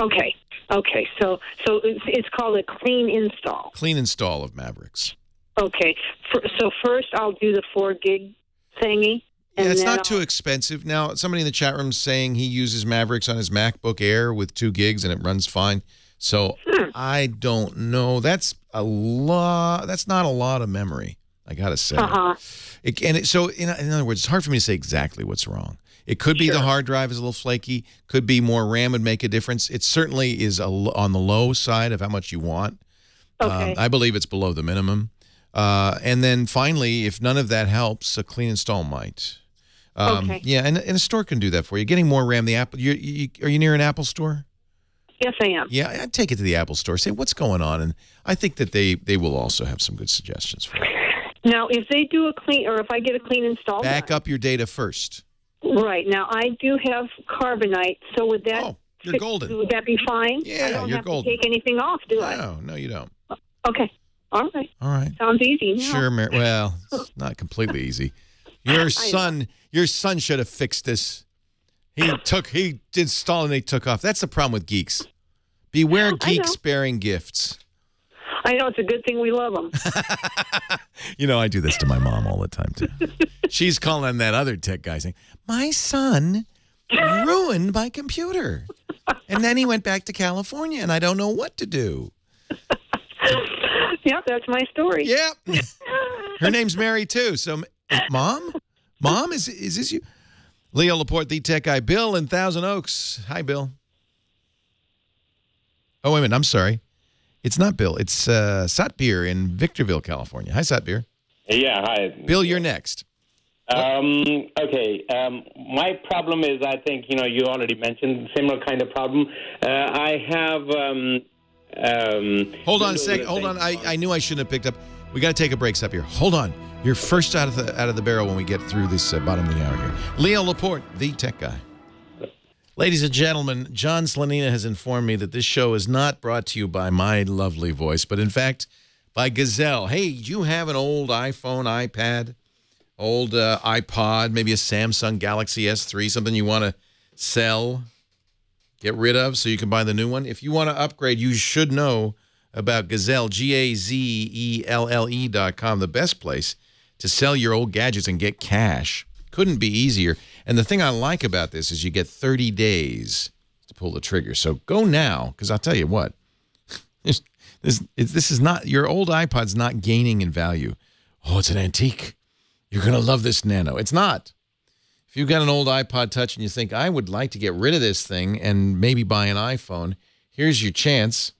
Okay. Okay. So so it's, it's called a clean install. Clean install of Mavericks. Okay. For, so first I'll do the four gig thingy. Yeah, it's not too expensive. Now, somebody in the chat room is saying he uses Mavericks on his MacBook Air with two gigs and it runs fine. So Hmm. I don't know. That's a lot. That's not a lot of memory. I gotta say. Uh-huh. It, and it, so, in, in other words, it's hard for me to say exactly what's wrong. It could be the hard drive is a little flaky. Could be more RAM would make a difference. It certainly is a, on the low side of how much you want. Okay. Um, I believe it's below the minimum. Uh, and then finally, if none of that helps, a clean install might. Um, Okay. Yeah, and, and a store can do that for you. Getting more RAM, the Apple. You, you, are you near an Apple store? Yes, I am. Yeah, I'd take it to the Apple store. Say what's going on, and I think that they they will also have some good suggestions for you. Now, if they do a clean, or if I get a clean install, Back up your data first. right now I do have carbonite. So would that? Oh, you're fix- golden. Would that be fine? Yeah, I don't you're have golden. to take anything off, do I? No, no, you don't. Okay. All right. All right. Sounds easy. now. Sure, Mar- well, it's not completely easy. Your son, your son should have fixed this. He took, he installed and he took off. That's the problem with geeks. Beware geeks bearing gifts. I know it's a good thing we love them. You know, I do this to my mom all the time too. She's calling that other tech guy saying, "My son ruined my computer, and then he went back to California, and I don't know what to do." yep, that's my story. Yep. Her name's Mary too. So, mom, mom, is is this you? Leo Laporte, the tech guy. Bill in Thousand Oaks. Hi, Bill. Oh, wait a minute. I'm sorry. It's not Bill. It's uh, Satbir in Victorville, California. Hi, Satbir. Yeah, hi. Bill, you're next. Um, okay. Um, my problem is, I think you know, you already mentioned similar kind of problem. Uh, I have. Um, um, Hold on a second. Hold on. I, I knew I shouldn't have picked up. We got to take a break up here. Hold on. You're first out of the out of the barrel when we get through this uh, bottom of the hour here. Leo Laporte, the tech guy. Ladies and gentlemen, John Slanina has informed me that this show is not brought to you by my lovely voice, but in fact by Gazelle. Hey, you have an old iPhone, iPad, old uh, iPod, maybe a Samsung Galaxy S3, something you want to sell, get rid of so you can buy the new one? If you want to upgrade, you should know about Gazelle, G A Z E L L E dot com, the best place to sell your old gadgets and get cash. Couldn't be easier. And the thing I like about this is you get 30 days to pull the trigger. So go now, because I'll tell you what, this, this, is not, your old iPod's not gaining in value. Oh, it's an antique. You're going to love this Nano. It's not. If you've got an old iPod Touch and you think, I would like to get rid of this thing and maybe buy an iPhone, here's your chance.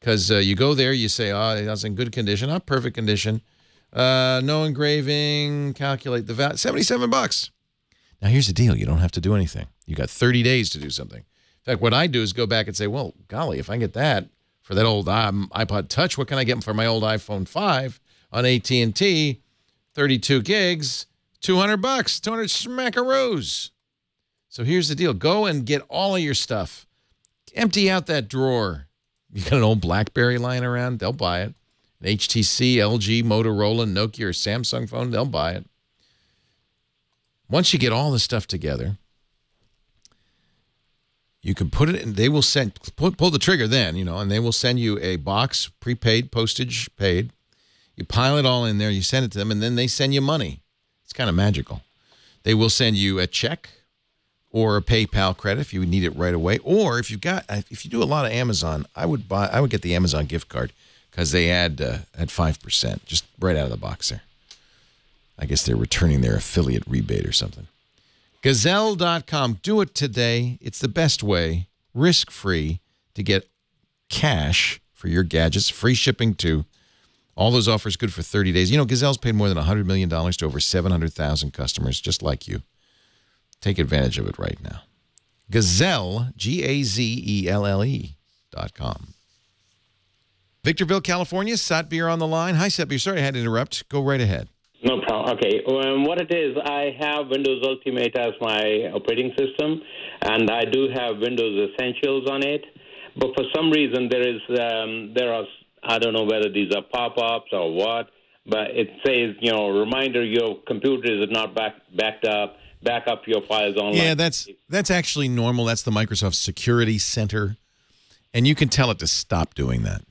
Because uh, you go there, you say, oh, that's in good condition, not perfect condition. Uh, no engraving, calculate the value, 77 bucks. Now, here's the deal. You don't have to do anything. You got 30 days to do something. In fact, what I do is go back and say, well, golly, if I get that for that old um, iPod Touch, what can I get for my old iPhone 5 on AT&T? 32 gigs, 200 bucks, 200 smackaroos. So here's the deal. Go and get all of your stuff. Empty out that drawer. You got an old BlackBerry lying around, they'll buy it. An HTC, LG, Motorola, Nokia, or Samsung phone, they'll buy it. Once you get all the stuff together, you can put it in, they will send, pull, pull the trigger then, you know, and they will send you a box, prepaid, postage paid. You pile it all in there, you send it to them, and then they send you money. It's kind of magical. They will send you a check or a PayPal credit if you need it right away. Or if you got, if you do a lot of Amazon, I would buy, I would get the Amazon gift card because they add uh, at five percent just right out of the box there. I guess they're returning their affiliate rebate or something. Gazelle.com. Do it today. It's the best way, risk free, to get cash for your gadgets. Free shipping too. All those offers good for 30 days. You know, Gazelle's paid more than $100 million to over 700,000 customers, just like you. Take advantage of it right now. Gazelle, G A Z E L L E dot com. Victorville, California. Satbir on the line. Hi, Satbir. Sorry I had to interrupt. Go right ahead. No problem. Okay. Um, what it is, I have Windows Ultimate as my operating system, and I do have Windows Essentials on it. But for some reason, there is um, there are I don't know whether these are pop-ups or what, but it says you know reminder your computer is not back, backed up. Back up your files online. Yeah, that's that's actually normal. That's the Microsoft Security Center, and you can tell it to stop doing that.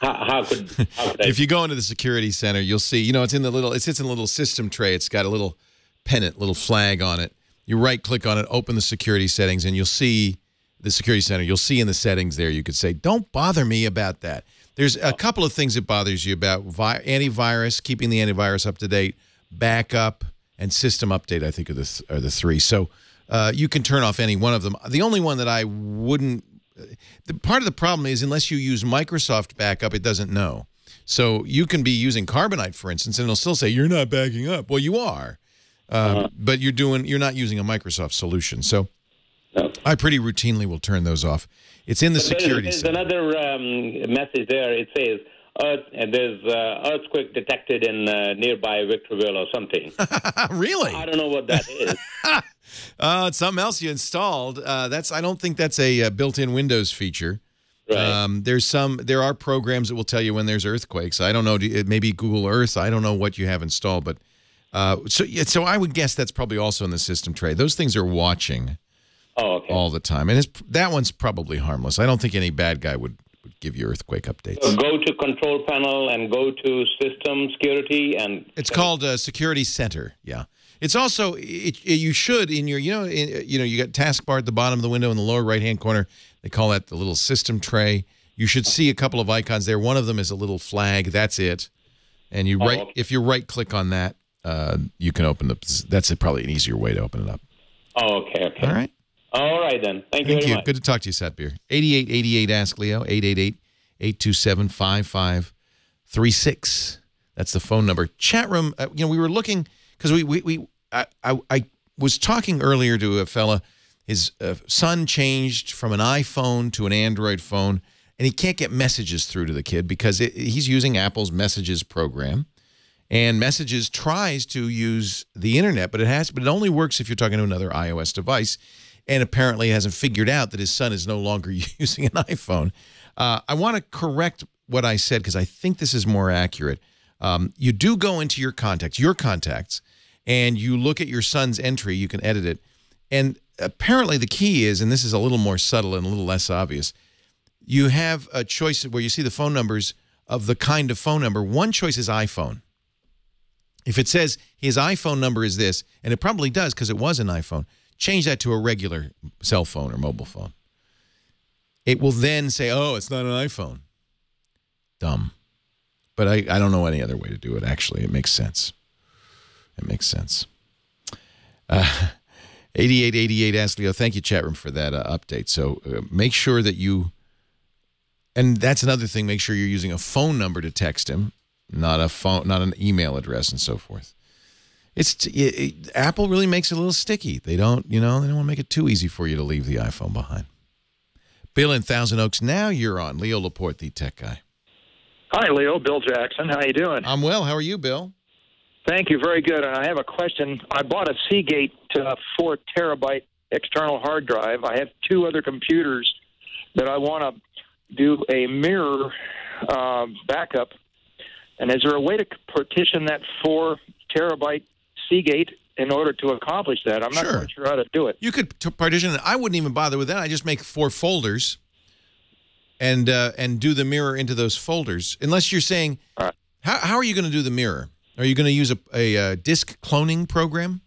How, how could, how could if you go into the security center, you'll see, you know, it's in the little, it sits in a little system tray. It's got a little pennant, little flag on it. You right click on it, open the security settings, and you'll see the security center. You'll see in the settings there, you could say, don't bother me about that. There's a couple of things that bothers you about vi antivirus, keeping the antivirus up to date, backup, and system update, I think are the, th are the three. So uh, you can turn off any one of them. The only one that I wouldn't the part of the problem is unless you use Microsoft backup, it doesn't know. So you can be using Carbonite, for instance, and it'll still say you're not backing up. Well, you are, um, uh -huh. but you're doing you're not using a Microsoft solution. So no. I pretty routinely will turn those off. It's in the but security. There's, there's another um, message there. It says. Earth, and there's uh, earthquake detected in uh, nearby Victorville or something. really? I don't know what that is. uh, it's something else you installed. Uh, that's I don't think that's a, uh, built-in Windows feature. Right. Um, there's some. There are programs that will tell you when there's earthquakes. I don't know. Maybe Google Earth. I don't know what you have installed, but uh, so so I would guess that's probably also in the system tray. Those things are watching. Oh, okay. All the time, and it's, that one's probably harmless. I don't think any bad guy would would give you earthquake updates. So go to control panel and go to system security and. It's called uh, Security Center. Yeah. It's also it, it, you should in your you know in, you know you got taskbar at the bottom of the window in the lower right hand corner. They call that the little system tray. You should see a couple of icons there. One of them is a little flag. That's it. And you Oh, right okay. if you right click on that, uh, you can open the. That's probably an easier way to open it up. Oh, okay, okay. All right. All right then. Thank you Thank very you. much. Good to talk to you, Satbir. 8888 Ask Leo, 888 827 5536. That's the phone number. Chat room, uh, you know, we were looking, because we, we, we I, I, I was talking earlier to a fella, his uh, son changed from an iPhone to an Android phone, and he can't get messages through to the kid because it, he's using Apple's Messages program. And Messages tries to use the internet, but it has, but it only works if you're talking to another iOS device. And apparently hasn't figured out that his son is no longer using an iPhone. Uh, I want to correct what I said because I think this is more accurate. Um, you do go into your contacts, your contacts, and you look at your son's entry. You can edit it. And apparently the key is, and this is a little more subtle and a little less obvious, you have a choice where you see the phone numbers of the kind of phone number. One choice is iPhone. If it says his iPhone number is this, and it probably does because it was an iPhone, change that to a regular cell phone or mobile phone. It will then say, oh, it's not an iPhone. Dumb. But I, I don't know any other way to do it, actually. It makes sense. It makes sense. Uh, 8888 Ask Leo, thank you, chat room, for that uh, update. So uh, make sure that you, and that's another thing, make sure you're using a phone number to text him, not a phone, not an email address and so forth. It's it, it, Apple really makes it a little sticky. They don't, you know, they don't want to make it too easy for you to leave the iPhone behind. Bill in Thousand Oaks, now you're on. Leo Laporte, the tech guy. Hi, Leo. Bill Jackson. How are you doing? I'm well. How are you, Bill? Thank you. Very good. And I have a question. I bought a Seagate uh, four terabyte external hard drive. I have two other computers that I want to do a mirror uh, backup. And is there a way to partition that four terabyte Seagate in order to accomplish that? I'm not Sure. quite sure how to do it. You could t- partition it. I wouldn't even bother with that. I just make four folders and uh, and do the mirror into those folders. Unless you're saying, how, how are you going to do the mirror? Are you going to use a, a, uh disk cloning program?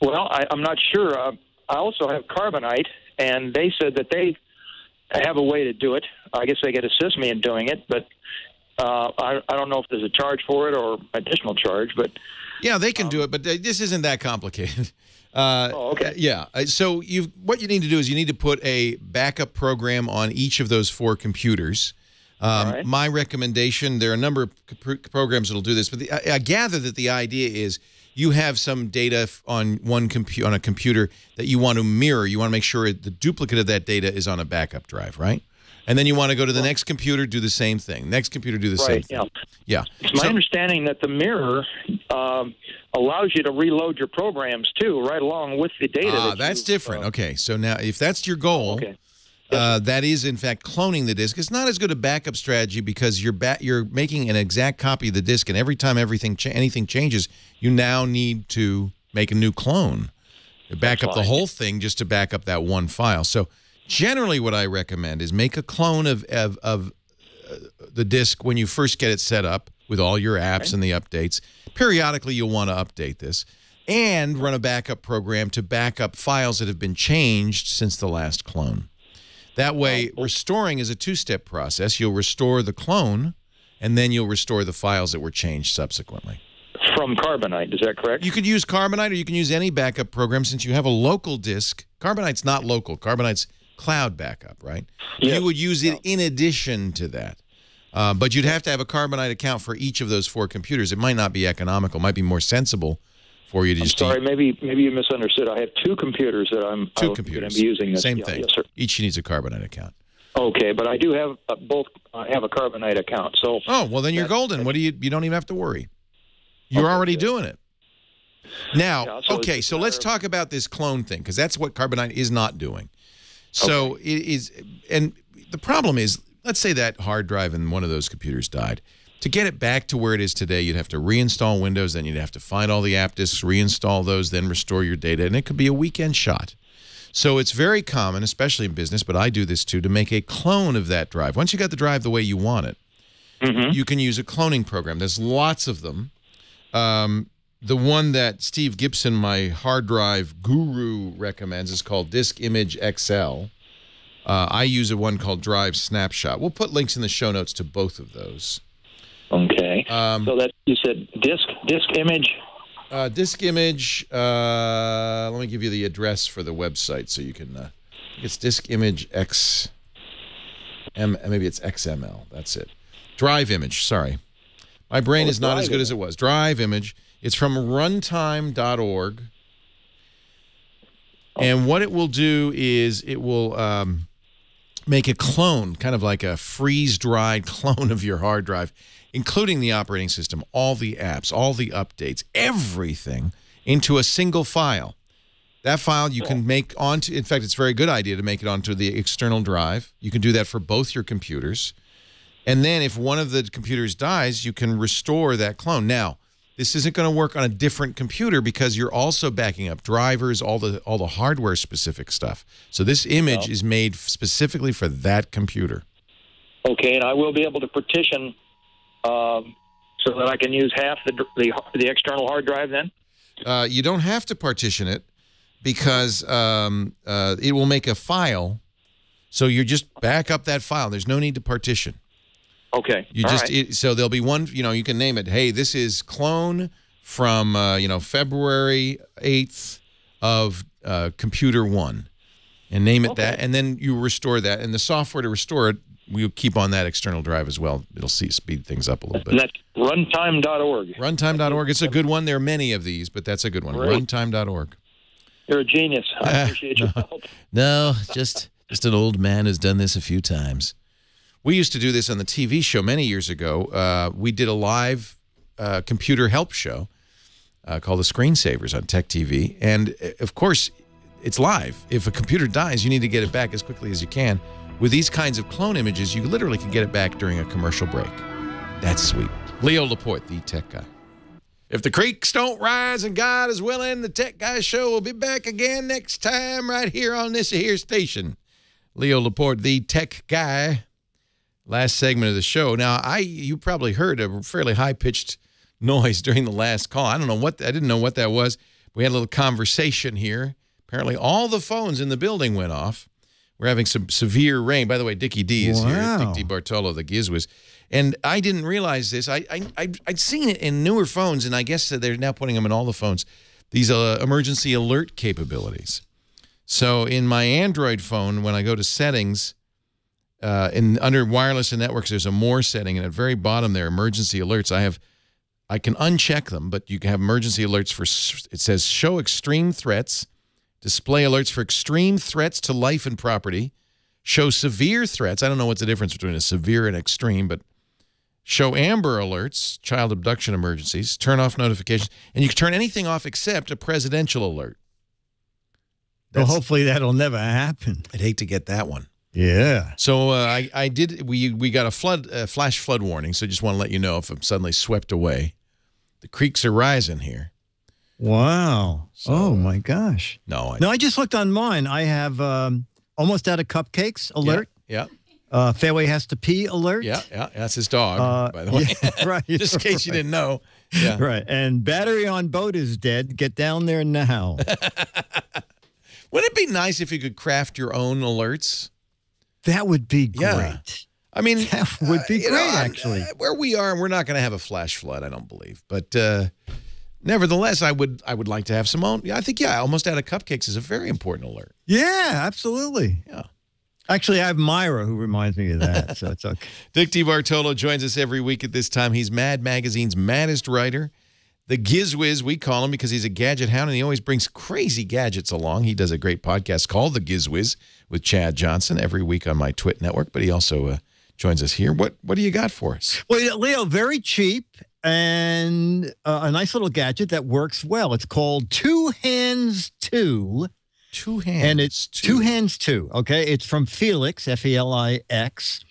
Well, I, I'm not sure. Uh, I also have Carbonite, and they said that they have a way to do it. I guess they could assist me in doing it, but uh, I, I don't know if there's a charge for it or additional charge. But Yeah, they can do it, but uh, this isn't that complicated. Uh, oh, okay. Yeah. Uh, So you what you need to do is you need to put a backup program on each of those four computers. Um, My recommendation: there are a number of programs that'll do this, but the, I, I gather that the idea is you have some data on one compu- on a computer that you want to mirror. You want to make sure the duplicate of that data is on a backup drive, right? And then you want to go to the next computer, do the same thing. Next computer, do the same right, thing. yeah. Yeah. It's my understanding that the mirror um, allows you to reload your programs too, right along with the data. Ah, that that's you, different. okay, so now if that's your goal, uh, that is in fact cloning the disk. It's not as good a backup strategy because you're you're making an exact copy of the disk, and every time everything cha- anything changes, you now need to make a new clone, back up the whole thing just to back up that one file. So generally, what I recommend is make a clone of of, of uh, the disk when you first get it set up with all your apps and the updates. Periodically, you'll want to update this and run a backup program to back up files that have been changed since the last clone. That way, restoring is a two-step process. You'll restore the clone, and then you'll restore the files that were changed subsequently. from Carbonite. Is that correct? You could use Carbonite or you can use any backup program since you have a local disk. Carbonite's not local. Carbonite's cloud backup, right? You would use it in addition to that. Uh, but you'd have to have a Carbonite account for each of those four computers. It might not be economical. It might be more sensible for you to I'm just sorry, maybe maybe you misunderstood. I have two computers that I'm two computers. be using. This. Same Yeah, thing. Yes, sir. Each needs a Carbonite account. Okay, but I do have uh, both. I have a Carbonite account. So Oh well, then you're golden. What do you? You don't even have to worry. You're already doing it. Now, Yeah, so okay, so let's talk about this clone thing because that's what Carbonite is not doing. So it is, and the problem is, let's say that hard drive in one of those computers died. To get it back to where it is today, you'd have to reinstall Windows, then you'd have to find all the app disks, reinstall those, then restore your data, and it could be a weekend shot. So it's very common, especially in business, but I do this too, to make a clone of that drive. Once you got the drive the way you want it, you can use a cloning program. There's lots of them. Um, the one that Steve Gibson, my hard drive guru, recommends is called Disk Image XL. Uh, I use a one called Drive Snapshot. We'll put links in the show notes to both of those. Okay. Um, so that you said disk disk image. Uh, disk image. Uh, let me give you the address for the website so you can. Uh, it's disk image X. M, maybe it's XML. That's it. Drive image. Sorry, my brain Oh, is not as good as it was. Drive image. It's from runtime.org. And what it will do is it will um, make a clone, kind of like a freeze dried clone of your hard drive, including the operating system, all the apps, all the updates, everything into a single file. That file you can make onto, in fact, it's a very good idea to make it onto the external drive. You can do that for both your computers. And then if one of the computers dies, you can restore that clone. Now, this isn't going to work on a different computer because you're also backing up drivers, all the all the hardware specific stuff. So this image is made specifically for that computer. Okay, and I will be able to partition um, so that I can use half the the, the external hard drive. Then Uh, you don't have to partition it because um, uh, it will make a file. So you just back up that file. There's no need to partition. Okay, You All just right. it, so there'll be one. You know, you can name it. Hey, this is clone from uh, you know February eighth of uh, computer one, and name it that, and then you restore that, and the software to restore it. We'll keep on that external drive as well. It'll see speed things up a little bit. and that's runtime.org. Runtime.org. It's a good one. There are many of these, but that's a good one. Great. Runtime.org. You're a genius. I appreciate your help. No, just just an old man who's done this a few times. We used to do this on the TV show many years ago. Uh, we did a live uh, computer help show uh, called The Screensavers on Tech TV, and uh, of course, it's live. If a computer dies, you need to get it back as quickly as you can. With these kinds of clone images, you literally can get it back during a commercial break. That's sweet. Leo Laporte, the tech guy. If the creeks don't rise and God is willing, the Tech Guy Show will be back again next time right here on this here station. Leo Laporte, the tech guy. Last segment of the show. Now, I you probably heard a fairly high pitched noise during the last call. I don't know what I didn't know what that was. We had a little conversation here. Apparently, all the phones in the building went off. We're having some severe rain. By the way, Dickie D is Wow. here. Dick DeBartolo, the Gizwiz. And I didn't realize this. I, I, I, I'd seen it in newer phones, and I guess they're now putting them in all the phones. These uh, emergency alert capabilities. So in my Android phone, when I go to settings, uh, in under wireless and networks, there's a more setting, and at the very bottom there, emergency alerts. I have, I can uncheck them, but you can have emergency alerts for. It says show extreme threats, display alerts for extreme threats to life and property, show severe threats. I don't know what's the difference between a severe and extreme, but show amber alerts, child abduction emergencies, turn off notifications, and you can turn anything off except a presidential alert. Well, hopefully that'll never happen. I'd hate to get that one. Yeah. So uh, I I did we we got a flood uh, flash flood warning. So I just want to let you know if I'm suddenly swept away. The creeks are rising here. Wow. oh my gosh. No, I, No, I just looked on mine. I have um, almost out of cupcakes alert. Yeah. Uh, Fairway has to pee alert. Yeah, yeah, that's his dog, Uh, by the way. yeah, right. Just in case you didn't know. Yeah. Right. And battery on boat is dead. Get down there now. Wouldn't it be nice if you could craft your own alerts? That would be Yeah. great. I mean, that would be you know, great, I'm- actually. where we are, we're not going to have a flash flood, I don't believe. But uh, nevertheless, I would I would like to have some own. Yeah, I think yeah, almost out of cupcakes is a very important alert. Yeah, absolutely. Yeah. Actually, I have Myra who reminds me of that, so it's okay. Dick DeBartolo joins us every week at this time. He's Mad Magazine's maddest writer. The Gizwiz, we call him because he's a gadget hound and he always brings crazy gadgets along. He does a great podcast called The Gizwiz with Chad Johnson every week on my Twit network, but he also uh, joins us here. What what do you got for us? Well, Leo, very cheap and uh, a nice little gadget that works well. It's called Two Hands Two. Two Hands And it's Two Hands Two. Okay. It's from Felix, F E L I X.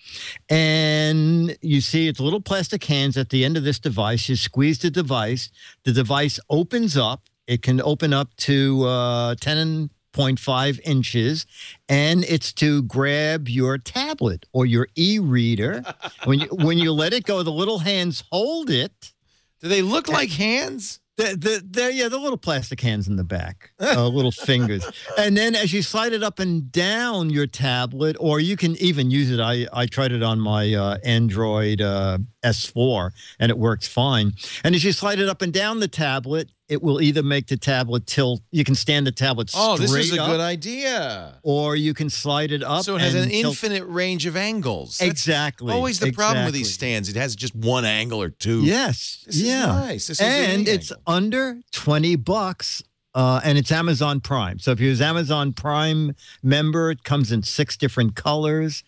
And you see it's little plastic hands at the end of this device. You squeeze the device, the device opens up. It can open up to uh, 10.5 inches, and it's to grab your tablet or your e-reader. when you when you let it go, the little hands hold it. Do they look like hands? The, the, the, yeah, the little plastic hands in the back, uh, little fingers. And then as you slide it up and down your tablet, or you can even use it. I, I tried it on my uh, Android uh, S4 and it works fine. And as you slide it up and down the tablet, it will either make the tablet tilt. You can stand the tablet Oh, this is a straight good idea. Or you can slide it up. So it has an infinite range of angles. That's Exactly. Always the problem with these stands. It has just one angle or two. Yes. This is yeah. nice. This and it's under 20 bucks. Uh, and it's Amazon Prime. So if you're an Amazon Prime member, it comes in six different colors.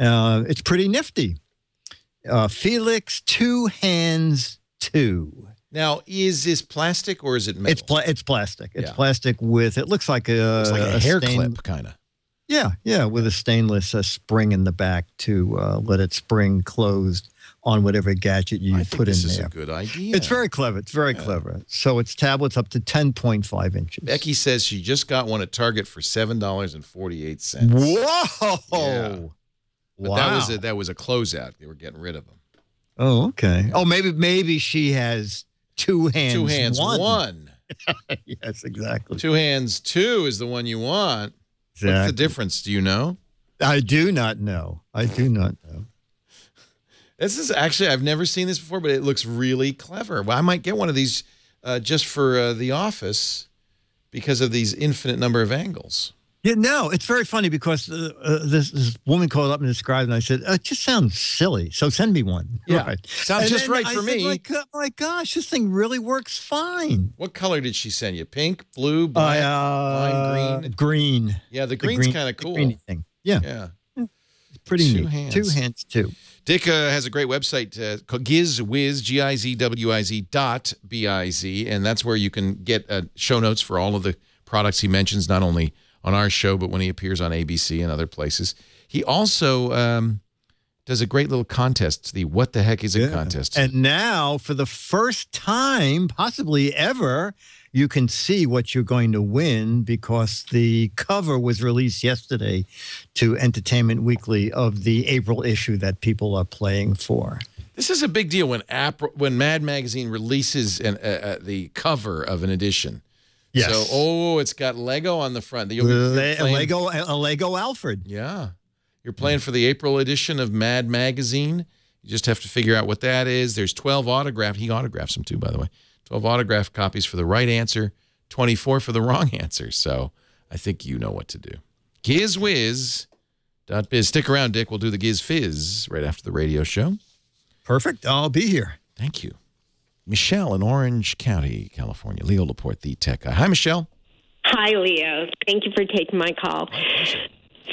Uh, it's pretty nifty. Uh, Felix Two Hands Two. Now, is this plastic or is it metal? It's pla- it's plastic. It's Yeah. plastic with it looks like a, Looks like a, hair stain- clip, kind of. Yeah, yeah, with a stainless uh, spring in the back to uh, let it spring closed on whatever gadget you I think put this in is a good idea. It's very clever. It's very clever. So it's tablets up to 10.5 inches. Becky says she just got one at Target for seven dollars and forty eight cents. Whoa! Yeah. But that was a that was a closeout. They were getting rid of them. Oh, okay. Oh, maybe maybe she has two hands. Two hands, one. one. yes, exactly. Two hands, two is the one you want. What's the difference? Do you know? I do not know. I do not know. This is actually I've never seen this before, but it looks really clever. Well, I might get one of these uh, just for uh, the office because of these infinite number of angles. Yeah, no, it's very funny because uh, uh, this, this woman called up and described, and I said, uh, "It just sounds silly." So send me one. Yeah, Right. sounds And just right I for me. My, go- my gosh, this thing really works fine. What color did she send you? Pink, blue, black, uh, green? Green. Yeah, the green's green- kind of cool. greeny thing. Yeah. Yeah. It's pretty Two neat. hands. Two hands, too. Dick uh, has a great website uh, called GizWiz, G-I-Z-W-I-Z dot B-I-Z, and that's where you can get uh, show notes for all of the products he mentions, not only on our show, but when he appears on ABC and other places. He also um, does a great little contest, the What the Heck is a Contest. And now, for the first time, possibly ever, you can see what you're going to win because the cover was released yesterday to Entertainment Weekly of the April issue that people are playing for. This is a big deal when app when Mad Magazine releases an, uh, uh, the cover of an edition. Yes. So, oh, it's got Lego on the front. You'll be- Le- playing- Lego, a Lego Alfred. Yeah. You're playing for the April edition of Mad Magazine. You just have to figure out what that is. There's 12 autographed. He autographs them too, by the way. 12 autographed copies for the right answer, 24 for the wrong answer. So I think you know what to do. GizWiz.biz. Stick around, Dick. We'll do the Giz Fizz right after the radio show. Perfect. I'll be here. Thank you. Michelle in Orange County, California. Leo Laporte, the tech guy. Hi, Michelle. Hi, Leo. Thank you for taking my call.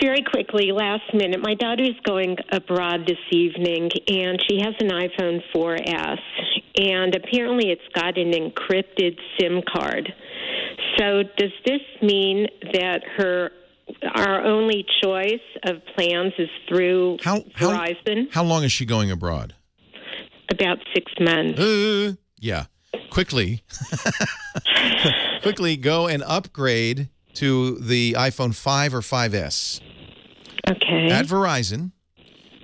Very quickly, last minute, my daughter's going abroad this evening, and she has an iPhone 4S, and apparently it's got an encrypted SIM card. So, does this mean that her our only choice of plans is through Verizon? How long is she going abroad? About six months. Uh, yeah. Quickly. Quickly go and upgrade to the iPhone 5 or 5S. Okay. At Verizon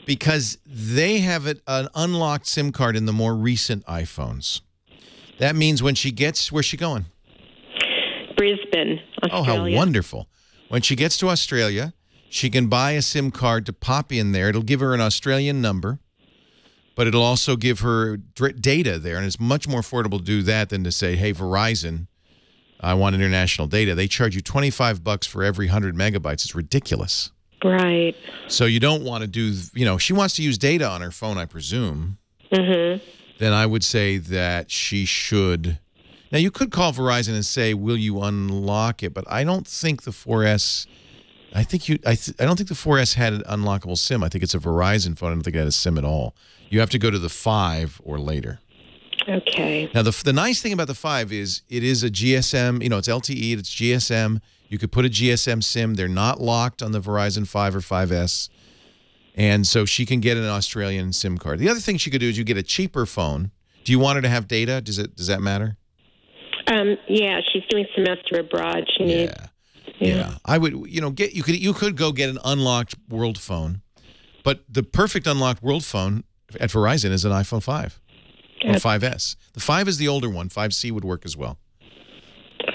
because they have it, an unlocked SIM card in the more recent iPhones. That means when she gets, where's she going? Brisbane, Australia. Oh, how wonderful. When she gets to Australia, she can buy a SIM card to pop in there. It'll give her an Australian number, but it'll also give her data there. And it's much more affordable to do that than to say, hey, Verizon, I want international data. They charge you 25 bucks for every 100 megabytes. It's ridiculous. Right. So you don't want to do, you know, she wants to use data on her phone, I presume. Mm-hmm. Then I would say that she should. Now you could call Verizon and say, "Will you unlock it?" But I don't think the 4S. I think you. I. Th- I don't think the 4S had an unlockable SIM. I think it's a Verizon phone. I don't think it had a SIM at all. You have to go to the five or later. Okay. Now the the nice thing about the five is it is a GSM. You know, it's LTE. It's GSM. You could put a GSM SIM. They're not locked on the Verizon five or 5S. And so she can get an Australian SIM card. The other thing she could do is you get a cheaper phone. Do you want her to have data? Does it does that matter? Um, yeah, she's doing semester abroad. She needs. Yeah. I would you know get you could you could go get an unlocked world phone. But the perfect unlocked world phone at Verizon is an iPhone 5 or Yep. 5S. The 5 is the older one. 5C would work as well.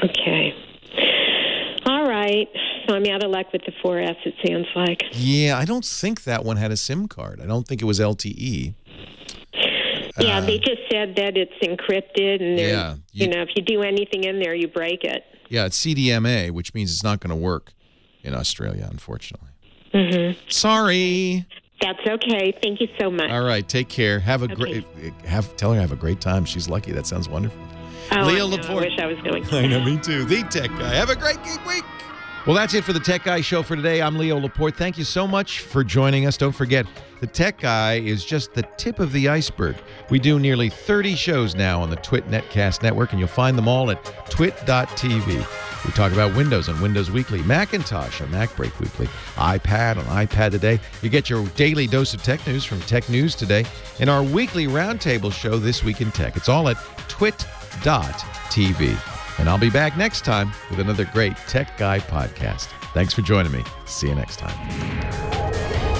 Okay. All right. So I'm out of luck with the 4S. It sounds like. Yeah, I don't think that one had a SIM card. I don't think it was LTE. Yeah, Uh, they just said that it's encrypted, and there's, Yeah, you, know, if you do anything in there, you break it. Yeah, it's CDMA, which means it's not going to work in Australia, unfortunately. Mm-hmm. Sorry. That's okay. Thank you so much. All right, take care. Have a great have tell her have a great time. She's lucky. That sounds wonderful. Oh, Leo I, know. I wish I was going. I know, me too. The Tech Guy. Have a great geek week. Well, that's it for the Tech Guy show for today. I'm Leo Laporte. Thank you so much for joining us. Don't forget, the Tech Guy is just the tip of the iceberg. We do nearly 30 shows now on the Twit Netcast network, and you'll find them all at twit.tv. We talk about Windows on Windows Weekly, Macintosh on MacBreak Weekly, iPad on iPad Today. You get your daily dose of tech news from Tech News Today, and our weekly roundtable show, This Week in Tech. It's all at twit.tv. And I'll be back next time with another great Tech Guy podcast. Thanks for joining me. See you next time.